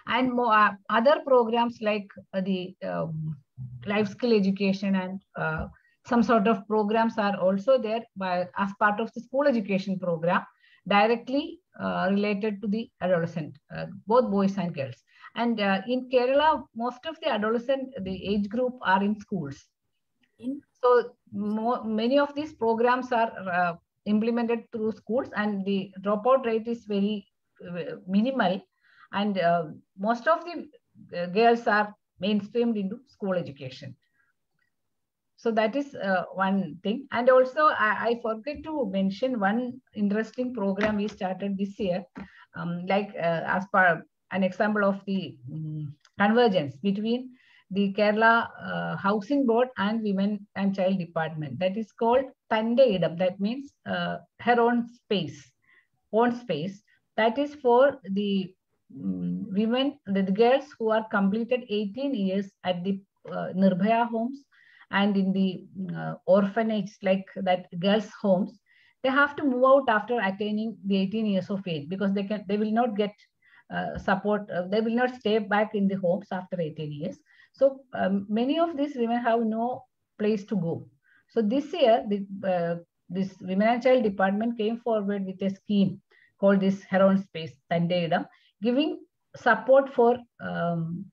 F: And more, uh, other programs like uh, the um, life skill education and uh, some sort of programs are also there by, as part of the school education program directly uh, related to the adolescent, both boys and girls. And in Kerala, most of the adolescent, the age group are in schools. So mo- many of these programs are uh, implemented through schools and the dropout rate is very uh, minimal and uh, most of the uh, girls are mainstreamed into school education. So that is uh, one thing. And also I, I forget to mention one interesting program we started this year, um, like uh, as per an example of the um, convergence between the Kerala uh, Housing Board and Women and Child Department. That is called Tande Idam. That means uh, her own space, own space. That is for the mm, women, the, the girls who are completed 18 years at the uh, Nirbhaya homes and in the uh, orphanage, like that girls' homes. They have to move out after attaining the 18 years of age because they can they will not get uh, support. uh, they will not stay back in the homes after 18 years. So um, many of these women have no place to go. So this year, the, uh, this Women and Child Department came forward with a scheme called this Heron Space Tandeidam, giving support for um,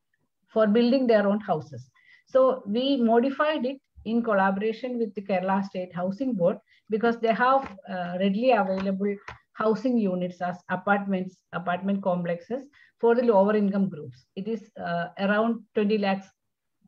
F: for building their own houses. So we modified it in collaboration with the Kerala State Housing Board because they have uh, readily available housing units as apartments, apartment complexes for the lower income groups. It is uh, around 20 lakhs,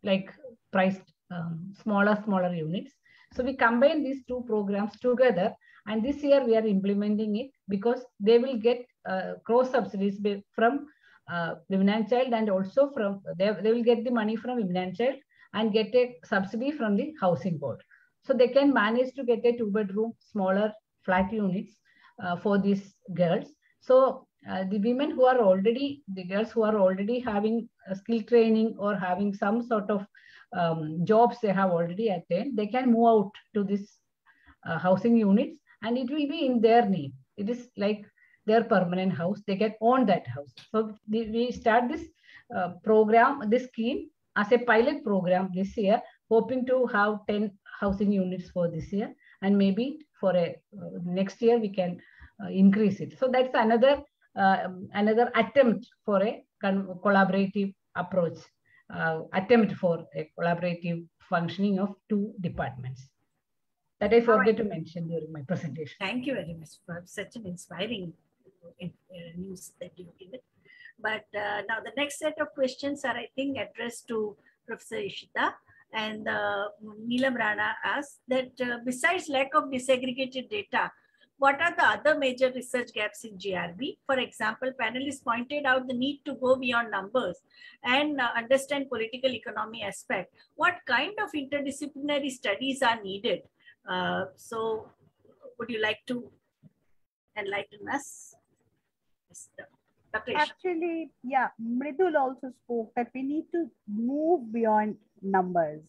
F: like priced um, smaller, smaller units. So we combine these two programs together. And this year we are implementing it because they will get uh, cross subsidies from uh, Women and Child and also from, they, they will get the money from Women and Child and get a subsidy from the housing board. So they can manage to get a two bedroom, smaller flat units uh, for these girls. So uh, the women who are already, the girls who are already having skill training or having some sort of um, jobs they have already attained, they can move out to this uh, housing units and it will be in their name. It is like their permanent house. They can own that house. So the, we start this uh, program, this scheme as a pilot program this year, hoping to have 10 housing units for this year. And maybe for a uh, next year, we can uh, increase it. So that's another another attempt for a collaborative approach, uh, attempt for a collaborative functioning of two departments. That I forget to mention during my presentation.
C: Thank you very much for such an inspiring uh, news that you given. But uh, now the next set of questions are, I think, addressed to Professor Ishita. And uh, Neelam Rana asked that uh, besides lack of disaggregated data, what are the other major research gaps in GRB? For example, panelists pointed out the need to go beyond numbers and uh, understand political economy aspect. What kind of interdisciplinary studies are needed? Uh, so would you like to enlighten us?
E: Actually, yeah, Mridul also spoke that we need to move beyond numbers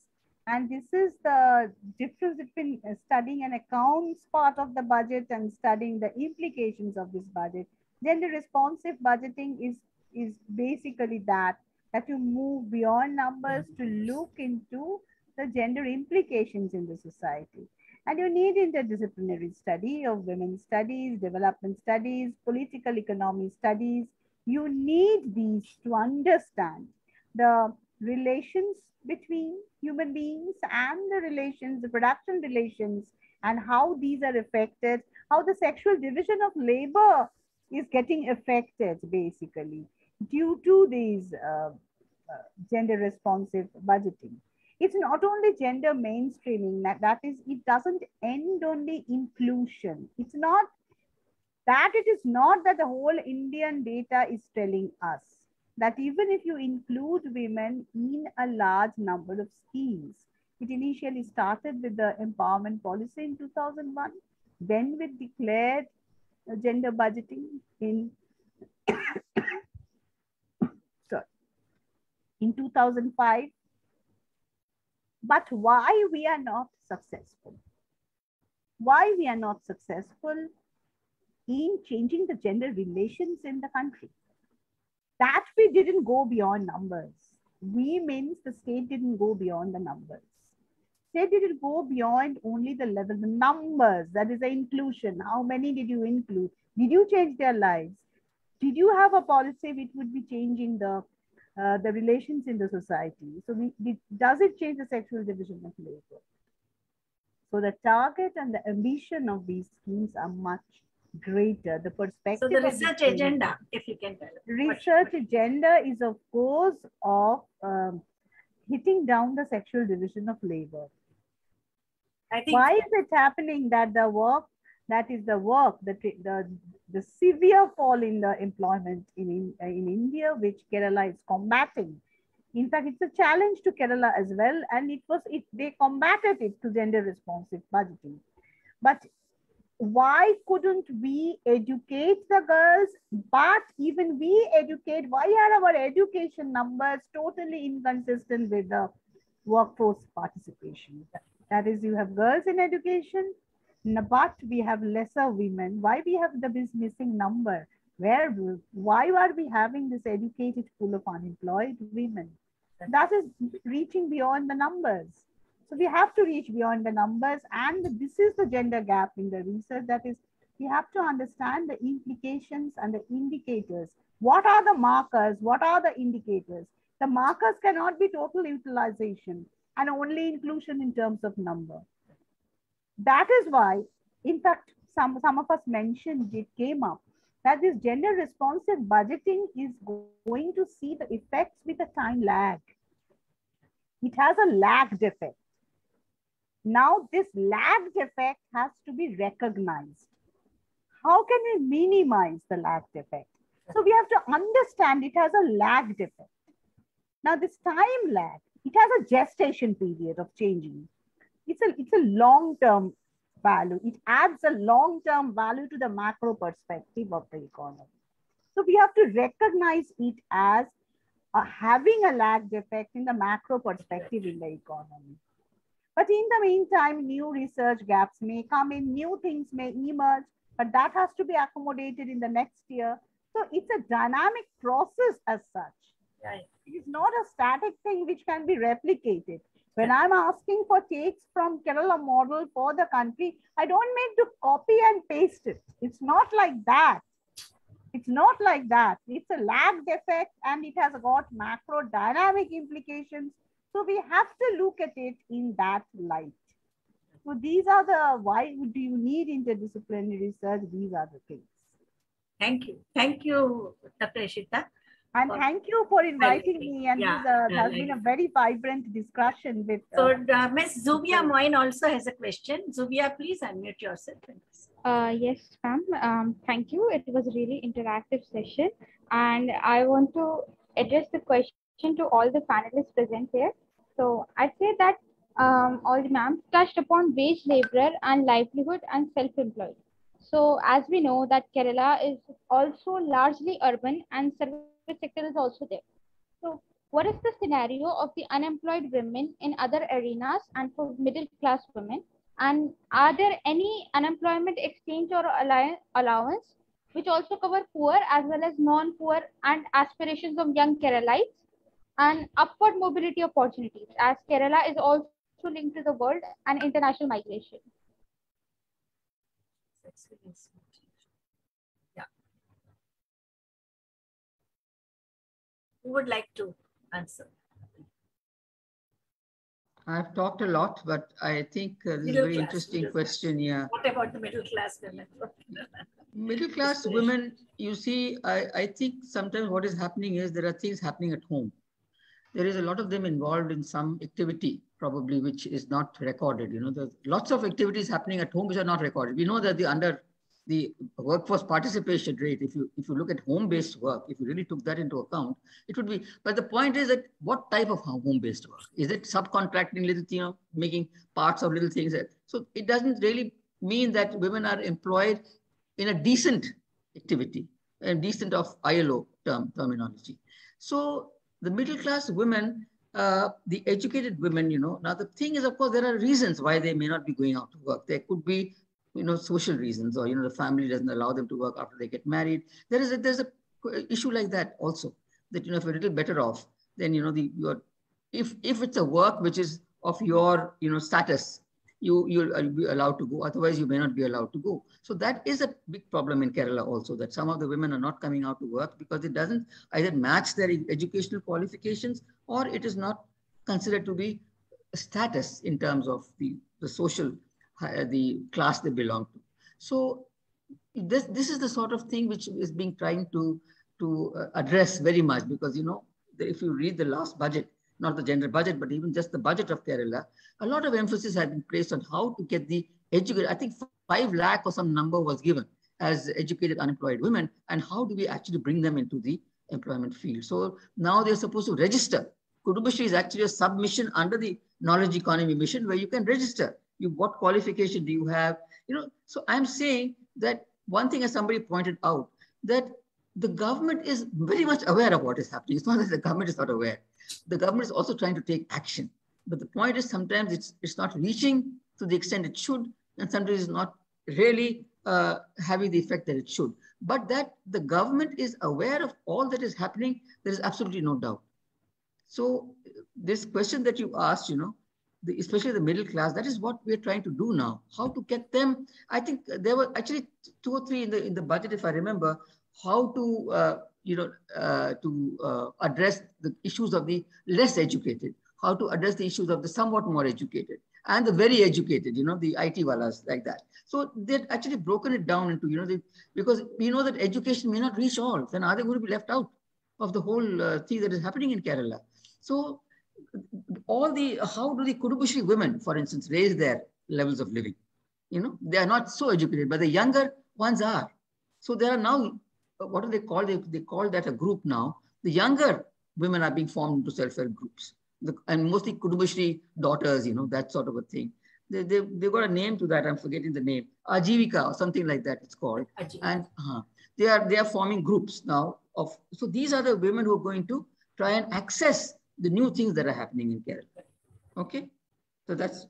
E: And this is the difference between uh, studying an accounts part of the budget and studying the implications of this budget. Gender responsive budgeting is, is basically that, that you move beyond numbers to look into the gender implications in the society. And you need interdisciplinary study of women's studies, development studies, political economy studies. You need these to understand the relations between human beings and the relations, the production relations, and how these are affected, how the sexual division of labor is getting affected basically due to these uh, uh, gender responsive budgeting. It's not only gender mainstreaming that, that is it doesn't end only inclusion. It's not that it is not that the whole indian data is telling us that even if you include women in a large number of schemes it initially started with the empowerment policy in 2001 then we declared gender budgeting in sorry in 2005 but why we are not successful? Why we are not successful in changing the gender relations in the country? That we didn't go beyond numbers. We means the state didn't go beyond the numbers. State didn't go beyond only the level, the numbers, that is the inclusion. How many did you include? Did you change their lives? Did you have a policy which would be changing the uh, the relations in the society. So we, we, does it change the sexual division of labor? So the target and the ambition of these schemes are much greater. The perspective.
C: So the research agenda, if you can tell.
E: Research agenda is of course of um, hitting down the sexual division of labor.
C: I think
E: Why is it happening that the work that is the work, the, the, the severe fall in the employment in, in India, which Kerala is combating. In fact, it's a challenge to Kerala as well. And it was, it, they combated it to gender responsive budgeting. But why couldn't we educate the girls? But even we educate, why are our education numbers totally inconsistent with the workforce participation? That is, you have girls in education, but we have lesser women. Why we have the this missing number? Where why are we having this educated pool of unemployed women? That is reaching beyond the numbers. So we have to reach beyond the numbers, and this is the gender gap in the research. That is, we have to understand the implications and the indicators. What are the markers? What are the indicators? The markers cannot be total utilization and only inclusion in terms of number that is why, in fact, some, some of us mentioned it came up that this gender responsive budgeting is going to see the effects with a time lag. It has a lagged effect. Now, this lagged effect has to be recognized. How can we minimize the lagged effect? So we have to understand it has a lagged effect. Now, this time lag, it has a gestation period of changing it's a it's a long term value it adds a long term value to the macro perspective of the economy so we have to recognize it as uh, having a lagged effect in the macro perspective in the economy but in the meantime new research gaps may come in new things may emerge but that has to be accommodated in the next year so it's a dynamic process as such
C: right.
E: it is not a static thing which can be replicated when I'm asking for takes from Kerala model for the country, I don't mean to copy and paste it. It's not like that. It's not like that. It's a lagged effect and it has got macro dynamic implications. So we have to look at it in that light. So these are the, why do you need interdisciplinary research? These are the things.
C: Thank you. Thank you, Dr. Ishita.
E: And thank you for inviting me. And
C: Yeah,
E: this uh,
C: yeah,
E: has
C: like-
E: been a very vibrant discussion with.
C: So
E: uh,
C: uh, Ms. Zubia Moin also has a question. Zubia, please unmute yourself.
A: Uh, yes, ma'am. Um, thank you. It was a really interactive session. And I want to address the question to all the panelists present here. So I'd say that um, all the ma'am touched upon wage laborer and livelihood and self-employed. So as we know that Kerala is also largely urban and service sector is also there. So what is the scenario of the unemployed women in other arenas and for middle class women? And are there any unemployment exchange or allowance which also cover poor as well as non-poor and aspirations of young Keralites and upward mobility opportunities as Kerala is also linked to the world and international migration?
C: Yeah. Who would like to answer?
B: I've talked a lot, but I think uh, this is a very class, interesting question. Yeah.
C: What about the middle class women?
B: middle class women, you see, I, I think sometimes what is happening is there are things happening at home. There is a lot of them involved in some activity, probably, which is not recorded. You know, there's lots of activities happening at home which are not recorded. We know that the under the workforce participation rate, if you if you look at home-based work, if you really took that into account, it would be. But the point is that what type of home-based work is it? Subcontracting little, you know, making parts of little things. So it doesn't really mean that women are employed in a decent activity, and decent of ILO term terminology. So the middle class women, uh, the educated women, you know, now the thing is, of course, there are reasons why they may not be going out to work. There could be you know, social reasons or, you know, the family doesn't allow them to work after they get married. There is a, there's a issue like that also that, you know, if you're a little better off, then, you know, the, your, if, if it's a work which is of your, you know, status, you, you'll be allowed to go. Otherwise, you may not be allowed to go. So that is a big problem in Kerala also, that some of the women are not coming out to work because it doesn't either match their educational qualifications or it is not considered to be a status in terms of the, the social the class they belong to. So this, this is the sort of thing which is being trying to, to uh, address very much because, you know, if you read the last budget, not the general budget, but even just the budget of Kerala, a lot of emphasis has been placed on how to get the educated, I think 5 lakh or some number was given as educated unemployed women, and how do we actually bring them into the employment field? So now they're supposed to register. Kudumbashree is actually a submission under the knowledge economy mission where you can register you what qualification do you have you know so i'm saying that one thing as somebody pointed out that the government is very much aware of what is happening. It's not that the government is not aware. The government is also trying to take action. But the point is sometimes it's it's not reaching to the extent it should and sometimes it's not really uh, having the effect that it should. But that the government is aware of all that is happening there is absolutely no doubt. So this question that you asked you know the, especially the middle class, that is what we're trying to do now. How to get them? I think there were actually two or three in the in the budget, if I remember, how to uh, you know uh, to uh, address the issues of the less educated, how to address the issues of the somewhat more educated and the very educated, you know, the IT walas like that. So they've actually broken it down into, you know, the, because we know that education may not reach all, then are they going to be left out of the whole uh, thing that is happening in Kerala? So all the, how do the Kudumbashree women, for instance, raise their levels of living? You know, they are not so educated, but the younger ones are. So there are now, what do they call? They, they call that a group now. The younger women are being formed into self-help groups. The, and mostly Kudumbashree daughters, you know, that sort of a thing. They, they, they got a name to that. I'm forgetting the name. Ajivika or something like that it's called. Ajivika. And uh, they are they are forming groups now of so these are the women who are going to try and access the new things that are happening in Kerala. Okay, so that's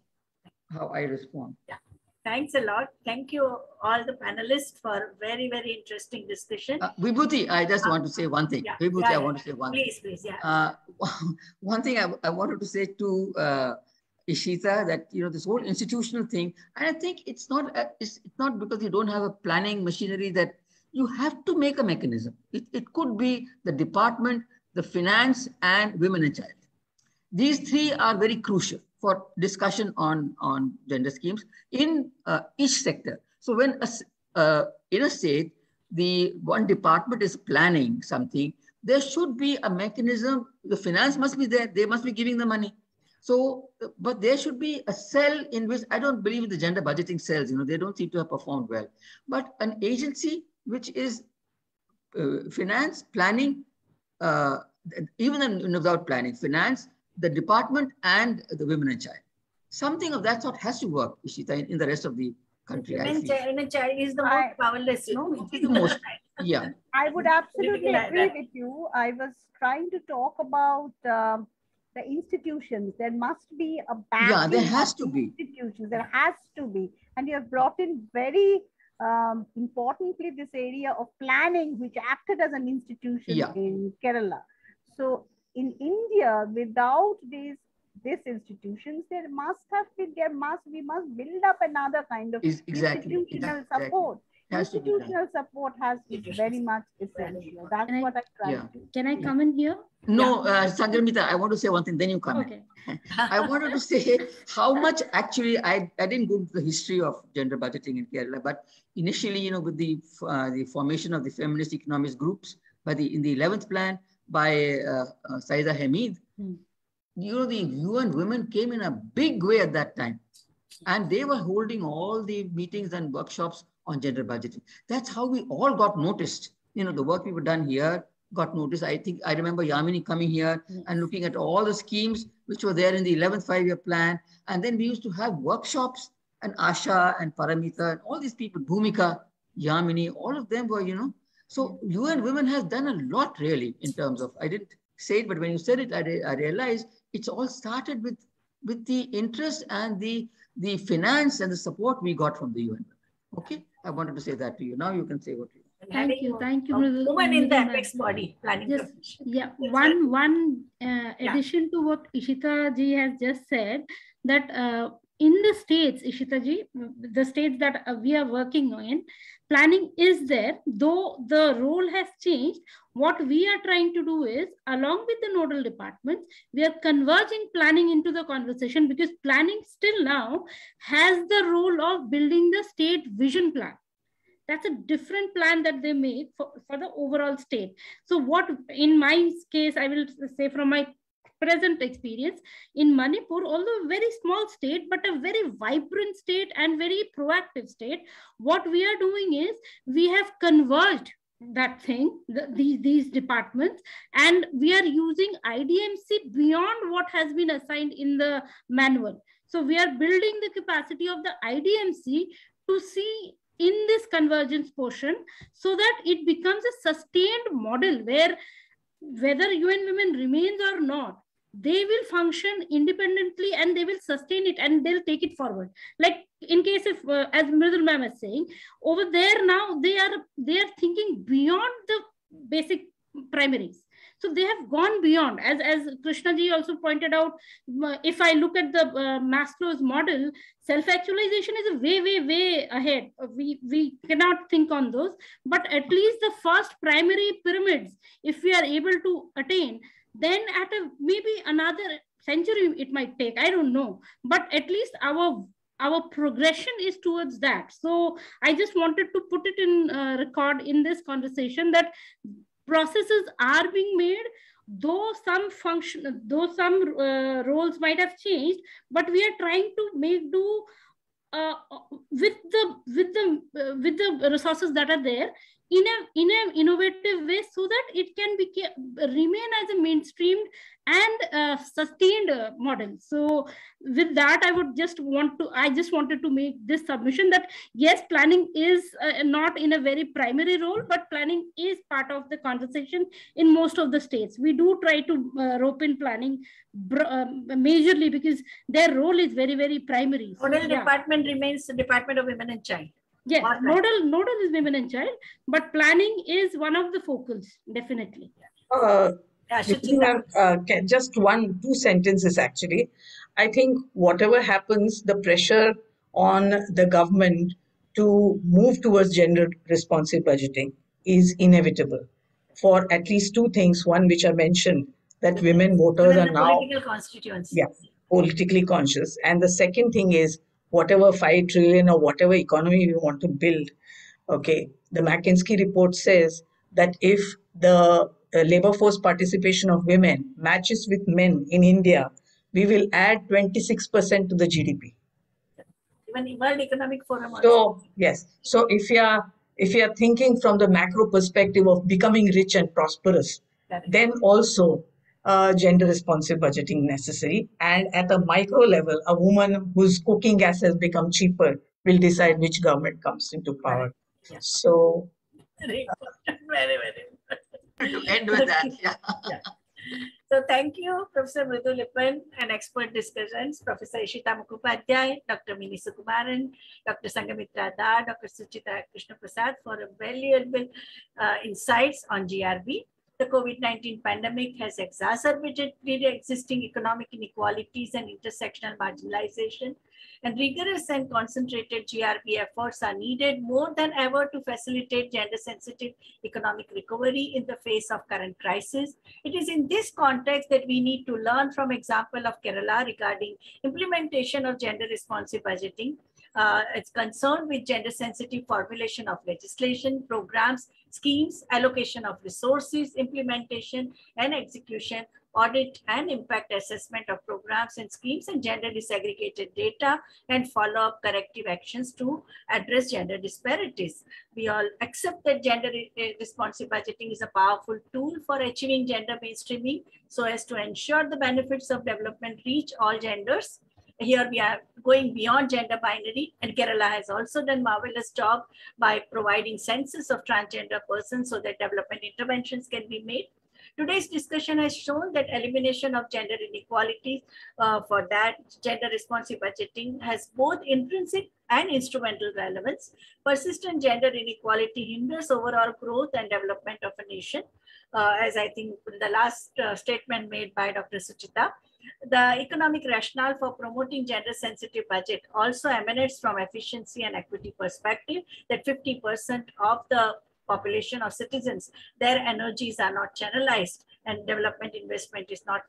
B: how I respond.
C: Yeah. Thanks a lot. Thank you all the panelists for very, very interesting discussion.
B: Uh, Vibhuti, I just uh, want to say one thing. Yeah, Vibhuti, yeah, I want to say one
C: please, thing. Please, yeah.
B: Uh, one thing I, I wanted to say to uh, Ishita that, you know, this whole institutional thing, and I think it's not, uh, it's, it's not because you don't have a planning machinery that you have to make a mechanism. It, it could be the department the finance, and women and child. These three are very crucial for discussion on, on gender schemes in uh, each sector. So when a, uh, in a state, the one department is planning something, there should be a mechanism. The finance must be there. They must be giving the money. So, but there should be a cell in which I don't believe in the gender budgeting cells. You know, they don't seem to have performed well. But an agency which is uh, finance, planning, uh, even in, without planning, finance, the department and the women and child. Something of that sort has to work, Ishita, in, in the rest of the country.
C: Women, child, and child is the most powerless, no?
B: the most. Yeah.
E: I would absolutely
C: like
E: agree
C: that.
E: with you. I was trying to talk about um, the institutions. There must be a
B: Yeah, there has to be.
E: institutions. There has to be, and you have brought in very um, importantly this area of planning, which acted as an institution
B: Yeah.
E: in Kerala. So in India, without these these institutions, there must have been there must we must build up another kind of
B: Is exactly.
E: institutional
B: exactly.
E: support.
B: Has to be done.
E: Institutional support has is
C: Institutional
E: very much essential. That's
D: Can I-
E: what I try
B: Yeah.
E: to.
D: Can I come in here?
B: No, uh, Sanghamitra, I want to say one thing, then you come. in.
D: Okay.
B: I wanted to say how much actually I, I didn't go into the history of gender budgeting in Kerala, but initially, you know, with the uh, the formation of the feminist economics groups by the in the 11th plan by uh, uh, Syeda Hameed,
D: Hmm.
B: you know, the UN women came in a big way at that time. And they were holding all the meetings and workshops on gender budgeting. That's how we all got noticed. You know, the work we were done here got noticed. I think I remember Yamini coming here
D: Yes.
B: and looking at all the schemes which were there in the 11th five-year plan. And then we used to have workshops and Asha and Paramita and all these people, Bhumika, Yamini, all of them were, you know. So UN Women has done a lot really in terms of, I didn't say it, but when you said it, I, re- I realized it's all started with, with the interest and the, the finance and the support we got from the UN. Okay, I wanted to say that to you. Now you can say what you
C: And
D: Thank you. Thank you,
C: a
D: Mridul-
C: Woman in the
D: Mridul
C: apex body, planning
D: Yes.
C: commission.
D: Yeah, one one uh,
C: Yeah.
D: addition to what Ishita ji has just said that uh, in the states, Ishita ji, the states that uh, we are working in, planning is there. Though the role has changed, what we are trying to do is, along with the nodal departments, we are converging planning into the conversation because planning still now has the role of building the state vision plan that's a different plan that they make for, for the overall state so what in my case i will say from my present experience in manipur although a very small state but a very vibrant state and very proactive state what we are doing is we have converged that thing the, these these departments and we are using idmc beyond what has been assigned in the manual. So we are building the capacity of the idmc to see in this convergence portion so that it becomes a sustained model where whether UN women remains or not, they will function independently and they will sustain it and they'll take it forward. Like in case of, uh, as Mridul ma'am is saying, over there now they are they are thinking beyond the basic primaries. So they have gone beyond, as as Krishna ji also pointed out. If I look at the uh, Maslow's model, self-actualization is a way, way, way ahead. Uh, We we cannot think on those, but at least the first primary pyramids, if we are able to attain, then at a maybe another century it might take. I don't know, but at least our our progression is towards that. So I just wanted to put it in uh, record in this conversation that processes are being made though some function though some uh, roles might have changed but we are trying to make do uh, with the with the uh, with the resources that are there in a in a innovative way so that it can be remain as a mainstreamed and uh, sustained uh, model so with that i would just want to i just wanted to make this submission that yes planning is uh, not in a very primary role but planning is part of the conversation in most of the states we do try to uh, rope in planning um, majorly because their role is very very primary So, yeah.
C: department remains the Department of Women and Child.
D: Yes,
C: Or
D: nodal nodal is women and child, but planning is one of the focals, definitely.
G: Uh,
C: Yeah,
G: Vibhuti uh, just one, two sentences actually. I think whatever happens, the pressure on the government to move towards gender responsive budgeting is inevitable for at least two things. One, which I mentioned, that women voters
C: Within
G: are
C: the
G: now
C: political constituency.
G: Yeah. politically conscious. And the second thing is whatever 5 trillion or whatever economy we want to build, okay, the McKinsey report says that if the uh, labor force participation of women matches with men in India, we will add 26% to the GDP.
C: Even World Economic Forum also.
G: So yes, so if you are if you are thinking from the macro perspective of becoming rich and prosperous, then also uh, gender responsive budgeting necessary. And at a micro level, a woman whose cooking gas has become cheaper will decide which government comes into power.
C: Yeah.
G: So
C: very important, very, very important.
B: to end with that, yeah.
C: yeah. So thank you, Professor Mridul Eapen and expert discussions, Professor Ishita Mukhopadhyay, Dr. Mini Sukumaran, Dr. Sanghamitra Dhar, Dr. Suchita Krishnaprasad for a valuable uh, insights on GRB the COVID-19 pandemic has exacerbated pre-existing economic inequalities and intersectional marginalization, and rigorous and concentrated GRB efforts are needed more than ever to facilitate gender-sensitive economic recovery in the face of current crisis. It is in this context that we need to learn from example of Kerala regarding implementation of gender-responsive budgeting, uh, it's concerned with gender sensitive formulation of legislation, programs, schemes, allocation of resources, implementation and execution, audit and impact assessment of programs and schemes and gender disaggregated data and follow up corrective actions to address gender disparities. We all accept that gender responsive budgeting is a powerful tool for achieving gender mainstreaming so as to ensure the benefits of development reach all genders here we are going beyond gender binary and Kerala has also done marvelous job by providing census of transgender persons so that development interventions can be made. Today's discussion has shown that elimination of gender inequalities uh, for that gender responsive budgeting has both intrinsic and instrumental relevance. Persistent gender inequality hinders overall growth and development of a nation. Uh, as I think the last uh, statement made by Dr. Suchita, the economic rationale for promoting gender sensitive budget also emanates from efficiency and equity perspective that 50% of the population of citizens, their energies are not channelized and development investment is not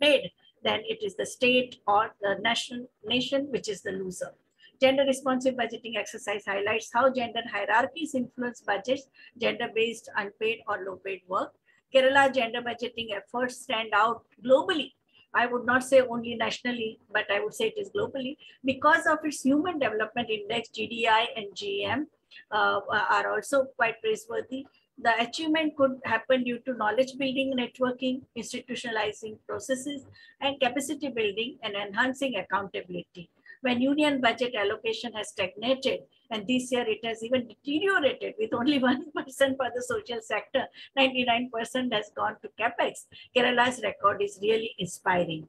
C: made, then it is the state or the national nation which is the loser. Gender responsive budgeting exercise highlights how gender hierarchies influence budgets, gender-based unpaid or low-paid work. Kerala gender budgeting efforts stand out globally I would not say only nationally, but I would say it is globally because of its Human Development Index, GDI and GM uh, are also quite praiseworthy. The achievement could happen due to knowledge building, networking, institutionalizing processes, and capacity building and enhancing accountability. When union budget allocation has stagnated, and this year it has even deteriorated with only 1% for the social sector. 99% has gone to CapEx. Kerala's record is really inspiring.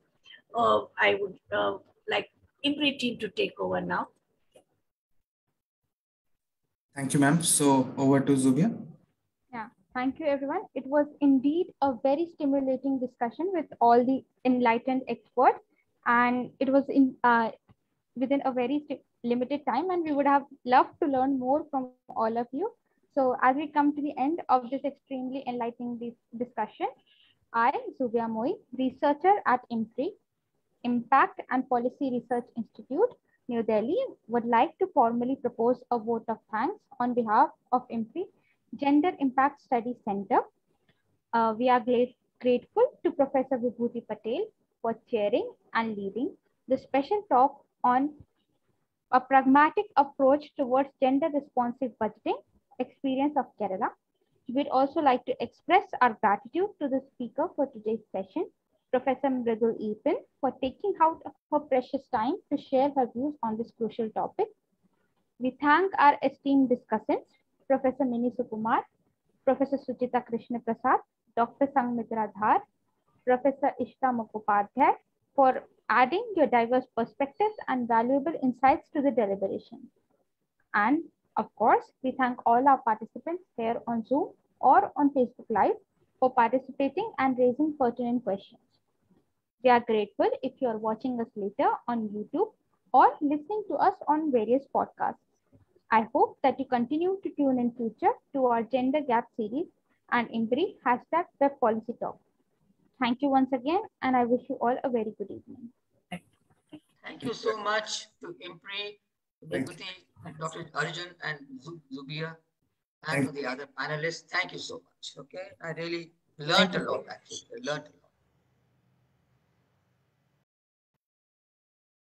C: Uh, I would uh, like IMPRI team to take over now.
H: Thank you, ma'am. So over to Zubia.
A: Yeah, thank you, everyone. It was indeed a very stimulating discussion with all the enlightened experts. And it was in uh, within a very limited time and we would have loved to learn more from all of you. So as we come to the end of this extremely enlightening discussion, I, Zubia Moi, researcher at IMPRI, Impact and Policy Research Institute, New Delhi, would like to formally propose a vote of thanks on behalf of IMPRI Gender Impact Study Center. Uh, we are grateful to Professor Vibhuti Patel for chairing and leading the special talk on a pragmatic approach towards gender responsive budgeting experience of Kerala. We'd also like to express our gratitude to the speaker for today's session, Professor Mridul Eapen, for taking out her precious time to share her views on this crucial topic. We thank our esteemed discussants, Professor Mini Sukumar, Professor Suchita Krishnaprasad, Dr. Sanghamitra Dhar, Professor Ishita Mukhopadhyay for adding your diverse perspectives and valuable insights to the deliberation. And of course, we thank all our participants here on Zoom or on Facebook Live for participating and raising pertinent questions. We are grateful if you are watching us later on YouTube or listening to us on various podcasts. I hope that you continue to tune in future to our Gender Gap series and IMPRI hashtag Web Policy Talk. Thank you once again, and I wish you all a very good evening.
B: Thank you so much to IMPRI, Deputy Dr. Arjun and Zubia, and to the other panelists. Thank you so much. Okay, I really learned a lot actually. I learned a lot.